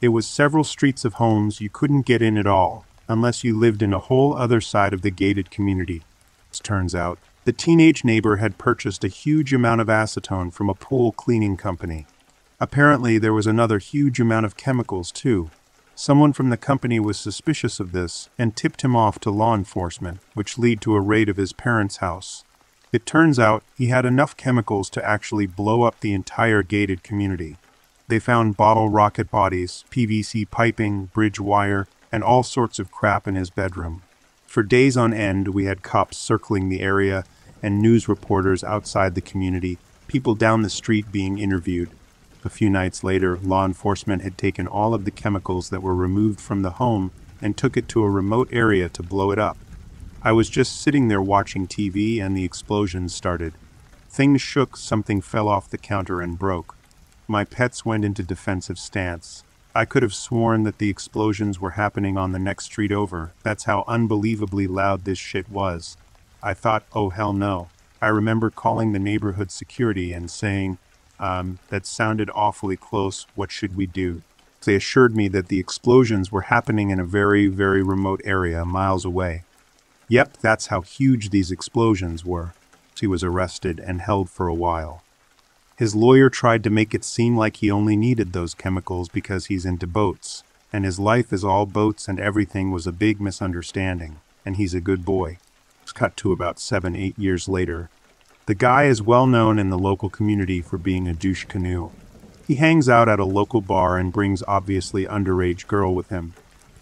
It was several streets of homes you couldn't get in at all, unless you lived in a whole other side of the gated community. It turns out, the teenage neighbor had purchased a huge amount of acetone from a pool cleaning company. Apparently, there was another huge amount of chemicals, too. Someone from the company was suspicious of this and tipped him off to law enforcement, which led to a raid of his parents' house. It turns out he had enough chemicals to actually blow up the entire gated community. They found bottle rocket bodies, PVC piping, bridge wire, and all sorts of crap in his bedroom. For days on end, we had cops circling the area and news reporters outside the community, people down the street being interviewed. A few nights later, law enforcement had taken all of the chemicals that were removed from the home and took it to a remote area to blow it up. I was just sitting there watching TV and the explosions started. Things shook, something fell off the counter and broke. My pets went into defensive stance. I could have sworn that the explosions were happening on the next street over. That's how unbelievably loud this shit was. I thought, oh hell no. I remember calling the neighborhood security and saying, um, that sounded awfully close, what should we do? They assured me that the explosions were happening in a very, very remote area, miles away. Yep, that's how huge these explosions were. He was arrested and held for a while. His lawyer tried to make it seem like he only needed those chemicals because he's into boats, and his life is all boats and everything was a big misunderstanding, and he's a good boy. It's cut to about seven, eight years later. The guy is well known in the local community for being a douche canoe. He hangs out at a local bar and brings obviously underage girl with him.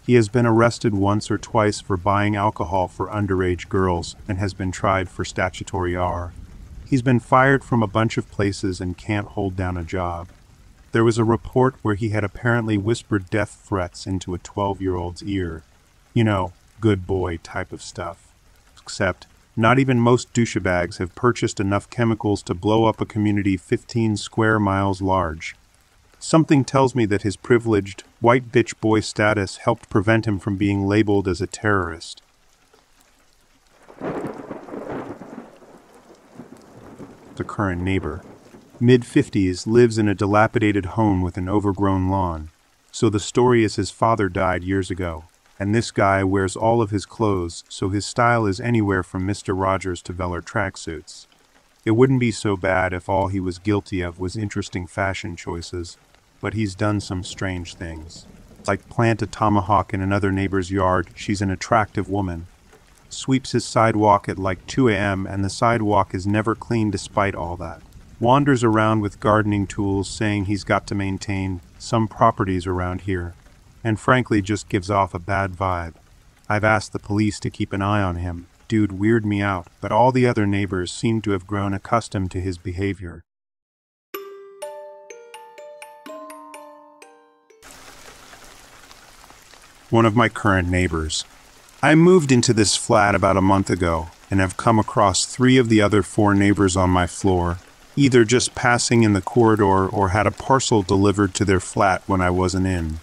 He has been arrested once or twice for buying alcohol for underage girls and has been tried for statutory R. He's been fired from a bunch of places and can't hold down a job. There was a report where he had apparently whispered death threats into a 12 year old's ear. You know, good boy type of stuff. Except, not even most douchebags have purchased enough chemicals to blow up a community 15 square miles large. Something tells me that his privileged, white bitch boy status helped prevent him from being labeled as a terrorist. the current neighbor. Mid 50s, lives in a dilapidated home with an overgrown lawn. So the story is his father died years ago, and this guy wears all of his clothes, so his style is anywhere from Mr. Rogers to velour tracksuits. It wouldn't be so bad if all he was guilty of was interesting fashion choices, but he's done some strange things. Like plant a tomahawk in another neighbor's yard, she's an attractive woman, sweeps his sidewalk at like 2 a.m., and the sidewalk is never clean despite all that. Wanders around with gardening tools, saying he's got to maintain some properties around here, and frankly just gives off a bad vibe. I've asked the police to keep an eye on him. Dude weird me out, but all the other neighbors seem to have grown accustomed to his behavior. One of my current neighbors, I moved into this flat about a month ago and have come across three of the other four neighbors on my floor, either just passing in the corridor or had a parcel delivered to their flat when I wasn't in.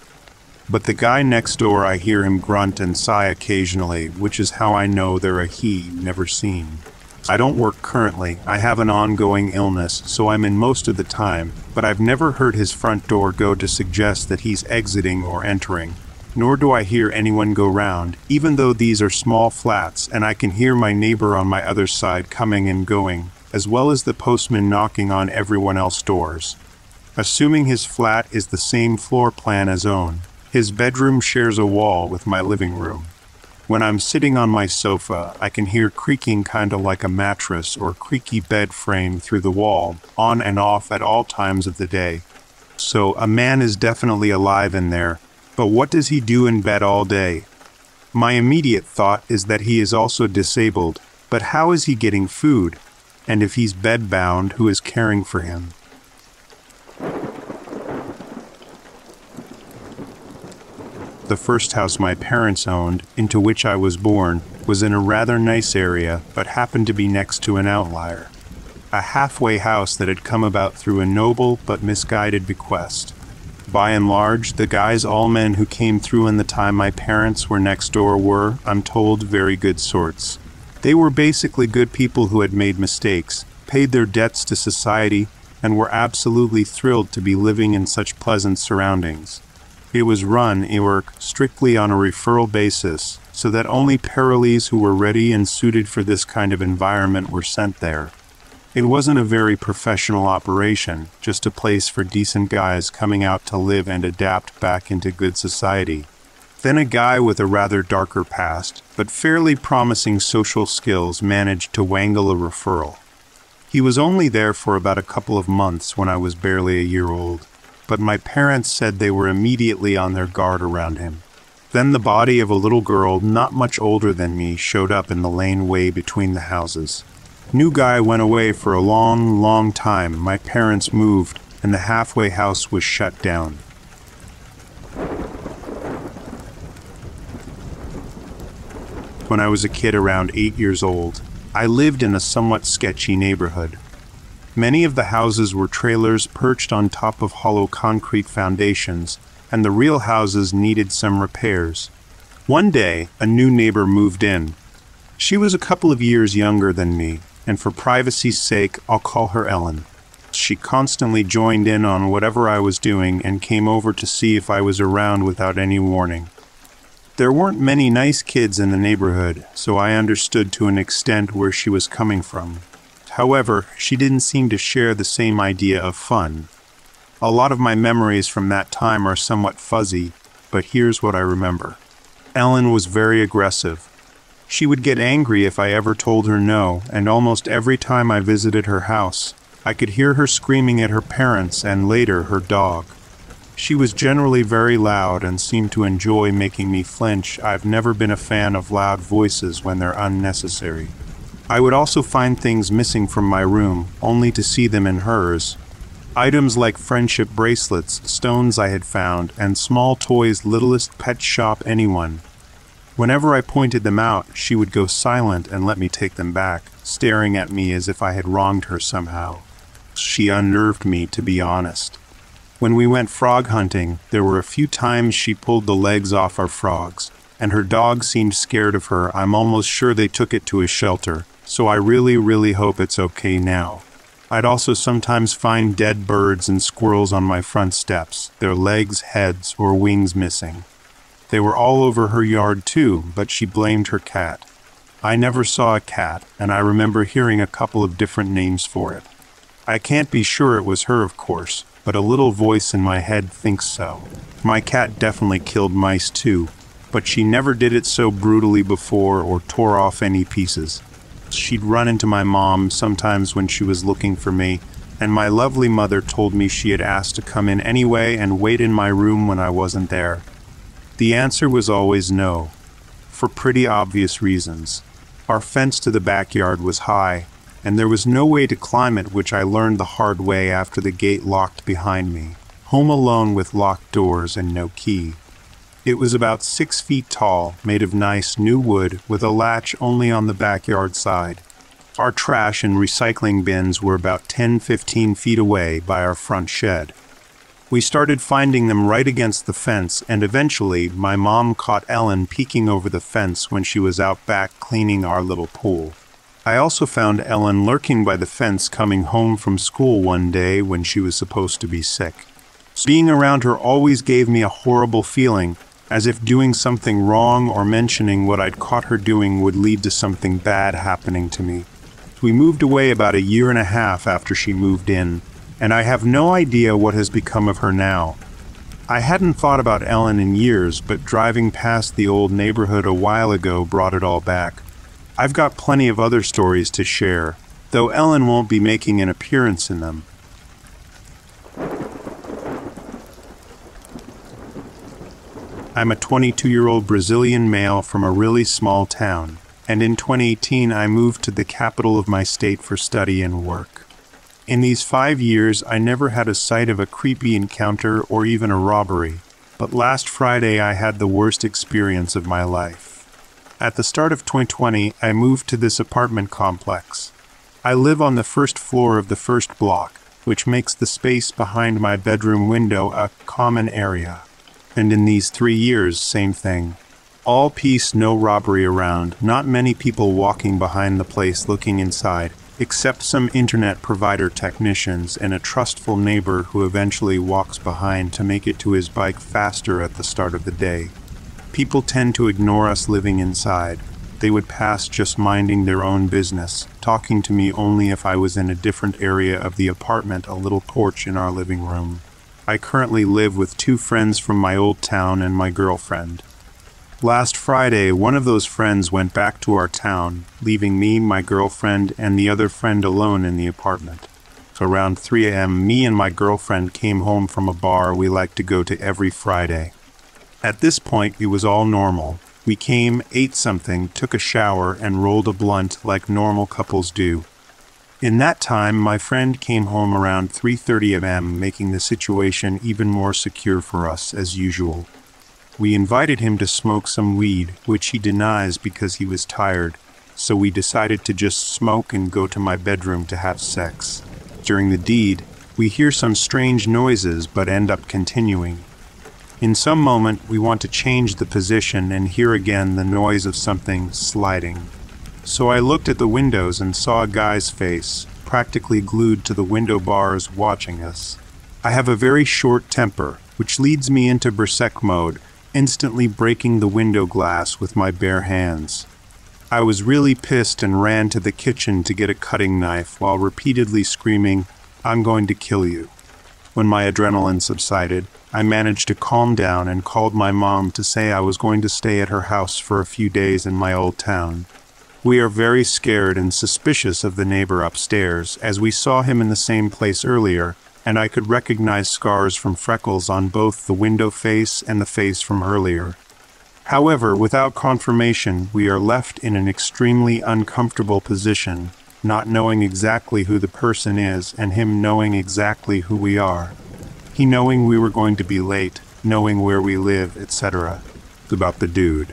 But the guy next door, I hear him grunt and sigh occasionally, which is how I know they're a he never seen. I don't work currently, I have an ongoing illness, so I'm in most of the time, but I've never heard his front door go to suggest that he's exiting or entering nor do I hear anyone go round, even though these are small flats and I can hear my neighbor on my other side coming and going, as well as the postman knocking on everyone else's doors. Assuming his flat is the same floor plan as own, his bedroom shares a wall with my living room. When I'm sitting on my sofa, I can hear creaking kind of like a mattress or creaky bed frame through the wall, on and off at all times of the day. So a man is definitely alive in there, but what does he do in bed all day? My immediate thought is that he is also disabled, but how is he getting food? And if he's bedbound, who is caring for him? The first house my parents owned, into which I was born, was in a rather nice area, but happened to be next to an outlier. A halfway house that had come about through a noble but misguided bequest. By and large, the guys all men who came through in the time my parents were next door were, I'm told, very good sorts. They were basically good people who had made mistakes, paid their debts to society, and were absolutely thrilled to be living in such pleasant surroundings. It was run, strictly on a referral basis, so that only parolees who were ready and suited for this kind of environment were sent there. It wasn't a very professional operation, just a place for decent guys coming out to live and adapt back into good society. Then a guy with a rather darker past, but fairly promising social skills managed to wangle a referral. He was only there for about a couple of months when I was barely a year old, but my parents said they were immediately on their guard around him. Then the body of a little girl not much older than me showed up in the laneway between the houses. New guy went away for a long, long time. My parents moved, and the halfway house was shut down. When I was a kid around eight years old, I lived in a somewhat sketchy neighborhood. Many of the houses were trailers perched on top of hollow concrete foundations, and the real houses needed some repairs. One day, a new neighbor moved in. She was a couple of years younger than me, and for privacy's sake, I'll call her Ellen. She constantly joined in on whatever I was doing and came over to see if I was around without any warning. There weren't many nice kids in the neighborhood, so I understood to an extent where she was coming from. However, she didn't seem to share the same idea of fun. A lot of my memories from that time are somewhat fuzzy, but here's what I remember. Ellen was very aggressive, she would get angry if I ever told her no, and almost every time I visited her house, I could hear her screaming at her parents and later her dog. She was generally very loud and seemed to enjoy making me flinch. I've never been a fan of loud voices when they're unnecessary. I would also find things missing from my room, only to see them in hers. Items like friendship bracelets, stones I had found, and small toys littlest pet shop anyone. Whenever I pointed them out, she would go silent and let me take them back, staring at me as if I had wronged her somehow. She unnerved me, to be honest. When we went frog hunting, there were a few times she pulled the legs off our frogs, and her dog seemed scared of her. I'm almost sure they took it to a shelter, so I really, really hope it's okay now. I'd also sometimes find dead birds and squirrels on my front steps, their legs, heads, or wings missing. They were all over her yard too, but she blamed her cat. I never saw a cat, and I remember hearing a couple of different names for it. I can't be sure it was her, of course, but a little voice in my head thinks so. My cat definitely killed mice too, but she never did it so brutally before or tore off any pieces. She'd run into my mom sometimes when she was looking for me, and my lovely mother told me she had asked to come in anyway and wait in my room when I wasn't there. The answer was always no, for pretty obvious reasons. Our fence to the backyard was high, and there was no way to climb it, which I learned the hard way after the gate locked behind me. Home alone with locked doors and no key. It was about six feet tall, made of nice new wood, with a latch only on the backyard side. Our trash and recycling bins were about 10 15 feet away by our front shed. We started finding them right against the fence, and eventually my mom caught Ellen peeking over the fence when she was out back cleaning our little pool. I also found Ellen lurking by the fence coming home from school one day when she was supposed to be sick. Being around her always gave me a horrible feeling, as if doing something wrong or mentioning what I'd caught her doing would lead to something bad happening to me. We moved away about a year and a half after she moved in, and I have no idea what has become of her now. I hadn't thought about Ellen in years, but driving past the old neighborhood a while ago brought it all back. I've got plenty of other stories to share, though Ellen won't be making an appearance in them. I'm a 22 year old Brazilian male from a really small town, and in 2018 I moved to the capital of my state for study and work. In these five years, I never had a sight of a creepy encounter or even a robbery, but last Friday I had the worst experience of my life. At the start of 2020, I moved to this apartment complex. I live on the first floor of the first block, which makes the space behind my bedroom window a common area. And in these three years, same thing. All peace, no robbery around, not many people walking behind the place looking inside, except some internet provider technicians and a trustful neighbor who eventually walks behind to make it to his bike faster at the start of the day. People tend to ignore us living inside. They would pass just minding their own business, talking to me only if I was in a different area of the apartment, a little porch in our living room. I currently live with two friends from my old town and my girlfriend. Last Friday, one of those friends went back to our town, leaving me, my girlfriend, and the other friend alone in the apartment. So around 3 a.m., me and my girlfriend came home from a bar we like to go to every Friday. At this point, it was all normal. We came, ate something, took a shower, and rolled a blunt like normal couples do. In that time, my friend came home around 3:30 a.m., making the situation even more secure for us as usual. We invited him to smoke some weed, which he denies because he was tired, so we decided to just smoke and go to my bedroom to have sex. During the deed, we hear some strange noises but end up continuing. In some moment, we want to change the position and hear again the noise of something sliding. So I looked at the windows and saw a guy's face, practically glued to the window bars, watching us. I have a very short temper, which leads me into berserk mode, instantly breaking the window glass with my bare hands. I was really pissed and ran to the kitchen to get a cutting knife while repeatedly screaming, I'm going to kill you. When my adrenaline subsided, I managed to calm down and called my mom to say I was going to stay at her house for a few days in my old town. We are very scared and suspicious of the neighbor upstairs, as we saw him in the same place earlier and I could recognize scars from freckles on both the window face and the face from earlier. However, without confirmation, we are left in an extremely uncomfortable position, not knowing exactly who the person is and him knowing exactly who we are. He knowing we were going to be late, knowing where we live, etc. About the dude.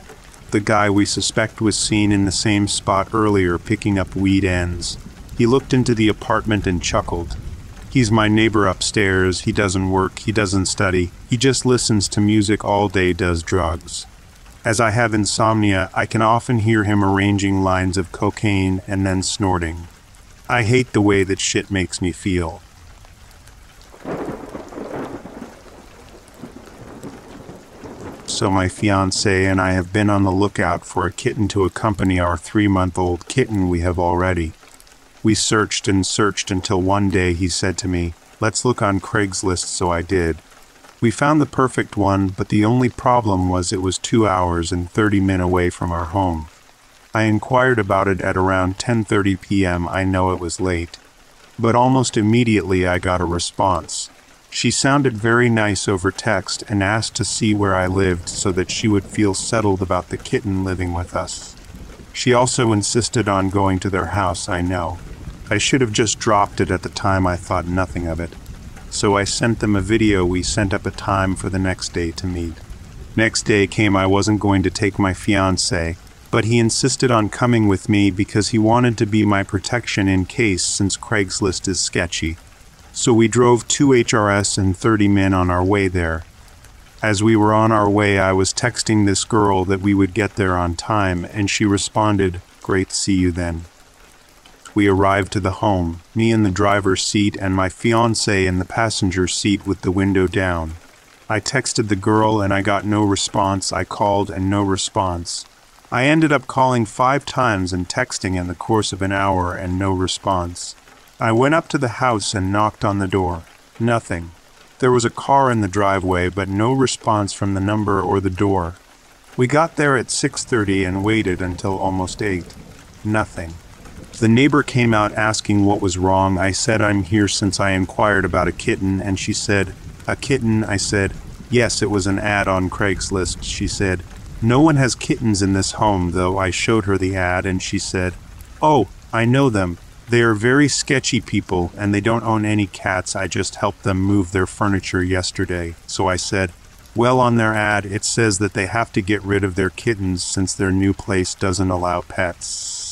The guy we suspect was seen in the same spot earlier picking up weed ends. He looked into the apartment and chuckled. He's my neighbor upstairs. He doesn't work. He doesn't study. He just listens to music all day, does drugs. As I have insomnia, I can often hear him arranging lines of cocaine and then snorting. I hate the way that shit makes me feel. So my fiance and I have been on the lookout for a kitten to accompany our three-month-old kitten we have already. We searched and searched until one day he said to me, Let's look on Craigslist, so I did. We found the perfect one, but the only problem was it was two hours and 30 min away from our home. I inquired about it at around 10.30 p.m. I know it was late. But almost immediately I got a response. She sounded very nice over text and asked to see where I lived so that she would feel settled about the kitten living with us. She also insisted on going to their house, I know. I should have just dropped it at the time I thought nothing of it. So I sent them a video we sent up a time for the next day to meet. Next day came I wasn't going to take my fiance, but he insisted on coming with me because he wanted to be my protection in case since Craigslist is sketchy. So we drove two HRS and 30 men on our way there. As we were on our way, I was texting this girl that we would get there on time, and she responded, Great, see you then we arrived to the home, me in the driver's seat and my fiance in the passenger seat with the window down. I texted the girl and I got no response. I called and no response. I ended up calling five times and texting in the course of an hour and no response. I went up to the house and knocked on the door. Nothing. There was a car in the driveway, but no response from the number or the door. We got there at 6:30 and waited until almost 8. Nothing. The neighbor came out asking what was wrong. I said I'm here since I inquired about a kitten, and she said, A kitten? I said, Yes, it was an ad on Craigslist. She said, No one has kittens in this home, though. I showed her the ad, and she said, Oh, I know them. They are very sketchy people, and they don't own any cats. I just helped them move their furniture yesterday. So I said, Well, on their ad, it says that they have to get rid of their kittens since their new place doesn't allow pets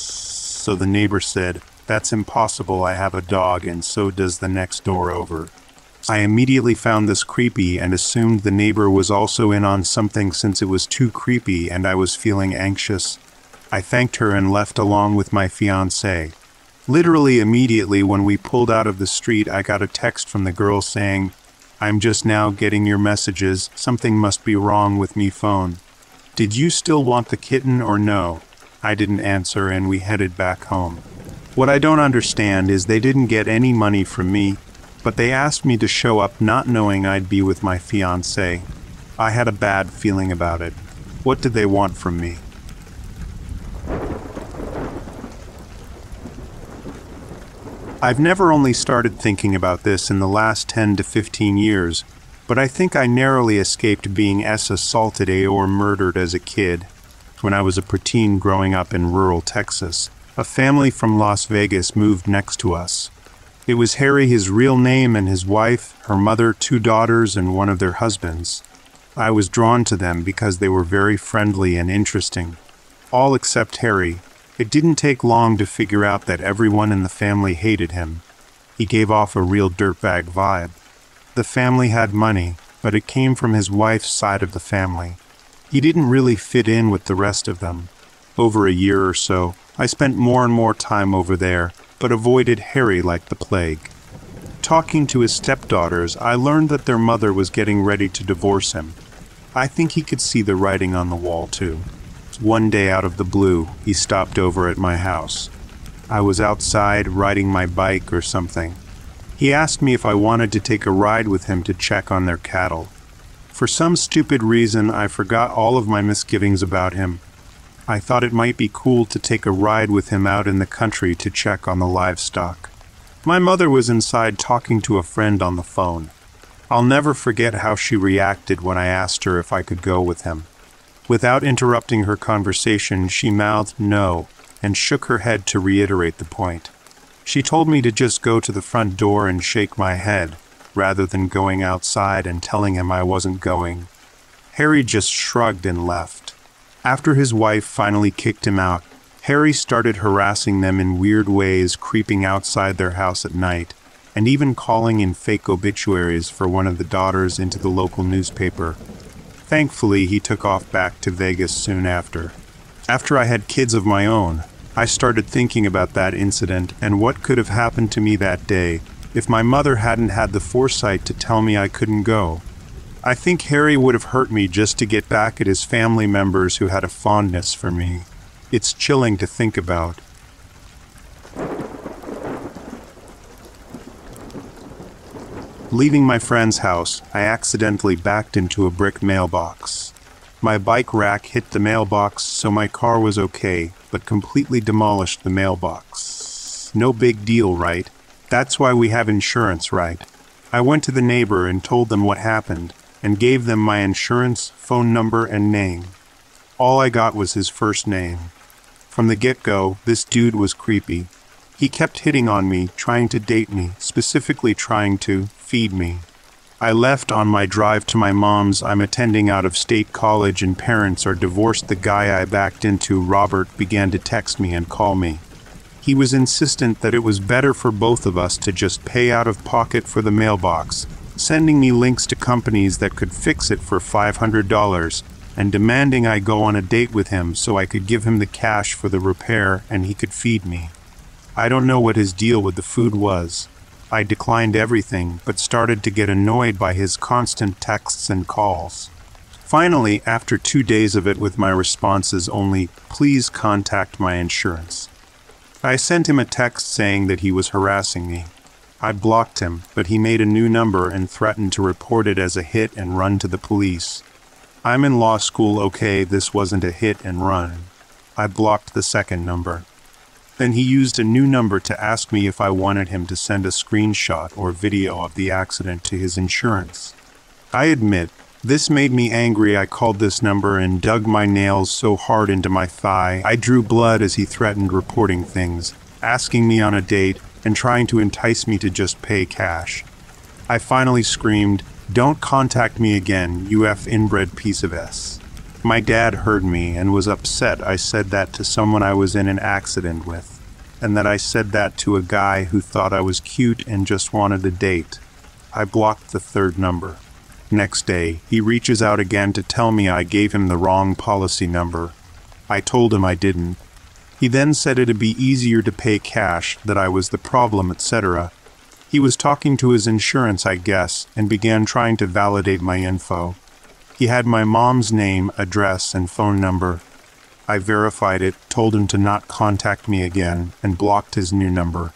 so the neighbor said, That's impossible. I have a dog, and so does the next door over. I immediately found this creepy and assumed the neighbor was also in on something since it was too creepy and I was feeling anxious. I thanked her and left along with my fiance. Literally immediately when we pulled out of the street, I got a text from the girl saying, I'm just now getting your messages. Something must be wrong with me phone. Did you still want the kitten or no? I didn't answer and we headed back home. What I don't understand is they didn't get any money from me, but they asked me to show up not knowing I'd be with my fiance. I had a bad feeling about it. What did they want from me? I've never only started thinking about this in the last 10 to 15 years, but I think I narrowly escaped being S assaulted or murdered as a kid when I was a preteen growing up in rural Texas. A family from Las Vegas moved next to us. It was Harry, his real name, and his wife, her mother, two daughters, and one of their husbands. I was drawn to them because they were very friendly and interesting. All except Harry. It didn't take long to figure out that everyone in the family hated him. He gave off a real dirtbag vibe. The family had money, but it came from his wife's side of the family. He didn't really fit in with the rest of them. Over a year or so, I spent more and more time over there, but avoided Harry like the plague. Talking to his stepdaughters, I learned that their mother was getting ready to divorce him. I think he could see the writing on the wall, too. One day out of the blue, he stopped over at my house. I was outside riding my bike or something. He asked me if I wanted to take a ride with him to check on their cattle. For some stupid reason, I forgot all of my misgivings about him I thought it might be cool to take a ride with him out in the country to check on the livestock. My mother was inside talking to a friend on the phone. I'll never forget how she reacted when I asked her if I could go with him. Without interrupting her conversation, she mouthed no and shook her head to reiterate the point. She told me to just go to the front door and shake my head, rather than going outside and telling him I wasn't going. Harry just shrugged and left. After his wife finally kicked him out, Harry started harassing them in weird ways, creeping outside their house at night, and even calling in fake obituaries for one of the daughters into the local newspaper. Thankfully, he took off back to Vegas soon after. After I had kids of my own, I started thinking about that incident and what could have happened to me that day if my mother hadn't had the foresight to tell me I couldn't go. I think Harry would have hurt me just to get back at his family members who had a fondness for me. It's chilling to think about. Leaving my friend's house, I accidentally backed into a brick mailbox. My bike rack hit the mailbox, so my car was okay, but completely demolished the mailbox. No big deal, right? That's why we have insurance, right? I went to the neighbor and told them what happened, and gave them my insurance, phone number, and name. All I got was his first name. From the get go, this dude was creepy. He kept hitting on me, trying to date me, specifically trying to feed me. I left on my drive to my mom's. I'm attending out of state college and parents are divorced. The guy I backed into, Robert, began to text me and call me. He was insistent that it was better for both of us to just pay out of pocket for the mailbox sending me links to companies that could fix it for $500 and demanding I go on a date with him so I could give him the cash for the repair and he could feed me. I don't know what his deal with the food was. I declined everything, but started to get annoyed by his constant texts and calls. Finally, after two days of it with my responses only, please contact my insurance. I sent him a text saying that he was harassing me. I blocked him, but he made a new number and threatened to report it as a hit and run to the police. I'm in law school, okay, this wasn't a hit and run. I blocked the second number. Then he used a new number to ask me if I wanted him to send a screenshot or video of the accident to his insurance. I admit, this made me angry. I called this number and dug my nails so hard into my thigh I drew blood as he threatened reporting things, asking me on a date, and trying to entice me to just pay cash. I finally screamed, Don't contact me again, you F inbred piece of S. My dad heard me and was upset I said that to someone I was in an accident with. And that I said that to a guy who thought I was cute and just wanted a date. I blocked the third number. Next day, he reaches out again to tell me I gave him the wrong policy number. I told him I didn't. He then said it'd be easier to pay cash, that I was the problem, etc. He was talking to his insurance, I guess, and began trying to validate my info. He had my mom's name, address, and phone number. I verified it, told him to not contact me again, and blocked his new number.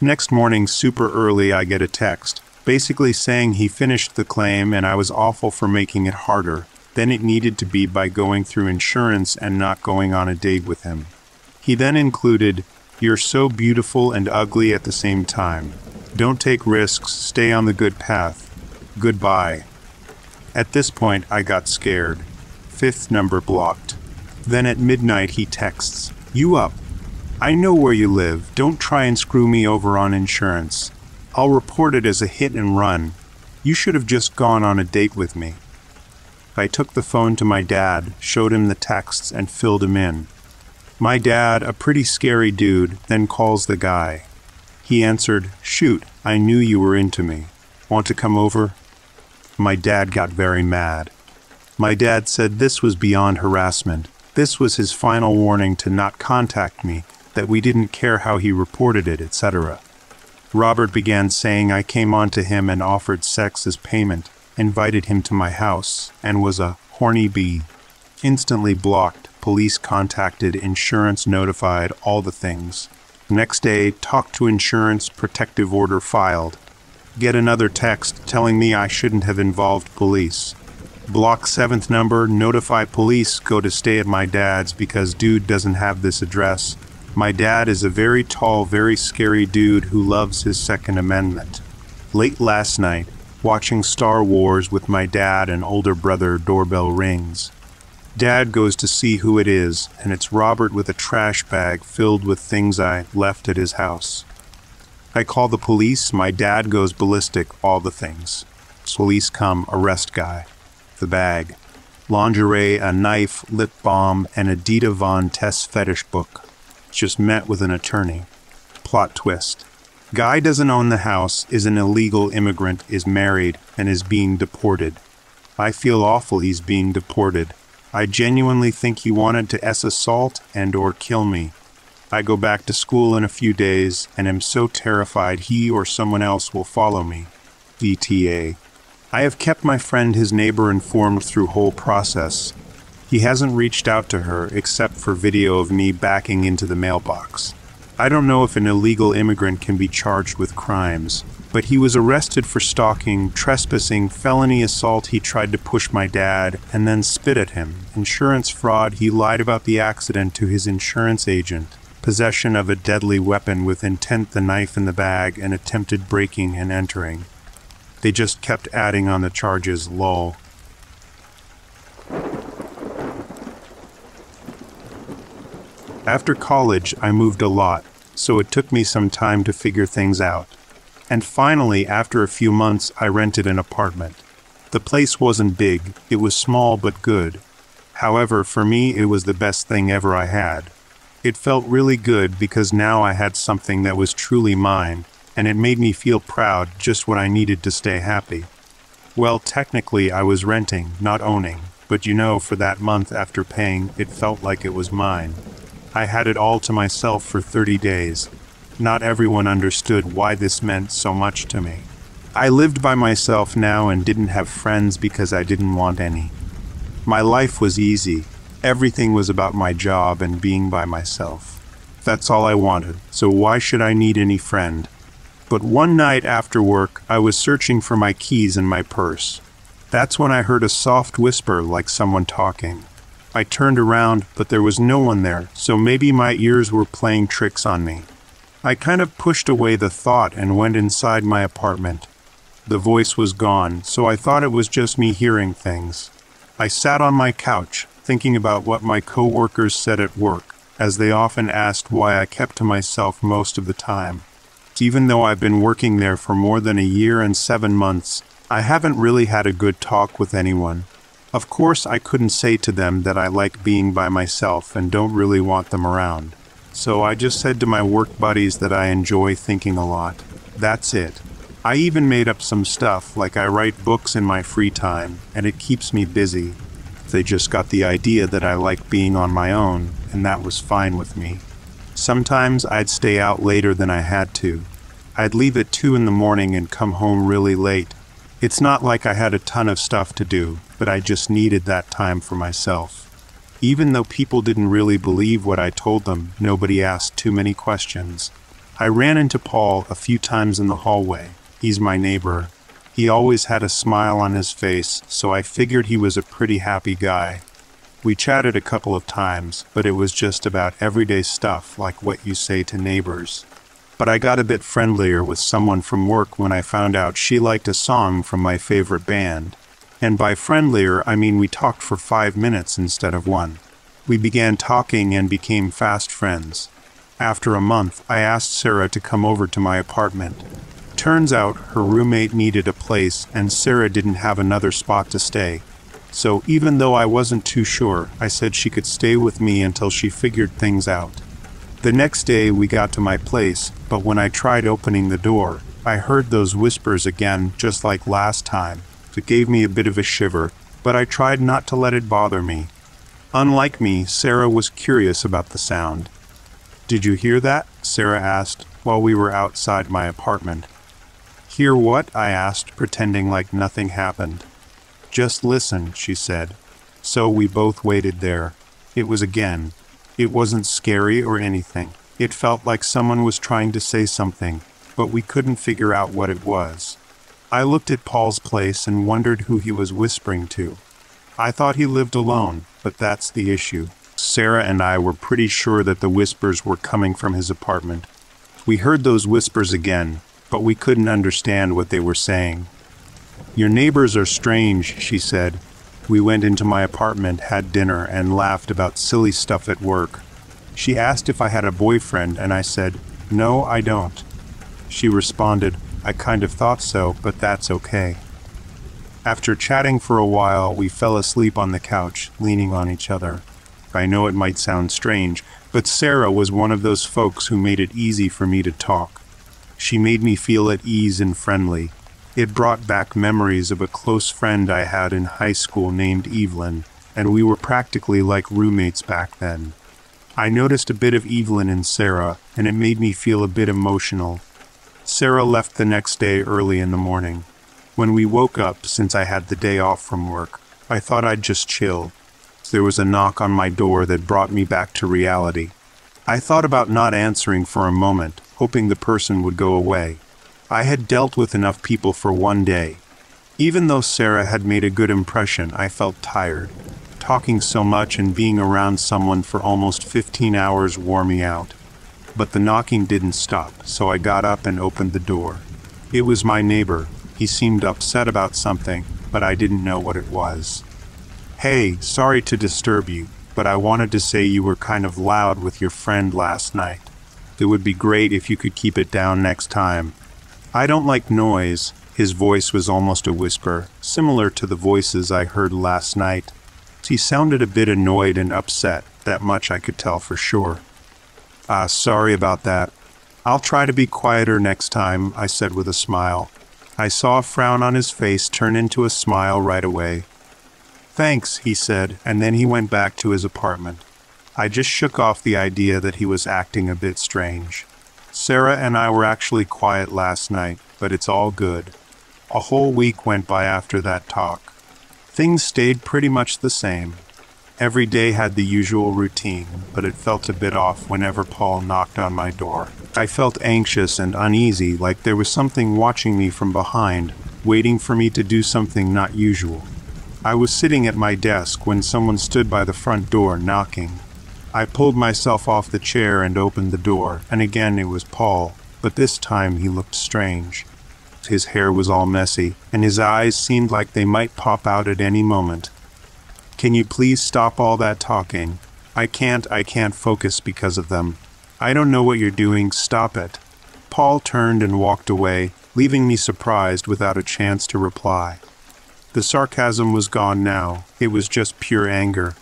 Next morning, super early, I get a text, basically saying he finished the claim and I was awful for making it harder. Then it needed to be by going through insurance and not going on a date with him. He then included, You're so beautiful and ugly at the same time. Don't take risks, stay on the good path. Goodbye. At this point, I got scared. Fifth number blocked. Then at midnight, he texts, You up? I know where you live. Don't try and screw me over on insurance. I'll report it as a hit and run. You should have just gone on a date with me. I took the phone to my dad, showed him the texts, and filled him in. My dad, a pretty scary dude, then calls the guy. He answered, Shoot, I knew you were into me. Want to come over? My dad got very mad. My dad said this was beyond harassment. This was his final warning to not contact me, that we didn't care how he reported it, etc. Robert began saying I came on to him and offered sex as payment, invited him to my house, and was a horny bee. Instantly blocked, police contacted, insurance notified, all the things. Next day, talked to insurance, protective order filed. Get another text telling me I shouldn't have involved police. Block seventh number, notify police, go to stay at my dad's because dude doesn't have this address. My dad is a very tall, very scary dude who loves his Second Amendment. Late last night, watching Star Wars with my dad and older brother, doorbell rings. Dad goes to see who it is, and it's Robert with a trash bag filled with things I left at his house. I call the police, my dad goes ballistic, all the things. Police come, arrest guy the bag. Lingerie, a knife, lip balm, and a Dita Von Teese fetish book. Just met with an attorney. Plot twist. Guy doesn't own the house, is an illegal immigrant, is married, and is being deported. I feel awful he's being deported. I genuinely think he wanted to S assault and or kill me. I go back to school in a few days and am so terrified he or someone else will follow me. VTA. I have kept my friend his neighbor informed through whole process. He hasn't reached out to her except for video of me backing into the mailbox. I don't know if an illegal immigrant can be charged with crimes, but he was arrested for stalking, trespassing, felony assault he tried to push my dad, and then spit at him, insurance fraud he lied about the accident to his insurance agent, possession of a deadly weapon with intent the knife in the bag, and attempted breaking and entering. They just kept adding on the charges, lol. After college, I moved a lot, so it took me some time to figure things out. And finally, after a few months, I rented an apartment. The place wasn't big, it was small but good. However, for me, it was the best thing ever I had. It felt really good because now I had something that was truly mine, and it made me feel proud just when I needed to stay happy. Well, technically, I was renting, not owning, but you know, for that month after paying, it felt like it was mine. I had it all to myself for 30 days. Not everyone understood why this meant so much to me. I lived by myself now and didn't have friends because I didn't want any. My life was easy. Everything was about my job and being by myself. That's all I wanted, so why should I need any friend? But one night after work, I was searching for my keys in my purse. That's when I heard a soft whisper like someone talking. I turned around, but there was no one there, so maybe my ears were playing tricks on me. I kind of pushed away the thought and went inside my apartment. The voice was gone, so I thought it was just me hearing things. I sat on my couch, thinking about what my coworkers said at work, as they often asked why I kept to myself most of the time even though I've been working there for more than a year and seven months, I haven't really had a good talk with anyone. Of course, I couldn't say to them that I like being by myself and don't really want them around. So I just said to my work buddies that I enjoy thinking a lot. That's it. I even made up some stuff, like I write books in my free time, and it keeps me busy. They just got the idea that I like being on my own, and that was fine with me. Sometimes I'd stay out later than I had to. I'd leave at 2 in the morning and come home really late. It's not like I had a ton of stuff to do, but I just needed that time for myself. Even though people didn't really believe what I told them, nobody asked too many questions. I ran into Paul a few times in the hallway. He's my neighbor. He always had a smile on his face, so I figured he was a pretty happy guy. We chatted a couple of times, but it was just about everyday stuff like what you say to neighbors. But I got a bit friendlier with someone from work when I found out she liked a song from my favorite band. And by friendlier, I mean we talked for five minutes instead of one. We began talking and became fast friends. After a month, I asked Sarah to come over to my apartment. Turns out her roommate needed a place and Sarah didn't have another spot to stay. So even though I wasn't too sure, I said she could stay with me until she figured things out. The next day we got to my place, but when I tried opening the door, I heard those whispers again just like last time. It gave me a bit of a shiver, but I tried not to let it bother me. Unlike me, Sarah was curious about the sound. Did you hear that? Sarah asked while we were outside my apartment. Hear what? I asked, pretending like nothing happened. Just listen, she said. So we both waited there. It was again. It wasn't scary or anything. It felt like someone was trying to say something, but we couldn't figure out what it was. I looked at Paul's place and wondered who he was whispering to. I thought he lived alone, but that's the issue. Sarah and I were pretty sure that the whispers were coming from his apartment. We heard those whispers again, but we couldn't understand what they were saying. Your neighbors are strange, she said. We went into my apartment, had dinner, and laughed about silly stuff at work. She asked if I had a boyfriend, and I said, No, I don't. She responded, I kind of thought so, but that's okay. After chatting for a while, we fell asleep on the couch, leaning on each other. I know it might sound strange, but Sarah was one of those folks who made it easy for me to talk. She made me feel at ease and friendly. It brought back memories of a close friend I had in high school named Evelyn, and we were practically like roommates back then. I noticed a bit of Evelyn in Sarah, and it made me feel a bit emotional. Sarah left the next day early in the morning. When we woke up, since I had the day off from work, I thought I'd just chill. There was a knock on my door that brought me back to reality. I thought about not answering for a moment, hoping the person would go away. I had dealt with enough people for one day. Even though Sarah had made a good impression, I felt tired. Talking so much and being around someone for almost 15 hours wore me out but the knocking didn't stop, so I got up and opened the door. It was my neighbor. He seemed upset about something, but I didn't know what it was. Hey, sorry to disturb you, but I wanted to say you were kind of loud with your friend last night. It would be great if you could keep it down next time. I don't like noise. His voice was almost a whisper, similar to the voices I heard last night. He sounded a bit annoyed and upset, that much I could tell for sure. Ah, sorry about that. I'll try to be quieter next time, I said with a smile. I saw a frown on his face turn into a smile right away. Thanks, he said, and then he went back to his apartment. I just shook off the idea that he was acting a bit strange. Sarah and I were actually quiet last night, but it's all good. A whole week went by after that talk. Things stayed pretty much the same. Every day had the usual routine, but it felt a bit off whenever Paul knocked on my door. I felt anxious and uneasy, like there was something watching me from behind, waiting for me to do something not usual. I was sitting at my desk when someone stood by the front door knocking. I pulled myself off the chair and opened the door, and again it was Paul, but this time he looked strange. His hair was all messy, and his eyes seemed like they might pop out at any moment. Can you please stop all that talking? I can't, I can't focus because of them. I don't know what you're doing, stop it. Paul turned and walked away, leaving me surprised without a chance to reply. The sarcasm was gone now, it was just pure anger.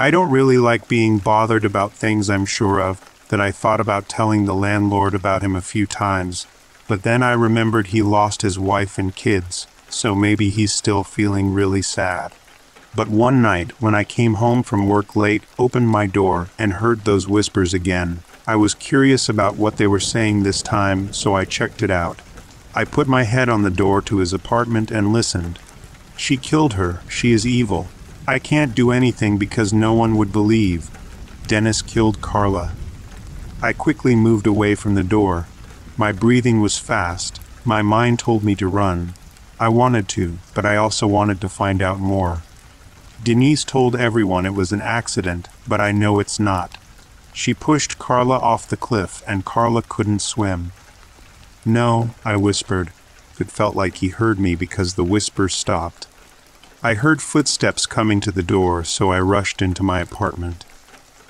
I don't really like being bothered about things I'm sure of. that I thought about telling the landlord about him a few times, but then I remembered he lost his wife and kids, so maybe he's still feeling really sad. But one night, when I came home from work late, opened my door, and heard those whispers again, I was curious about what they were saying this time, so I checked it out. I put my head on the door to his apartment and listened. She killed her. She is evil. I can't do anything because no one would believe. Dennis killed Carla. I quickly moved away from the door. My breathing was fast. My mind told me to run. I wanted to, but I also wanted to find out more. Denise told everyone it was an accident, but I know it's not. She pushed Carla off the cliff, and Carla couldn't swim. No, I whispered. It felt like he heard me because the whisper stopped. I heard footsteps coming to the door, so I rushed into my apartment.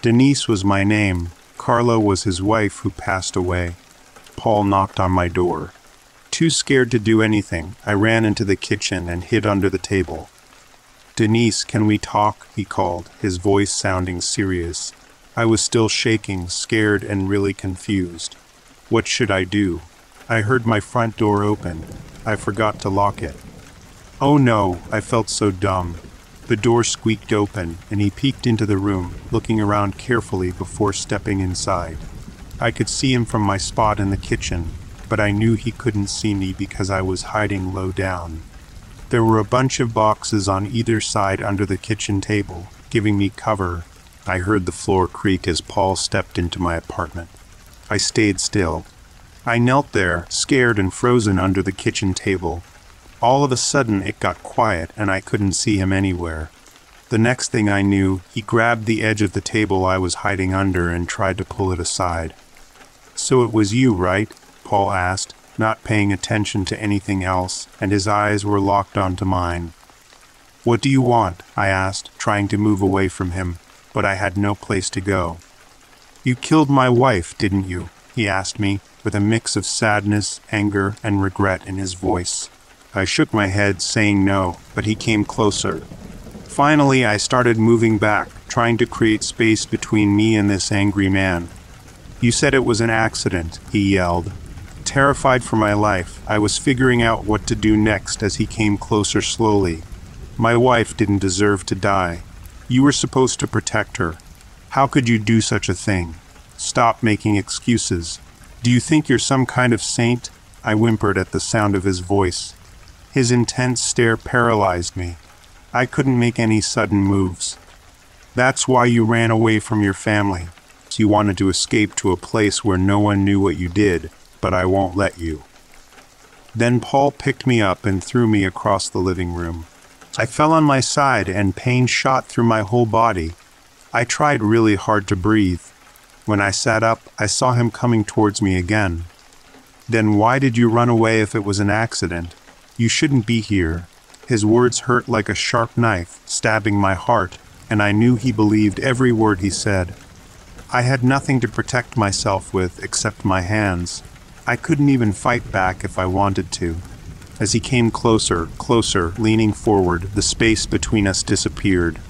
Denise was my name. Carla was his wife who passed away. Paul knocked on my door. Too scared to do anything, I ran into the kitchen and hid under the table. Denise, can we talk? he called, his voice sounding serious. I was still shaking, scared, and really confused. What should I do? I heard my front door open. I forgot to lock it. Oh no, I felt so dumb. The door squeaked open, and he peeked into the room, looking around carefully before stepping inside. I could see him from my spot in the kitchen, but I knew he couldn't see me because I was hiding low down. There were a bunch of boxes on either side under the kitchen table, giving me cover I heard the floor creak as Paul stepped into my apartment. I stayed still. I knelt there, scared and frozen under the kitchen table. All of a sudden, it got quiet and I couldn't see him anywhere. The next thing I knew, he grabbed the edge of the table I was hiding under and tried to pull it aside. So it was you, right? Paul asked, not paying attention to anything else, and his eyes were locked onto mine. What do you want? I asked, trying to move away from him but I had no place to go. You killed my wife, didn't you? he asked me, with a mix of sadness, anger, and regret in his voice. I shook my head, saying no, but he came closer. Finally, I started moving back, trying to create space between me and this angry man. You said it was an accident, he yelled. Terrified for my life, I was figuring out what to do next as he came closer slowly. My wife didn't deserve to die. You were supposed to protect her. How could you do such a thing? Stop making excuses. Do you think you're some kind of saint? I whimpered at the sound of his voice. His intense stare paralyzed me. I couldn't make any sudden moves. That's why you ran away from your family. You wanted to escape to a place where no one knew what you did, but I won't let you. Then Paul picked me up and threw me across the living room. I fell on my side and pain shot through my whole body. I tried really hard to breathe. When I sat up, I saw him coming towards me again. Then why did you run away if it was an accident? You shouldn't be here. His words hurt like a sharp knife, stabbing my heart, and I knew he believed every word he said. I had nothing to protect myself with except my hands. I couldn't even fight back if I wanted to. As he came closer, closer, leaning forward, the space between us disappeared.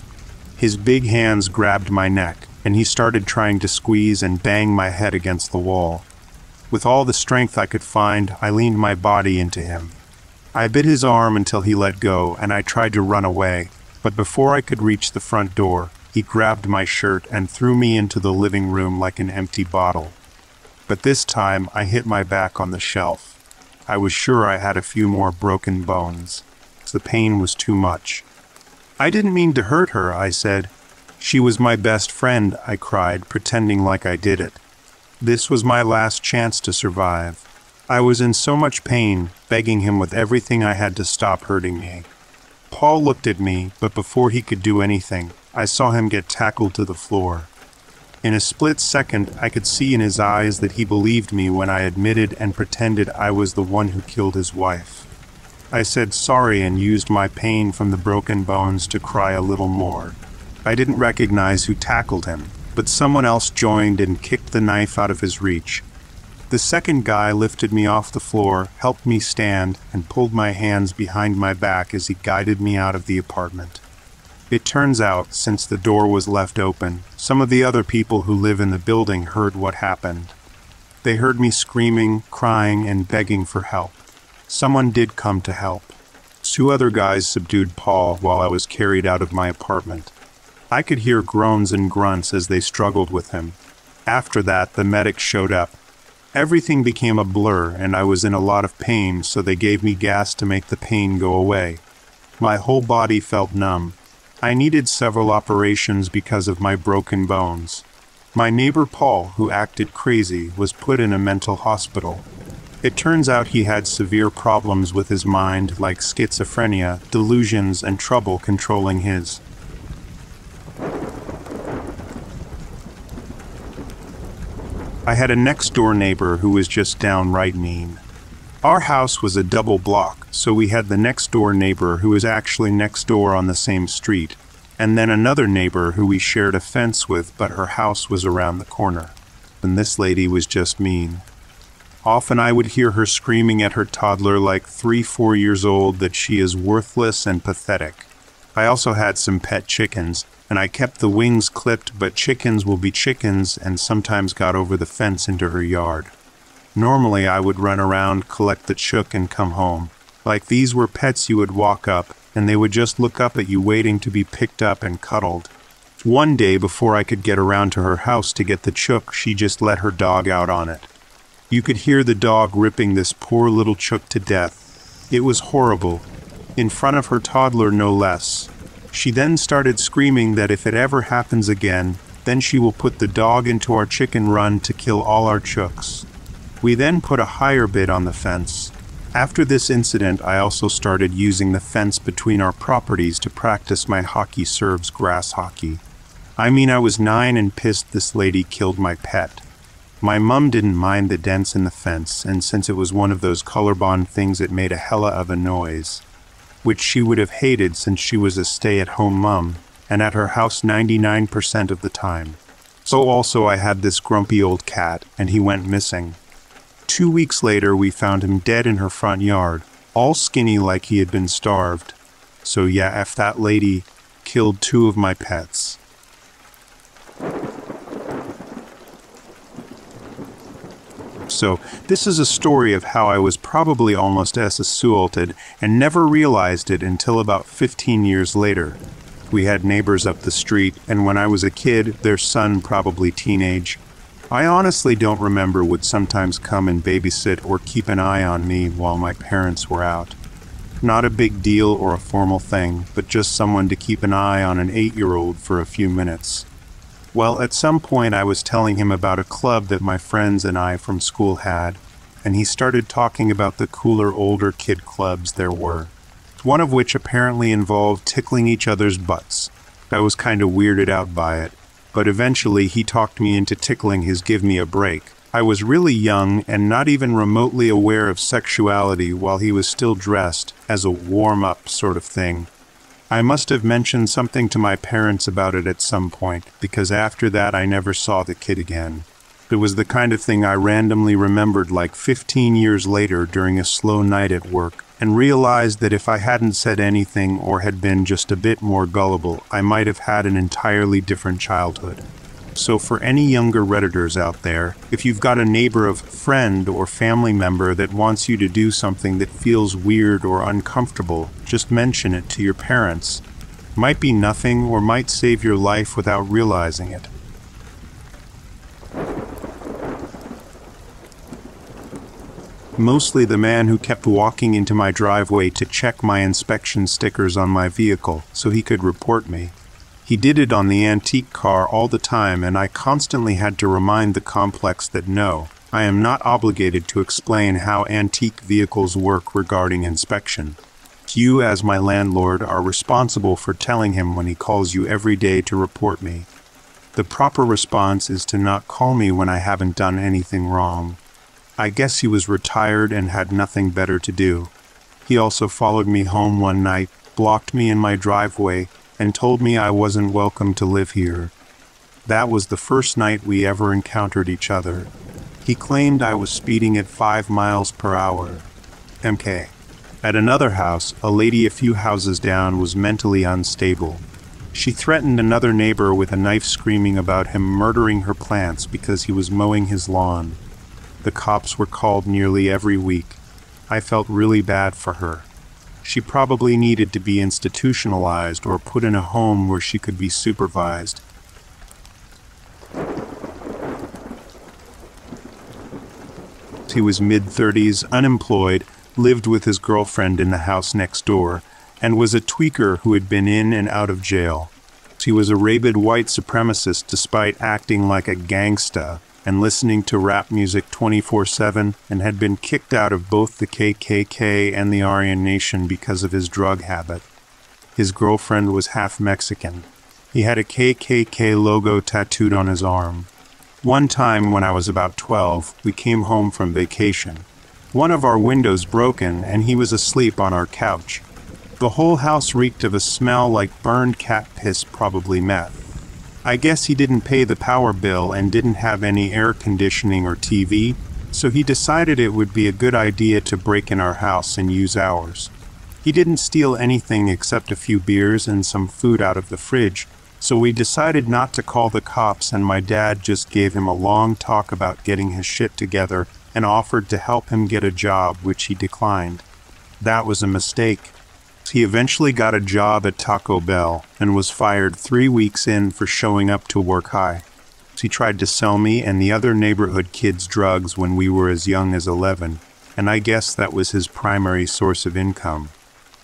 His big hands grabbed my neck, and he started trying to squeeze and bang my head against the wall. With all the strength I could find, I leaned my body into him. I bit his arm until he let go, and I tried to run away, but before I could reach the front door, he grabbed my shirt and threw me into the living room like an empty bottle. But this time I hit my back on the shelf. I was sure I had a few more broken bones. The pain was too much. I didn't mean to hurt her, I said. She was my best friend, I cried, pretending like I did it. This was my last chance to survive. I was in so much pain, begging him with everything I had to stop hurting me. Paul looked at me, but before he could do anything, I saw him get tackled to the floor. In a split second, I could see in his eyes that he believed me when I admitted and pretended I was the one who killed his wife. I said sorry and used my pain from the broken bones to cry a little more. I didn't recognize who tackled him, but someone else joined and kicked the knife out of his reach. The second guy lifted me off the floor, helped me stand, and pulled my hands behind my back as he guided me out of the apartment. It turns out, since the door was left open, some of the other people who live in the building heard what happened. They heard me screaming, crying, and begging for help. Someone did come to help. Two other guys subdued Paul while I was carried out of my apartment. I could hear groans and grunts as they struggled with him. After that, the medic showed up. Everything became a blur, and I was in a lot of pain, so they gave me gas to make the pain go away. My whole body felt numb. I needed several operations because of my broken bones. My neighbor Paul, who acted crazy, was put in a mental hospital. It turns out he had severe problems with his mind, like schizophrenia, delusions, and trouble controlling his. I had a next door neighbor who was just downright mean. Our house was a double block, so we had the next door neighbor who was actually next door on the same street, and then another neighbor who we shared a fence with, but her house was around the corner. And this lady was just mean. Often I would hear her screaming at her toddler like three, four years old that she is worthless and pathetic. I also had some pet chickens, and I kept the wings clipped, but chickens will be chickens, and sometimes got over the fence into her yard. Normally, I would run around, collect the chook, and come home. Like these were pets you would walk up, and they would just look up at you waiting to be picked up and cuddled. One day, before I could get around to her house to get the chook, she just let her dog out on it. You could hear the dog ripping this poor little chook to death. It was horrible. In front of her toddler, no less. She then started screaming that if it ever happens again, then she will put the dog into our chicken run to kill all our chooks. We then put a higher bid on the fence. After this incident, I also started using the fence between our properties to practice my hockey serves grass hockey. I mean, I was nine and pissed this lady killed my pet. My mum didn't mind the dents in the fence, and since it was one of those colorbond things, it made a hella of a noise which she would have hated since she was a stay at home mum and at her house 99% of the time. So also I had this grumpy old cat, and he went missing. Two weeks later, we found him dead in her front yard, all skinny like he had been starved. So yeah, if that lady killed two of my pets. So, this is a story of how I was probably almost as assaulted and never realized it until about 15 years later. We had neighbors up the street, and when I was a kid, their son, probably teenage, I honestly don't remember, would sometimes come and babysit or keep an eye on me while my parents were out. Not a big deal or a formal thing, but just someone to keep an eye on an eight year old for a few minutes. Well, at some point I was telling him about a club that my friends and I from school had, and he started talking about the cooler older kid clubs there were, one of which apparently involved tickling each other's butts. I was kind of weirded out by it, but eventually he talked me into tickling his give me a break. I was really young and not even remotely aware of sexuality while he was still dressed as a warm up sort of thing. I must have mentioned something to my parents about it at some point, because after that I never saw the kid again. It was the kind of thing I randomly remembered like 15 years later during a slow night at work, and realized that if I hadn't said anything or had been just a bit more gullible, I might have had an entirely different childhood. So, for any younger Redditors out there, if you've got a neighbor of friend or family member that wants you to do something that feels weird or uncomfortable, just mention it to your parents. Might be nothing or might save your life without realizing it. Mostly the man who kept walking into my driveway to check my inspection stickers on my vehicle so he could report me. He did it on the antique car all the time, and I constantly had to remind the complex that no, I am not obligated to explain how antique vehicles work regarding inspection. You, as my landlord, are responsible for telling him when he calls you every day to report me. The proper response is to not call me when I haven't done anything wrong. I guess he was retired and had nothing better to do. He also followed me home one night, blocked me in my driveway, and told me I wasn't welcome to live here. That was the first night we ever encountered each other. He claimed I was speeding at 5 miles per hour. MK. At another house, a lady a few houses down was mentally unstable. She threatened another neighbor with a knife, screaming about him murdering her plants because he was mowing his lawn. The cops were called nearly every week. I felt really bad for her. She probably needed to be institutionalized or put in a home where she could be supervised. He was mid 30s, unemployed, lived with his girlfriend in the house next door, and was a tweaker who had been in and out of jail. He was a rabid white supremacist despite acting like a gangsta and listening to rap music 24 7 and had been kicked out of both the KKK and the Aryan Nation because of his drug habit. His girlfriend was half Mexican. He had a KKK logo tattooed on his arm. One time when I was about 12, we came home from vacation. One of our windows broken and he was asleep on our couch. The whole house reeked of a smell like burned cat piss, probably meth. I guess he didn't pay the power bill and didn't have any air conditioning or TV, so he decided it would be a good idea to break in our house and use ours. He didn't steal anything except a few beers and some food out of the fridge, so we decided not to call the cops, and my dad just gave him a long talk about getting his shit together and offered to help him get a job, which he declined. That was a mistake. He eventually got a job at Taco Bell and was fired three weeks in for showing up to work high. He tried to sell me and the other neighborhood kids drugs when we were as young as 11, and I guess that was his primary source of income.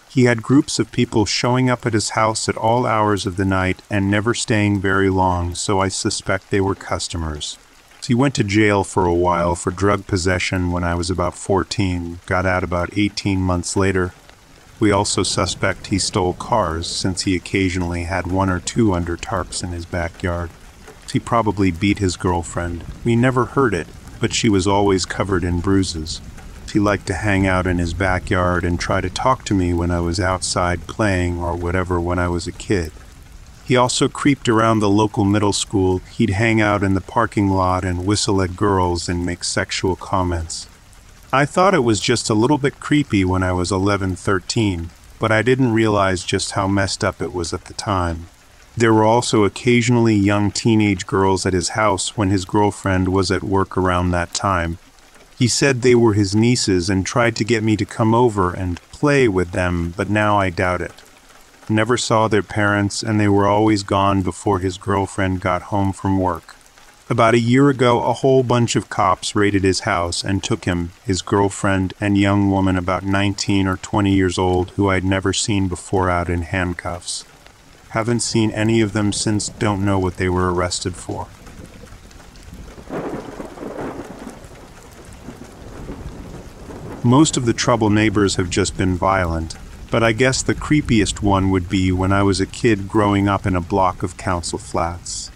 He had groups of people showing up at his house at all hours of the night and never staying very long, so I suspect they were customers. He went to jail for a while for drug possession when I was about 14, got out about 18 months later. We also suspect he stole cars since he occasionally had one or two under tarps in his backyard. He probably beat his girlfriend. We never heard it, but she was always covered in bruises. He liked to hang out in his backyard and try to talk to me when I was outside playing or whatever when I was a kid. He also creeped around the local middle school. He'd hang out in the parking lot and whistle at girls and make sexual comments. I thought it was just a little bit creepy when I was 11, 13, but I didn't realize just how messed up it was at the time. There were also occasionally young teenage girls at his house when his girlfriend was at work around that time, he said they were his nieces and tried to get me to come over and play with them, but now I doubt it. Never saw their parents, and they were always gone before his girlfriend got home from work. About a year ago, a whole bunch of cops raided his house and took him, his girlfriend, and young woman about 19 or 20 years old who I'd never seen before out in handcuffs. Haven't seen any of them since, don't know what they were arrested for. Most of the trouble neighbors have just been violent, but I guess the creepiest one would be when I was a kid growing up in a block of council flats.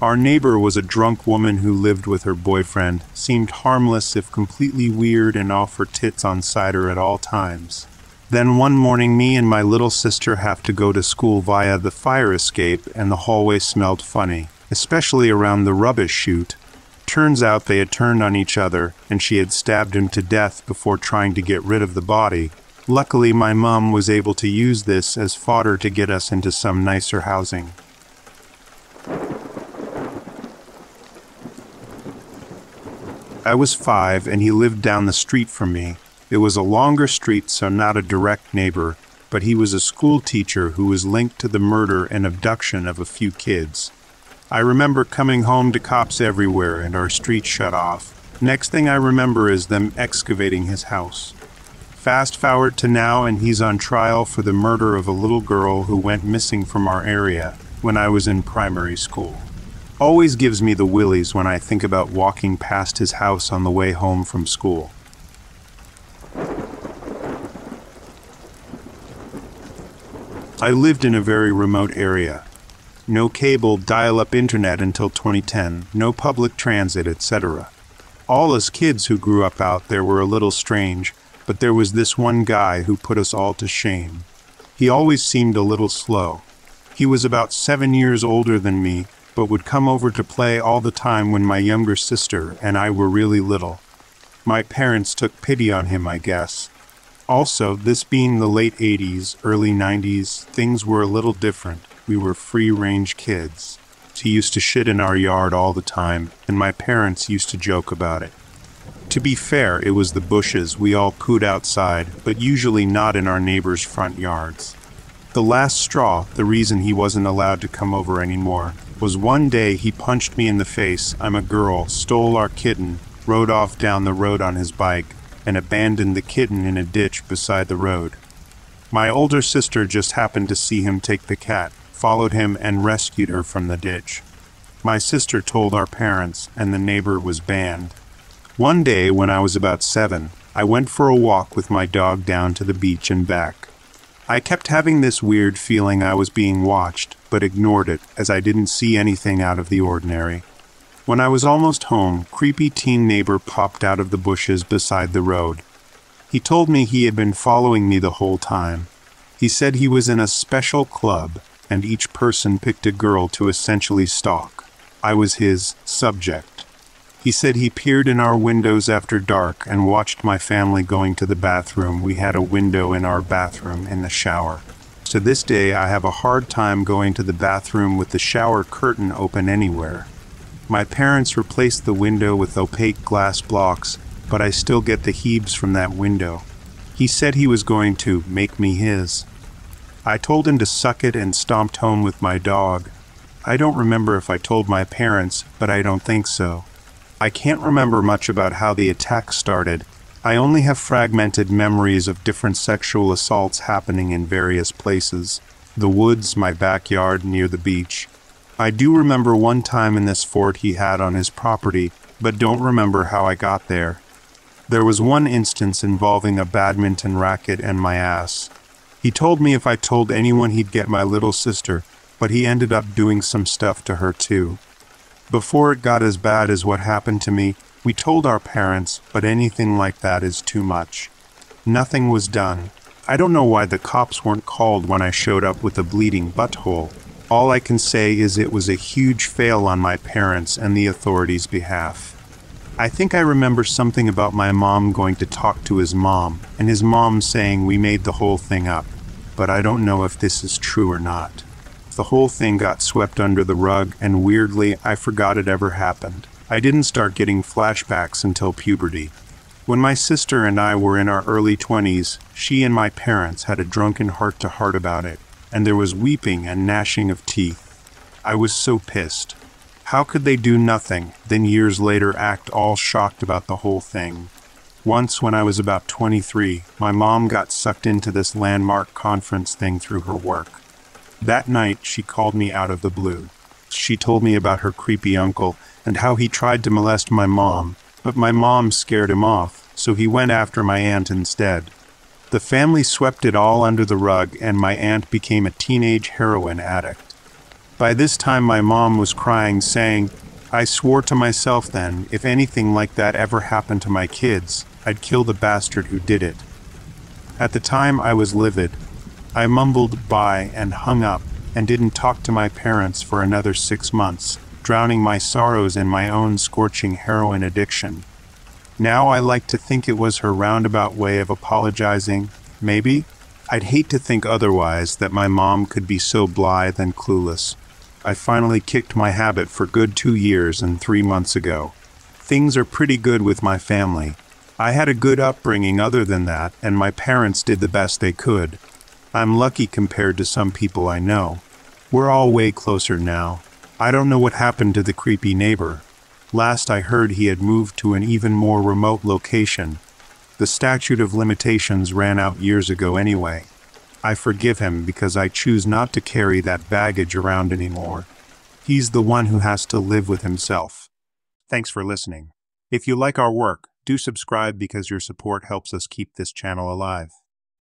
Our neighbor was a drunk woman who lived with her boyfriend, seemed harmless if completely weird and off her tits on cider at all times. Then one morning, me and my little sister have to go to school via the fire escape, and the hallway smelled funny, especially around the rubbish chute, Turns out they had turned on each other, and she had stabbed him to death before trying to get rid of the body. Luckily, my mom was able to use this as fodder to get us into some nicer housing. I was five, and he lived down the street from me. It was a longer street, so not a direct neighbor, but he was a school teacher who was linked to the murder and abduction of a few kids. I remember coming home to cops everywhere and our street shut off. Next thing I remember is them excavating his house. Fast forward to now, and he's on trial for the murder of a little girl who went missing from our area when I was in primary school. Always gives me the willies when I think about walking past his house on the way home from school. I lived in a very remote area, no cable dial up internet until 2010, no public transit, etc. All us kids who grew up out there were a little strange, but there was this one guy who put us all to shame. He always seemed a little slow. He was about seven years older than me, but would come over to play all the time when my younger sister and I were really little. My parents took pity on him, I guess. Also, this being the late 80s, early 90s, things were a little different. We were free-range kids. He used to shit in our yard all the time, and my parents used to joke about it. To be fair, it was the bushes we all pooed outside, but usually not in our neighbors' front yards. The last straw, the reason he wasn't allowed to come over anymore, was one day he punched me in the face, I'm a girl, stole our kitten, rode off down the road on his bike, and abandoned the kitten in a ditch beside the road. My older sister just happened to see him take the cat, followed him, and rescued her from the ditch. My sister told our parents, and the neighbor was banned. One day, when I was about seven, I went for a walk with my dog down to the beach and back. I kept having this weird feeling I was being watched, but ignored it as I didn't see anything out of the ordinary. When I was almost home, creepy teen neighbor popped out of the bushes beside the road. He told me he had been following me the whole time. He said he was in a special club, and each person picked a girl to essentially stalk. I was his subject. He said he peered in our windows after dark and watched my family going to the bathroom. We had a window in our bathroom in the shower. To this day, I have a hard time going to the bathroom with the shower curtain open anywhere. My parents replaced the window with opaque glass blocks, but I still get the heaves from that window. He said he was going to make me his. I told him to suck it and stomped home with my dog. I don't remember if I told my parents, but I don't think so. I can't remember much about how the attack started. I only have fragmented memories of different sexual assaults happening in various places. The woods, my backyard, near the beach. I do remember one time in this fort he had on his property, but don't remember how I got there. There was one instance involving a badminton racket and my ass. He told me if I told anyone he'd get my little sister, but he ended up doing some stuff to her too. Before it got as bad as what happened to me, we told our parents, but anything like that is too much. Nothing was done. I don't know why the cops weren't called when I showed up with a bleeding butthole. All I can say is it was a huge fail on my parents and the authorities' behalf. I think I remember something about my mom going to talk to his mom, and his mom saying we made the whole thing up, but I don't know if this is true or not. The whole thing got swept under the rug, and weirdly, I forgot it ever happened. I didn't start getting flashbacks until puberty. When my sister and I were in our early 20s, she and my parents had a drunken heart to heart about it, and there was weeping and gnashing of teeth. I was so pissed. How could they do nothing, then years later act all shocked about the whole thing? Once, when I was about 23, my mom got sucked into this landmark conference thing through her work. That night, she called me out of the blue. She told me about her creepy uncle and how he tried to molest my mom, but my mom scared him off, so he went after my aunt instead. The family swept it all under the rug, and my aunt became a teenage heroin addict. By this time, my mom was crying, saying, I swore to myself then, if anything like that ever happened to my kids, I'd kill the bastard who did it. At the time, I was livid, I mumbled bye and hung up and didn't talk to my parents for another six months, drowning my sorrows in my own scorching heroin addiction. Now I like to think it was her roundabout way of apologizing, maybe? I'd hate to think otherwise, that my mom could be so blithe and clueless. I finally kicked my habit for good two years and three months ago. Things are pretty good with my family. I had a good upbringing other than that, and my parents did the best they could. I'm lucky compared to some people I know. We're all way closer now. I don't know what happened to the creepy neighbor. Last I heard he had moved to an even more remote location. The statute of limitations ran out years ago anyway. I forgive him because I choose not to carry that baggage around anymore. He's the one who has to live with himself. Thanks for listening. If you like our work, do subscribe because your support helps us keep this channel alive.